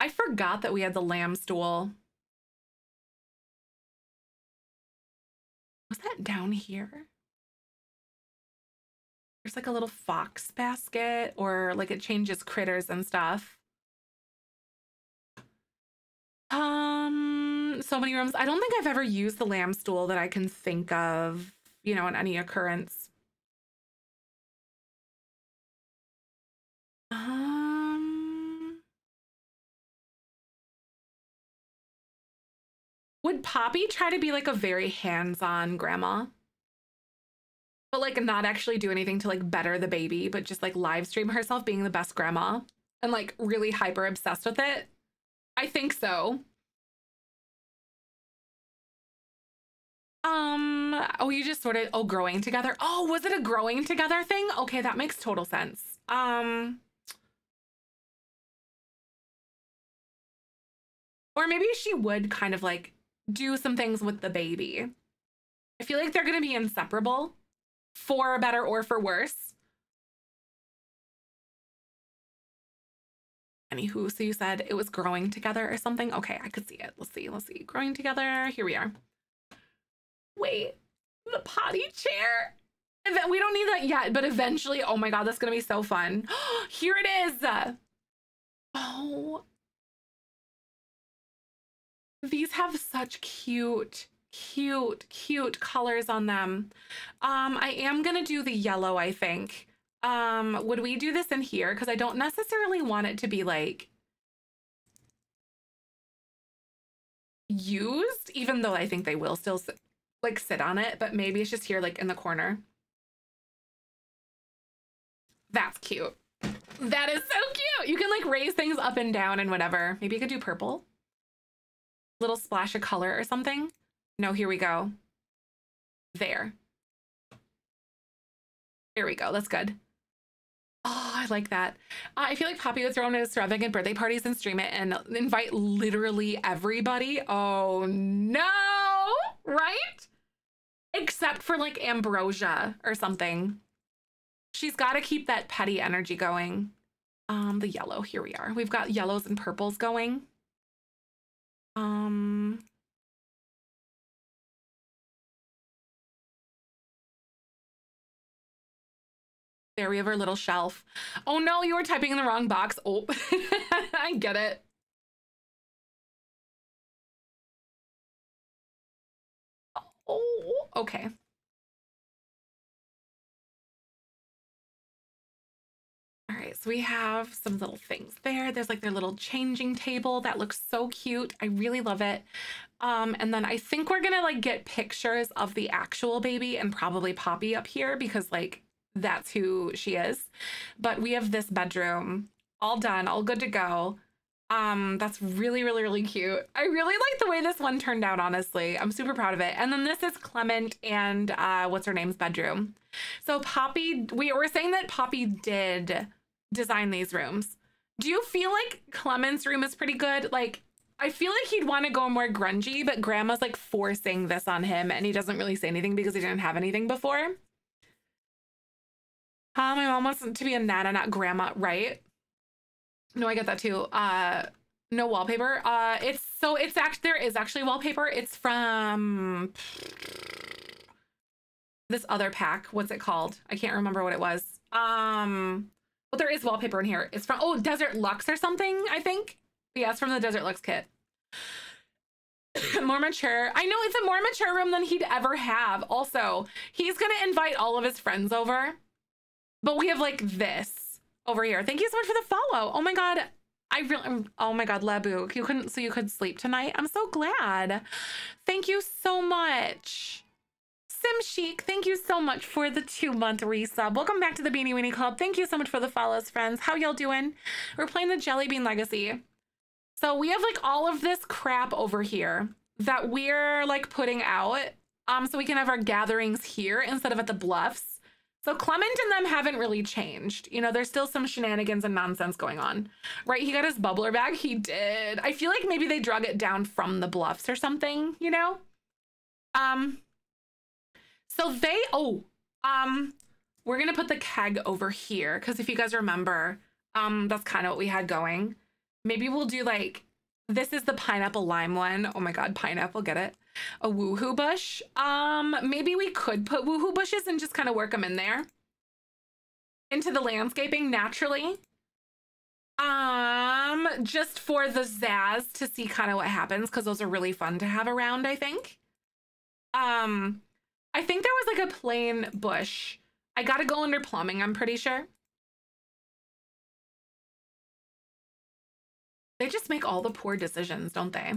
I forgot that we had the lamb stool. Was that down here? There's like a little fox basket or like it changes critters and stuff. Um, so many rooms. I don't think I've ever used the lamb stool that I can think of you know, in any occurrence. Um, would Poppy try to be like a very hands-on grandma? But like not actually do anything to like better the baby, but just like live stream herself being the best grandma and like really hyper obsessed with it? I think so. Um, oh, you just sort of, oh, growing together. Oh, was it a growing together thing? Okay, that makes total sense. Um, or maybe she would kind of like do some things with the baby. I feel like they're going to be inseparable for better or for worse. Anywho, so you said it was growing together or something? Okay, I could see it. Let's see. Let's see. Growing together. Here we are. Wait, the potty chair? We don't need that yet, but eventually, oh my God, that's going to be so fun. *gasps* Here it is. Oh. These have such cute, cute, cute colors on them. Um, I am going to do the yellow, I think. Um, would we do this in here? Because I don't necessarily want it to be like used, even though I think they will still like sit on it, but maybe it's just here like in the corner. That's cute. That is so cute. You can like raise things up and down and whatever. Maybe you could do purple. Little splash of color or something. No, here we go. There. There we go. That's good. Oh, I like that. Uh, I feel like Poppy would throw an extravagant birthday parties and stream it and invite literally everybody. Oh no, right? Except for like Ambrosia or something. She's got to keep that petty energy going. Um, the yellow, here we are. We've got yellows and purples going. Um, There we have our little shelf. Oh no, you were typing in the wrong box. Oh, *laughs* I get it. Oh, okay. All right, so we have some little things there. There's like their little changing table that looks so cute. I really love it. Um, and then I think we're gonna like get pictures of the actual baby and probably Poppy up here because like that's who she is. But we have this bedroom all done, all good to go. Um, that's really, really, really cute. I really like the way this one turned out, honestly. I'm super proud of it. And then this is Clement and uh, what's her name's bedroom. So Poppy, we were saying that Poppy did design these rooms. Do you feel like Clement's room is pretty good? Like, I feel like he'd want to go more grungy, but grandma's like forcing this on him and he doesn't really say anything because he didn't have anything before. Uh, my mom wants to be a nana, not grandma, right? No, I get that too. Uh, no wallpaper. Uh, it's so it's actually there is actually wallpaper. It's from this other pack. What's it called? I can't remember what it was. Um, but there is wallpaper in here. It's from oh Desert Luxe or something. I think. Yeah, it's from the Desert Luxe kit. *coughs* more mature. I know it's a more mature room than he'd ever have. Also, he's gonna invite all of his friends over. But we have like this over here. Thank you so much for the follow. Oh my God. I really, oh my God, Labu, you couldn't, so you could sleep tonight. I'm so glad. Thank you so much. Sim Chic, thank you so much for the two month resub. Welcome back to the Beanie Weenie Club. Thank you so much for the follows, friends. How y'all doing? We're playing the Jelly Bean Legacy. So we have like all of this crap over here that we're like putting out um, so we can have our gatherings here instead of at the bluffs. So Clement and them haven't really changed. You know, there's still some shenanigans and nonsense going on. Right? He got his bubbler bag. He did. I feel like maybe they drug it down from the bluffs or something, you know? Um so they oh, um we're going to put the keg over here cuz if you guys remember, um that's kind of what we had going. Maybe we'll do like this is the pineapple lime one. Oh my god, pineapple, get it? A woohoo bush. Um, maybe we could put woohoo bushes and just kind of work them in there into the landscaping naturally. Um, just for the zazz to see kind of what happens because those are really fun to have around, I think. Um, I think there was like a plain bush. I gotta go under plumbing, I'm pretty sure. They just make all the poor decisions, don't they?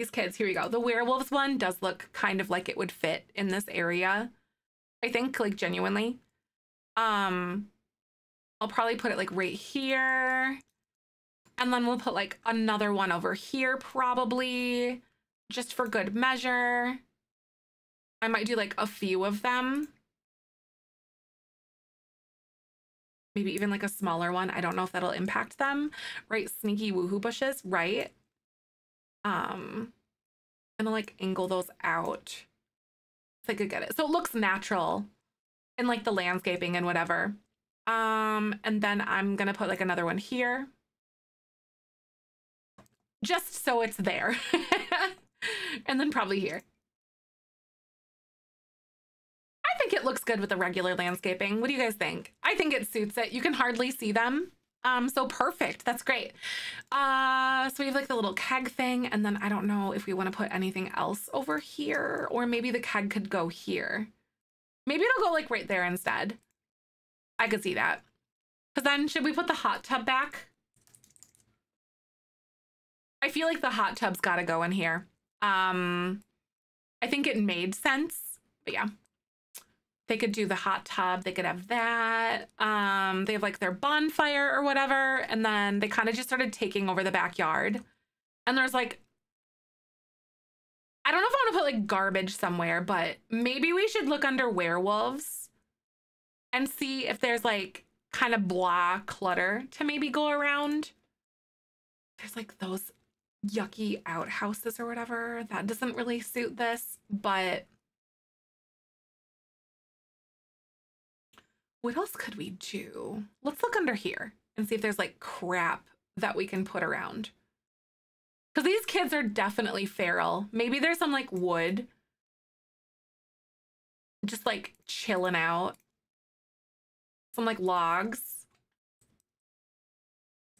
These kids. Here we go. The werewolves one does look kind of like it would fit in this area. I think like genuinely. Um, I'll probably put it like right here. And then we'll put like another one over here probably just for good measure. I might do like a few of them. Maybe even like a smaller one. I don't know if that'll impact them. Right? Sneaky woohoo bushes, right? Um, I'm gonna like angle those out if I could get it. So it looks natural in like the landscaping and whatever. Um, and then I'm gonna put like another one here. Just so it's there. *laughs* and then probably here. I think think it looks good with the regular landscaping. What do you guys think? I think it suits it. You can hardly see them. Um, so perfect. That's great. Uh, so we have like the little keg thing, and then I don't know if we want to put anything else over here, or maybe the keg could go here. Maybe it'll go like right there instead. I could see that. Because then should we put the hot tub back? I feel like the hot tub's got to go in here. Um, I think it made sense, but yeah. They could do the hot tub. They could have that. Um, they have like their bonfire or whatever. And then they kind of just started taking over the backyard. And there's like, I don't know if I want to put like garbage somewhere, but maybe we should look under werewolves and see if there's like kind of blah clutter to maybe go around. There's like those yucky outhouses or whatever. That doesn't really suit this, but What else could we do? Let's look under here and see if there's like crap that we can put around. Because these kids are definitely feral. Maybe there's some like wood. Just like chilling out. Some like logs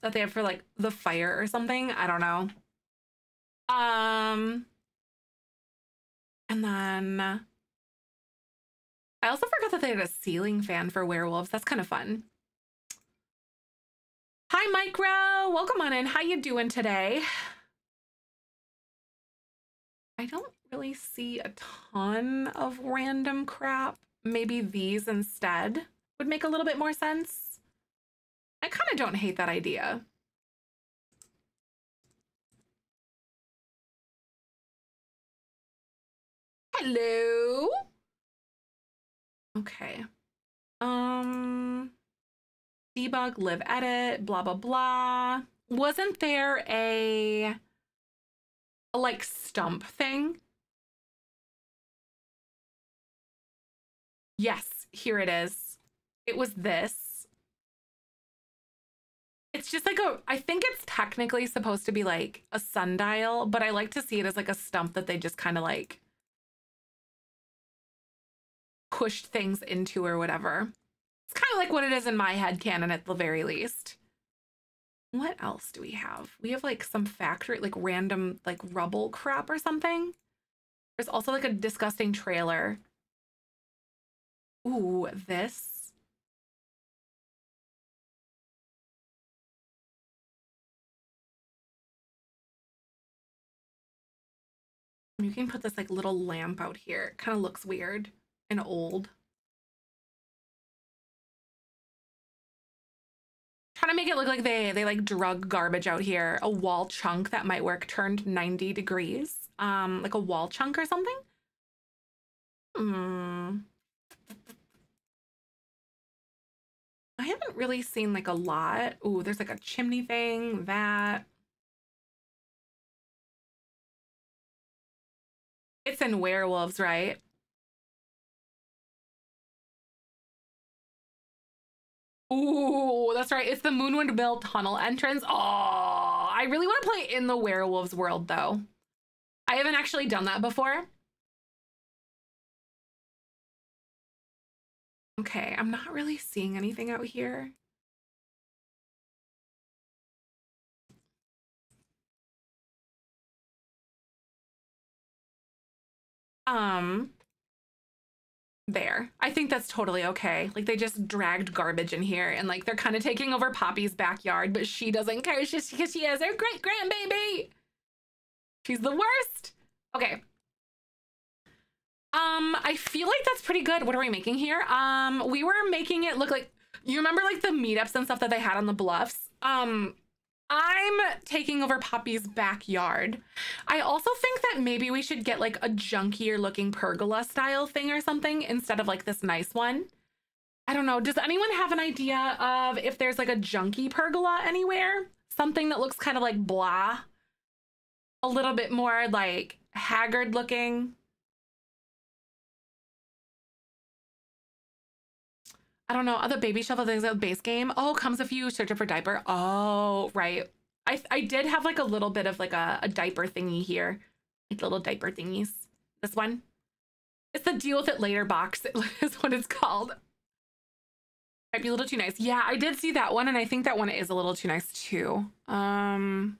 that they have for like the fire or something. I don't know. Um, and then I also forgot that they had a ceiling fan for werewolves. That's kind of fun. Hi, Micro. Welcome on in. How you doing today? I don't really see a ton of random crap. Maybe these instead would make a little bit more sense. I kind of don't hate that idea. Hello. Okay. Um, debug, live, edit, blah, blah, blah. Wasn't there a, a like stump thing? Yes, here it is. It was this. It's just like a, I think it's technically supposed to be like a sundial, but I like to see it as like a stump that they just kind of like pushed things into or whatever. It's kind of like what it is in my head canon at the very least. What else do we have? We have like some factory, like random like rubble crap or something. There's also like a disgusting trailer. Ooh, this. You can put this like little lamp out here. It kind of looks weird and old. Trying to make it look like they they like drug garbage out here. A wall chunk that might work turned 90 degrees. Um, like a wall chunk or something. Hmm. I haven't really seen like a lot. Ooh, there's like a chimney thing, that. It's in werewolves, right? Ooh, that's right. It's the Moonwood Mill tunnel entrance. Oh, I really want to play in the werewolves world though. I haven't actually done that before. Okay, I'm not really seeing anything out here. Um, there. I think that's totally okay. Like they just dragged garbage in here and like they're kind of taking over Poppy's backyard, but she doesn't care. Just because she has her great grandbaby. She's the worst. Okay. Um, I feel like that's pretty good. What are we making here? Um, we were making it look like you remember like the meetups and stuff that they had on the bluffs. Um, I'm taking over Poppy's backyard. I also think that maybe we should get like a junkier looking pergola style thing or something instead of like this nice one. I don't know. Does anyone have an idea of if there's like a junky pergola anywhere? Something that looks kind of like blah. A little bit more like haggard looking. I don't know, other baby shovel things at base game. Oh, comes if you search for diaper. Oh, right. I I did have like a little bit of like a, a diaper thingy here. Like little diaper thingies. This one. It's the deal with it later box *laughs* is what it's called. Might be a little too nice. Yeah, I did see that one, and I think that one is a little too nice too. Um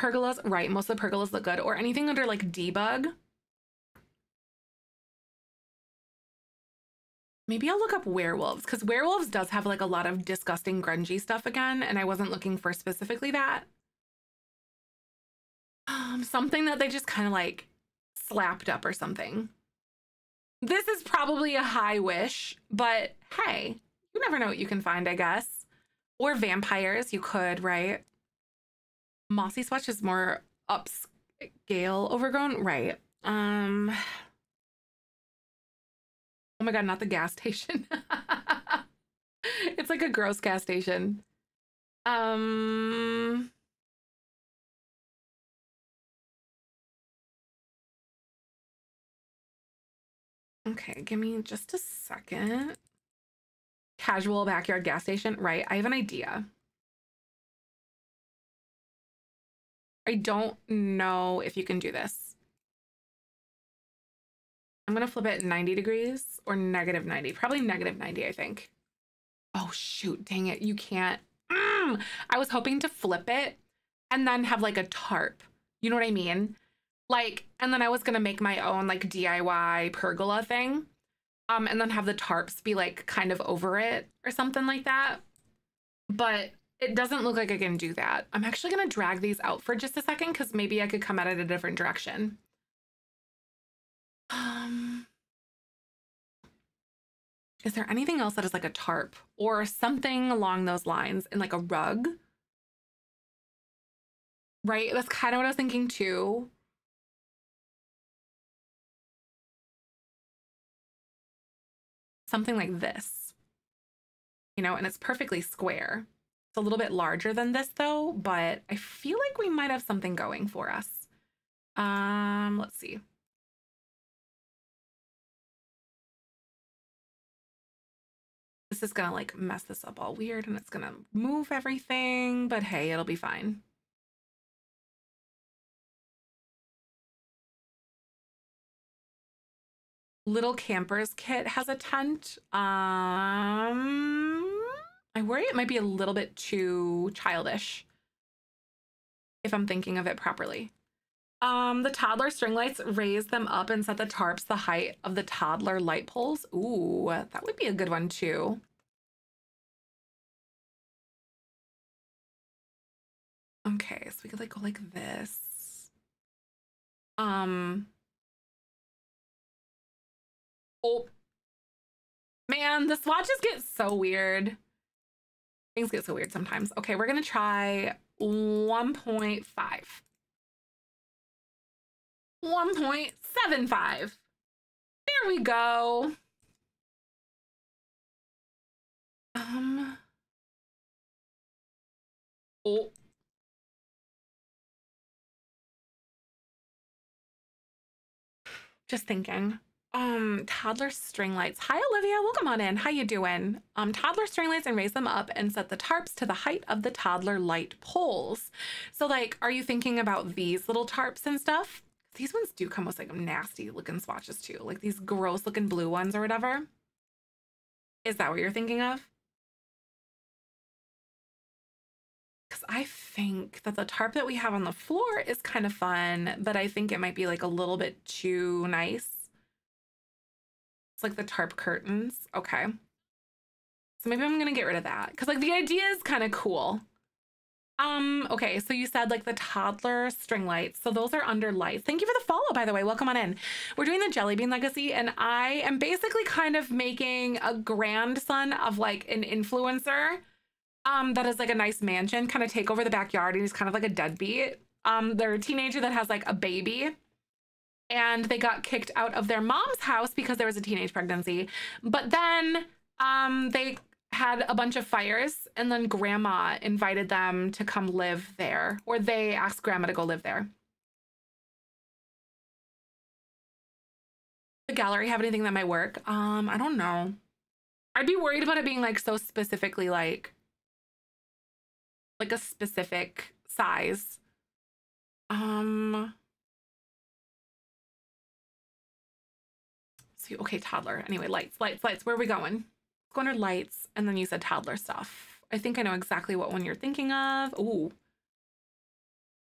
pergolas, right. Most of the pergolas look good. Or anything under like debug. Maybe I'll look up werewolves because werewolves does have like a lot of disgusting grungy stuff again, and I wasn't looking for specifically that. Um, something that they just kind of like slapped up or something. This is probably a high wish, but hey, you never know what you can find, I guess. Or vampires, you could, right? Mossy Swatch is more upscale overgrown, right? Um Oh my god, not the gas *laughs* station. it's like a gross gas station. Um Okay, give me just a second. Casual backyard gas station. Right, I have an idea. I don't know if you can do this. I'm to flip it 90 degrees or negative 90. Probably negative 90, I think. Oh, shoot. Dang it. You can't. Mm. I was hoping to flip it and then have like a tarp. You know what I mean? Like, and then I was to make my own like DIY pergola thing. Um, and then have the tarps be like kind of over it or something like that. But it doesn't look like I can do that. I'm actually to drag these out for just a second because maybe I could come at it a different direction. Um, is there anything else that is like a tarp or something along those lines in like a rug? Right? That's kind of what I was thinking too. Something like this, you know, and it's perfectly square. It's a little bit larger than this though, but I feel like we might have something going for us. Um, let's see. This is gonna like mess this up all weird and it's gonna move everything, but hey, it'll be fine. Little Campers Kit has a tent. Um, I worry it might be a little bit too childish if I'm thinking of it properly. Um, the toddler string lights raise them up and set the tarps the height of the toddler light poles. Ooh, that would be a good one too. Okay, so we could like go like this. Um. Oh. Man, the swatches get so weird. Things get so weird sometimes. Okay, we're gonna try 1.5. 1.75. There we go. Um. Oh. Just thinking um toddler string lights hi olivia welcome on in how you doing um toddler string lights and raise them up and set the tarps to the height of the toddler light poles so like are you thinking about these little tarps and stuff these ones do come with like nasty looking swatches too like these gross looking blue ones or whatever is that what you're thinking of because I think that the tarp that we have on the floor is kind of fun, but I think it might be like a little bit too nice. It's like the tarp curtains. Okay. So maybe I'm going to get rid of that because like the idea is kind of cool. Um, okay, so you said like the toddler string lights. So those are under lights. Thank you for the follow, by the way. Welcome on in. We're doing the Jelly Bean Legacy, and I am basically kind of making a grandson of like an influencer um that is like a nice mansion, kind of take over the backyard, and he's kind of like a deadbeat. Um, they're a teenager that has like a baby and they got kicked out of their mom's house because there was a teenage pregnancy. But then um, they had a bunch of fires, and then grandma invited them to come live there, or they asked grandma to go live there. The gallery have anything that might work? Um, I don't know. I'd be worried about it being like so specifically like like a specific size. Um see, okay, toddler. Anyway, lights, lights, lights. Where are we going? Let's lights. And then you said toddler stuff. I think I know exactly what one you're thinking of. Ooh.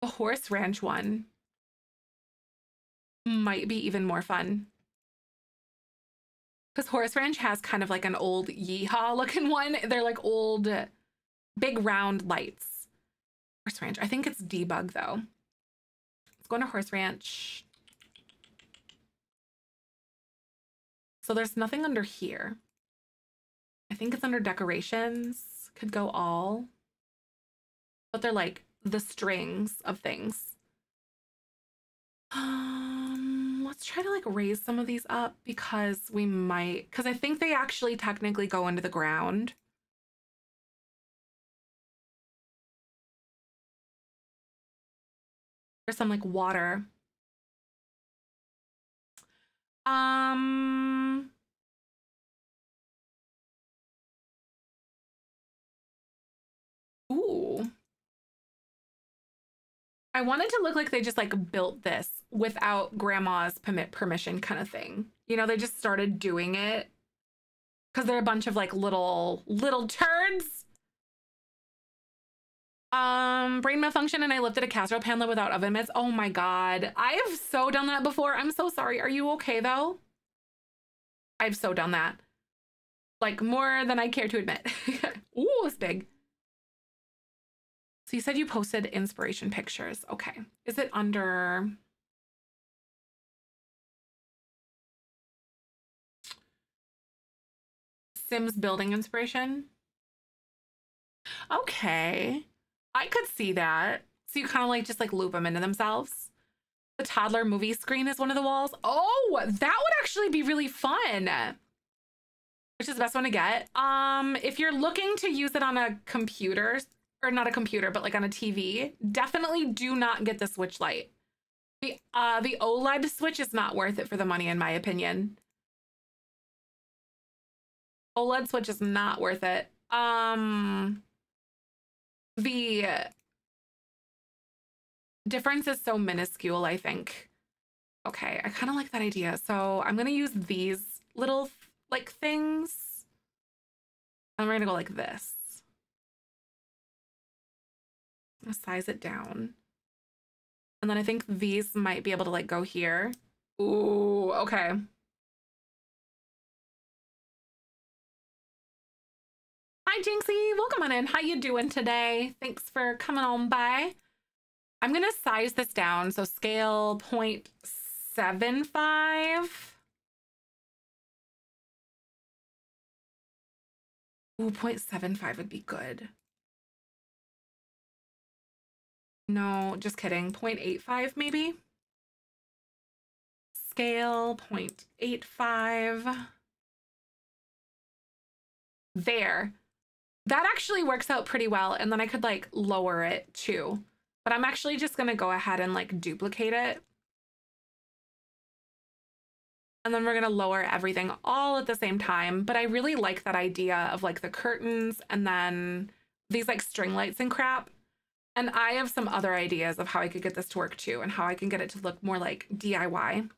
The horse ranch one might be even more fun. Because Horse Ranch has kind of like an old yeehaw looking *laughs* one. They're like old, big round lights. Horse Ranch. I think it's debug though. Let's go Horse Ranch. So there's nothing under here. I think it's under decorations. Could go all. But they're like the strings of things. Um, let's try to like raise some of these up because we might, because I think they actually technically go into the ground. There's some like water. Um, ooh. I wanted to look like they just like built this without grandma's permit permission kind of thing. You know, they just started doing it because they're a bunch of like little little turds. Um, brain malfunction and I lifted a casserole pan lid without oven mitts. Oh my god. I have so done that before. I'm so sorry. Are you okay though? I've so done that. Like more than I care to admit. *laughs* Ooh, it's big. So you said you posted inspiration pictures. Okay. Is it under Sims building inspiration? Okay. I could see that. So you kind of like just like loop them into themselves. The toddler movie screen is one of the walls. Oh, that would actually be really fun. Which is the best one to get. Um, if you're looking to use it on a computer, or not a computer, but like on a TV, definitely do not get the Switch Lite. The uh the OLED Switch is not worth it for the money, in my opinion. OLED Switch is not worth it. Um the difference is so minuscule, I think. Okay, I kind of like that idea. So I'm gonna use these little like things. And we're gonna go like this size it down. And then I think these might be able to like go here. Ooh, okay. Hi Jinxie, welcome on in. How you doing today? Thanks for coming on by. I'm gonna size this down. So scale 0.75. Ooh, 0.75 would be good. No, just kidding. 0.85 maybe? Scale 0.85. There. That actually works out pretty well. And then I could like lower it too. But I'm actually just going to go ahead and like duplicate it. And then we're going to lower everything all at the same time. But I really like that idea of like the curtains and then these like string lights and crap. And I have some other ideas of how I could get this to work too and how I can get it to look more like DIY.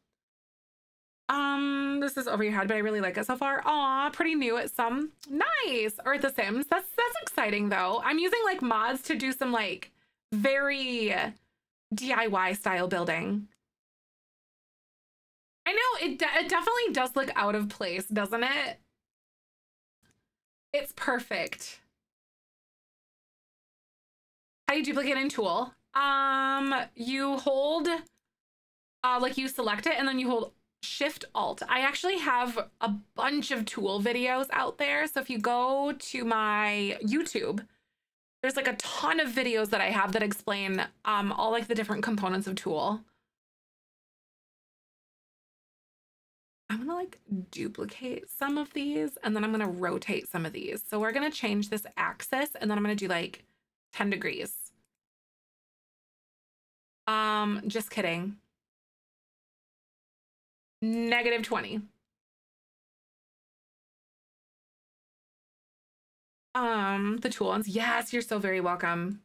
Um, this is over your head, but I really like it so far. Aw, pretty new at some. Nice. Or at The Sims. That's that's exciting though. I'm using like mods to do some like very DIY style building. I know it, de it definitely does look out of place, doesn't it? It's perfect. How you duplicate in tool? Um, you hold, uh, like you select it and then you hold shift alt. I actually have a bunch of tool videos out there. So if you go to my YouTube, there's like a ton of videos that I have that explain um, all like the different components of tool. I'm gonna like duplicate some of these and then I'm gonna rotate some of these. So we're gonna change this axis and then I'm gonna do like 10 degrees. Um, just kidding. Negative 20. Um, the tool ones. Yes, you're so very welcome.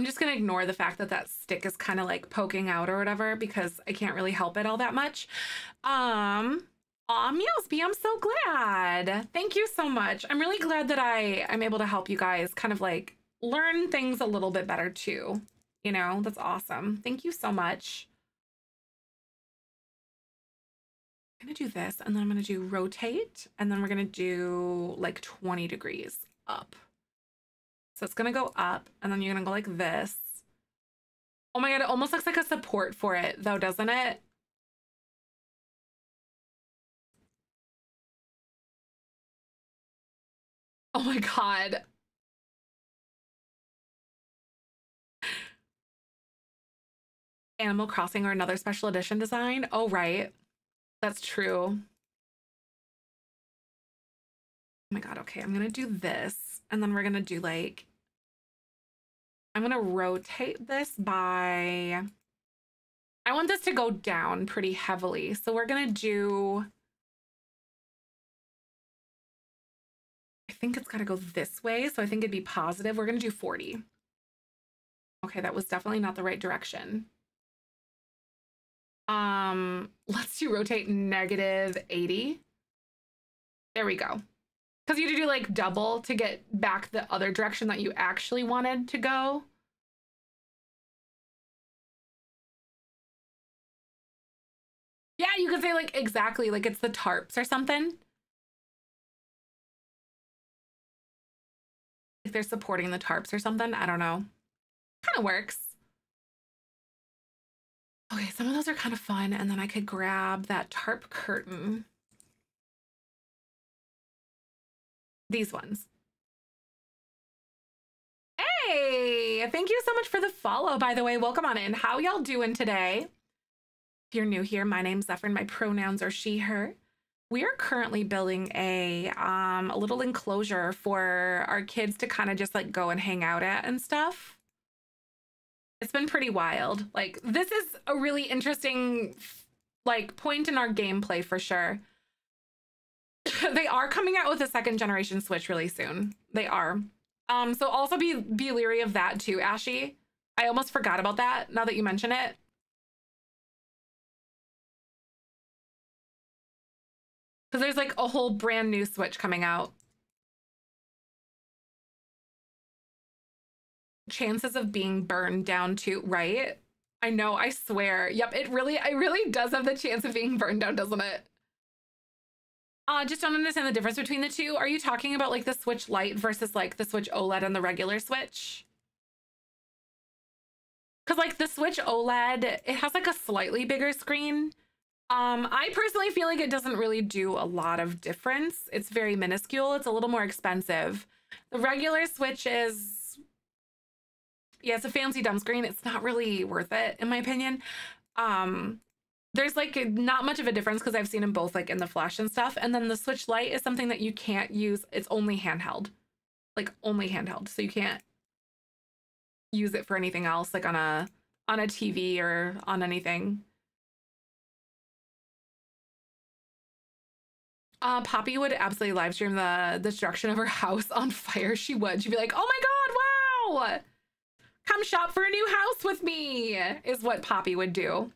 I'm just going to ignore the fact that that stick is kind of like poking out or whatever because I can't really help it all that much. Um, Aw, Meowsby, I'm so glad. Thank you so much. I'm really glad that I, I'm able to help you guys kind of like learn things a little bit better too. You know, that's awesome. Thank you so much. I'm gonna do this and then I'm gonna do rotate and then we're gonna do like 20 degrees up. So it's gonna go up and then you're gonna go like this. Oh my God, it almost looks like a support for it though, doesn't it? Oh my God. Animal Crossing or another special edition design? Oh, right. That's true. Oh my God. Okay. I'm to do this and then we're to do like, I'm going to rotate this by, I want this to go down pretty heavily. So we're going to do, I think it's got to go this way. So I think it'd be positive. We're going to do 40. Okay. That was definitely not the right direction. Um, *laughs* let's do rotate negative 80. There we go. Because you had to do like double to get back the other direction that you actually wanted to go. Yeah, you could say like exactly like it's the tarps or something. If they're supporting the tarps or something, I don't know. Kind of works. Okay, some of those are kind of fun. And then I could grab that tarp curtain. These ones. Hey, thank you so much for the follow, by the way. Welcome on in. How y'all doing today? If you're new here, my name's Zefrine. My pronouns are she, her. We are currently building a um, a little enclosure for our kids to kind of just like go and hang out at and stuff it's been pretty wild. Like this is a really interesting like point in our gameplay for sure. *laughs* they are coming out with a second generation Switch really soon. They are. Um, so also be be leery of that too, Ashy. I almost forgot about that now that you mention it. Because there's like a whole brand new Switch coming out. chances of being burned down too, right? I know, I swear. Yep, it really, it really does have the chance of being burned down, doesn't it? Uh, just don't understand the difference between the two. Are you talking about like the Switch Lite versus like the Switch OLED and the regular Switch? Because like the Switch OLED, it has like a slightly bigger screen. Um, I personally feel like it doesn't really do a lot of difference. It's very minuscule. It's a little more expensive. The regular Switch is yeah, it's a fancy dumb screen. It's not really worth it, in my opinion. Um, there's like not much of a difference because I've seen them both like in the flash and stuff. And then the Switch Lite is something that you can't use. It's only handheld, like only handheld. So you can't use it for anything else, like on a on a TV or on anything. Uh, Poppy would absolutely live stream the destruction of her *laughs* house on fire. She would. She'd be like, "Oh my god, wow!" Come shop for a new house with me, is what Poppy would do.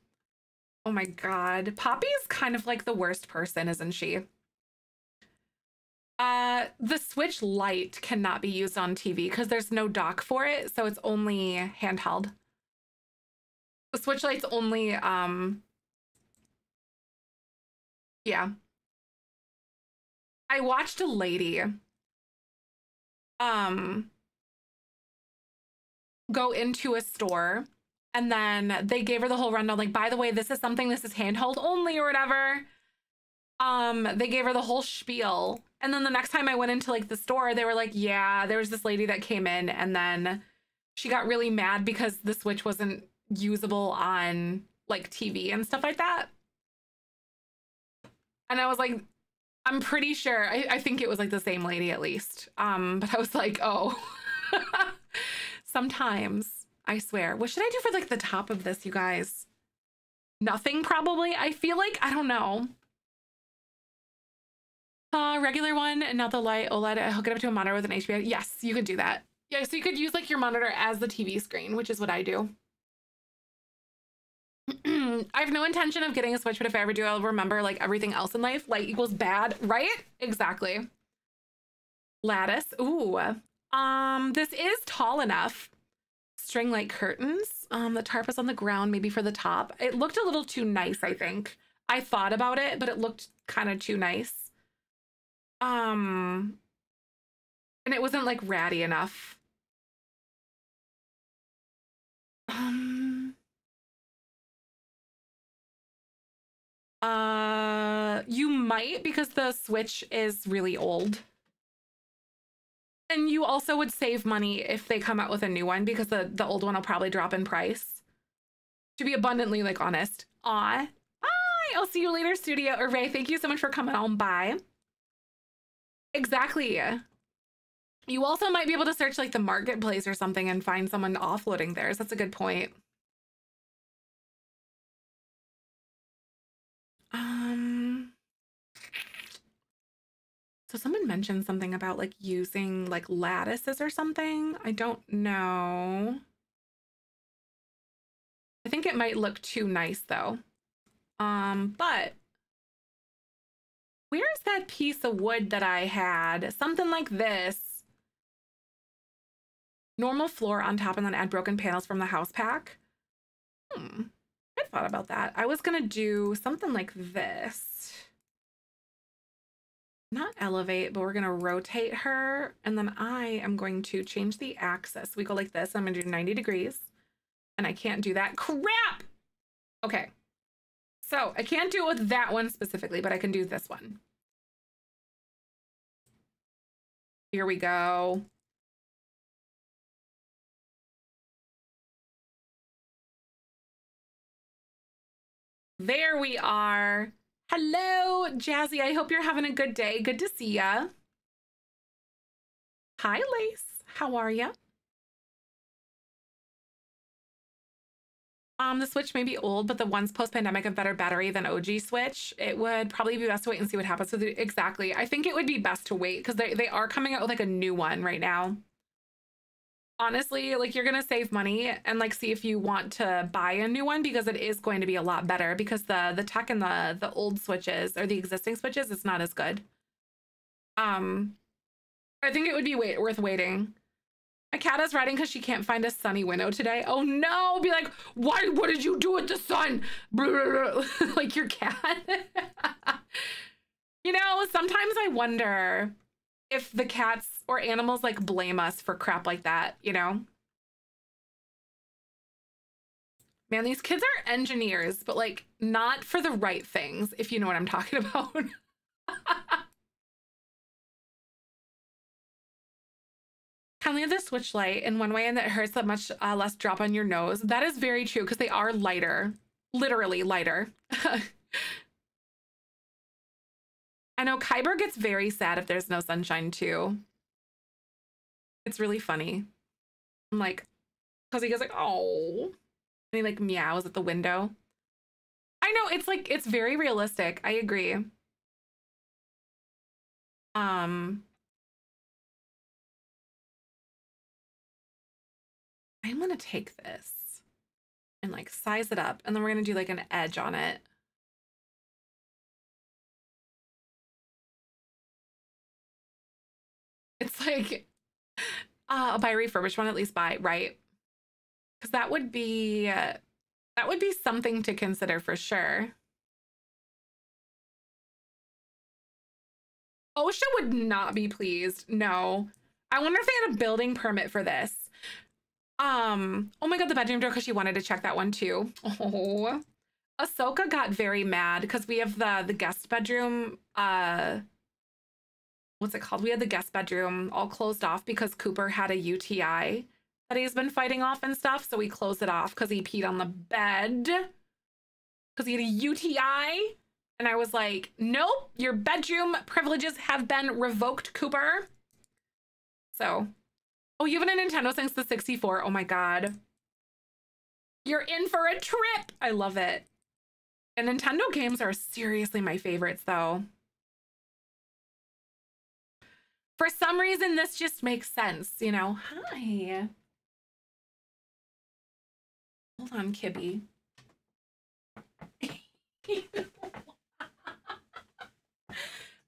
Oh my god. Poppy is kind of like the worst person, isn't she? Uh, the Switch Lite cannot be used on TV because there's no dock for it, so it's only handheld. The Switch Lite's only, um... Yeah. I watched a lady, um, go into a store and then they gave her the whole rundown like by the way this is something this is handheld only or whatever. Um they gave her the whole spiel. And then the next time i went into like the store they were like yeah there was this lady that came in and then she got really mad because the switch wasn't usable on like tv and stuff like that. And i was like i'm pretty sure i, I think it was like the same lady at least. Um but i was like oh. *laughs* Sometimes, I swear. What should I do for like the top of this, you guys? Nothing, probably. I feel like, I don't know. Uh, regular one not the light OLED. I hook it up to a monitor with an HDMI. Yes, you could do that. Yeah, so you could use like your monitor as the TV screen, which is what I do. *clears throat* I have no intention of getting a Switch, but if I ever do, I'll remember like everything else in life. Light equals bad, right? Exactly. Lattice. Ooh. Um, this is tall enough. String like curtains. Um, the tarp is on the ground, maybe for the top. It looked a little too nice, I think. I thought about it, but it looked kind of too nice. Um, and it wasn't like ratty enough. Um, uh, you might because the Switch is really old. And you also would save money if they come out with a new one because the, the old one will probably drop in price. To be abundantly like honest. Aw. Bye. I'll see you later, Studio. Or Ray, thank you so much for coming on by. Exactly. You also might be able to search like the marketplace or something and find someone offloading theirs. That's a good point. Um so someone mentioned something about like using like lattices or something. I don't know. I think it might look too nice though. Um, but where's that piece of wood that I had? Something like this. Normal floor on top and then add broken panels from the house pack. Hmm. I thought about that. I was gonna do something like this not elevate, but we're going to rotate her. And then I am going to change the axis. We go like this. I'm going to do 90 degrees. And I can't do that. Crap! Okay. So I can't do it with that one specifically, but I can do this one. Here we go. There we are. Hello, Jazzy. I hope you're having a good day. Good to see ya. Hi, Lace. How are ya? Um, the Switch may be old, but the ones post-pandemic have better battery than OG Switch. It would probably be best to wait and see what happens with it. Exactly. I think it would be best to wait because they, they are coming out with like a new one right now honestly, like you're gonna save money and like see if you want to buy a new one because it is going to be a lot better because the the tech and the the old switches or the existing switches is not as good. Um, I think it would be wait worth waiting. My cat is writing because she can't find a sunny window today. Oh no! Be like, why? What did you do with the sun? *laughs* like your cat. *laughs* you know, sometimes I wonder if the cats or animals like blame us for crap like that, you know? Man, these kids are engineers, but like not for the right things, if you know what I'm talking *laughs* about. Can leave the switch light in one way and that hurts that much uh, less drop on your nose. That is very true because they are lighter, literally lighter. *laughs* I know Kyber gets very sad if there's no sunshine too. It's really funny. I'm like, because he goes like, oh, and he like meows at the window. I know it's like it's very realistic. I agree. Um, I'm gonna take this and like size it up, and then we're gonna do like an edge on it. It's like uh, buy a refurbished one, at least buy, right? Because that would be, uh, that would be something to consider for sure. OSHA would not be pleased. No. I wonder if they had a building permit for this. Um, oh my god, the bedroom door because she wanted to check that one too. Oh. Ahsoka got very mad because we have the the guest bedroom uh what's it called? We had the guest bedroom all closed off because Cooper had a UTI that he's been fighting off and stuff. So we closed it off because he peed on the bed because he had a UTI. And I was like, nope, your bedroom privileges have been revoked, Cooper. So, oh, you have a Nintendo since the 64. Oh my God. You're in for a trip. I love it. And Nintendo games are seriously my favorites, though. For some reason, this just makes sense, you know? Hi. Hold on, Kibby.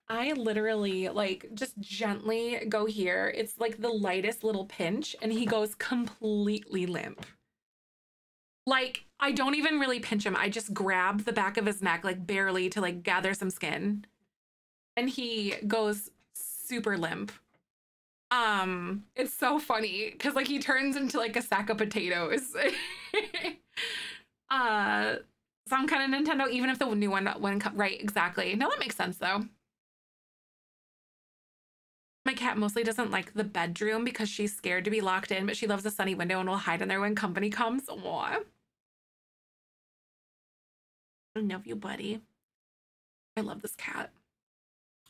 I literally like just gently go here. It's like the lightest little pinch, and he goes completely limp. Like, I don't even really pinch him. I just grab the back of his neck, like barely to like gather some skin. And he goes super limp. Um, it's so funny because like he turns into like a sack of potatoes. *laughs* uh some kind of Nintendo, even if the new one when right, exactly. No, that makes sense though. My cat mostly doesn't like the bedroom because she's scared to be locked in, but she loves a sunny window and will hide in there when company comes. Aww. I love you, buddy. I love this cat.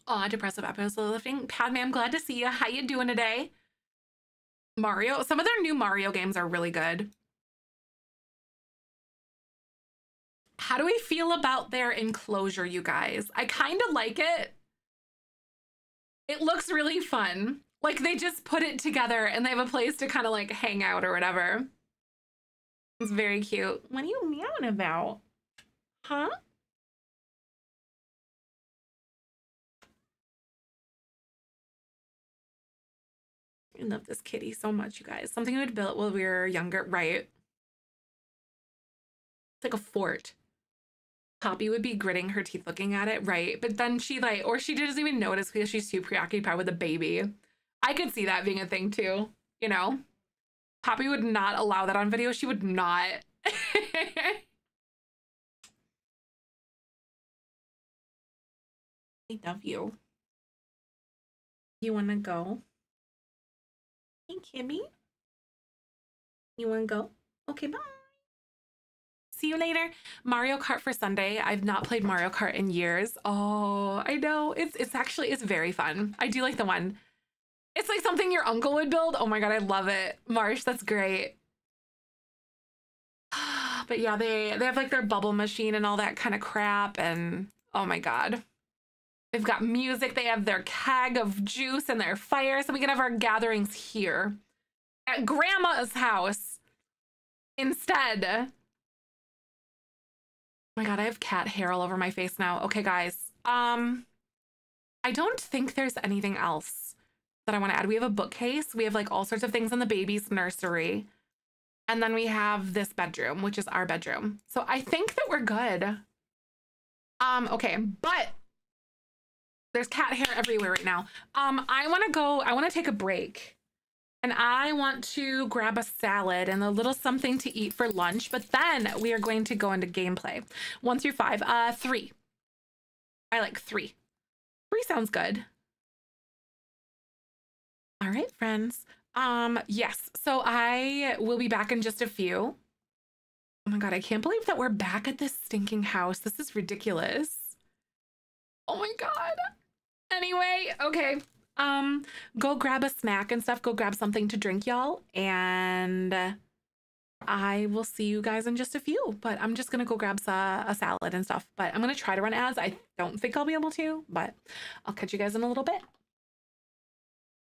Aw, depressive episode lifting. Padme, I'm glad to see you. How you doing today? Mario. Some of their new Mario games are really good. How do we feel about their enclosure, you guys? I kind of like it. It looks really fun. Like they just put it together and they have a place to kind of like hang out or whatever. It's very cute. What are you meowing about? Huh? I love this kitty so much, you guys. Something we would build when we were younger, right? It's like a fort. Poppy would be gritting her teeth looking at it, right? But then she like, or she doesn't even notice because she's too preoccupied with the baby. I could see that being a thing too, you know? Poppy would not allow that on video. She would not. *laughs* I love you. You want to go? Hey, Kimmy. You want to go? Okay, bye. See you later. Mario Kart for Sunday. I've not played Mario Kart in years. Oh, I know. It's it's actually it's very fun. I do like the one. It's like something your uncle would build. Oh my god, I love it. Marsh, that's great. *sighs* But yeah, they they have like their bubble machine and all that kind of crap and oh my god. They've got music, they have their keg of juice and their fire so we can have our gatherings here at grandma's house instead my god, I have cat hair all over my face now. Okay, guys. Um, I don't think there's anything else that I want to add. We have a bookcase. We have like all sorts of things in the baby's nursery. And then we have this bedroom, which is our bedroom. So I think that we're good. Um, okay, but there's cat hair everywhere right now. Um, I want to go, I want to take a break and I want to grab a salad and a little something to eat for lunch, but then we are going to go into gameplay. One through five. Uh, three. I like three. Three sounds good. All right, friends. Um, yes, so I will be back in just a few. Oh my God, I can't believe that we're back at this stinking house. This is ridiculous. Oh my God. Anyway, okay um, go grab a snack and stuff. Go grab something to drink, y'all. And I will see you guys in just a few. But I'm just to go grab a, a salad and stuff. But I'm to try to run ads. I don't think I'll be able to, but I'll catch you guys in a little bit.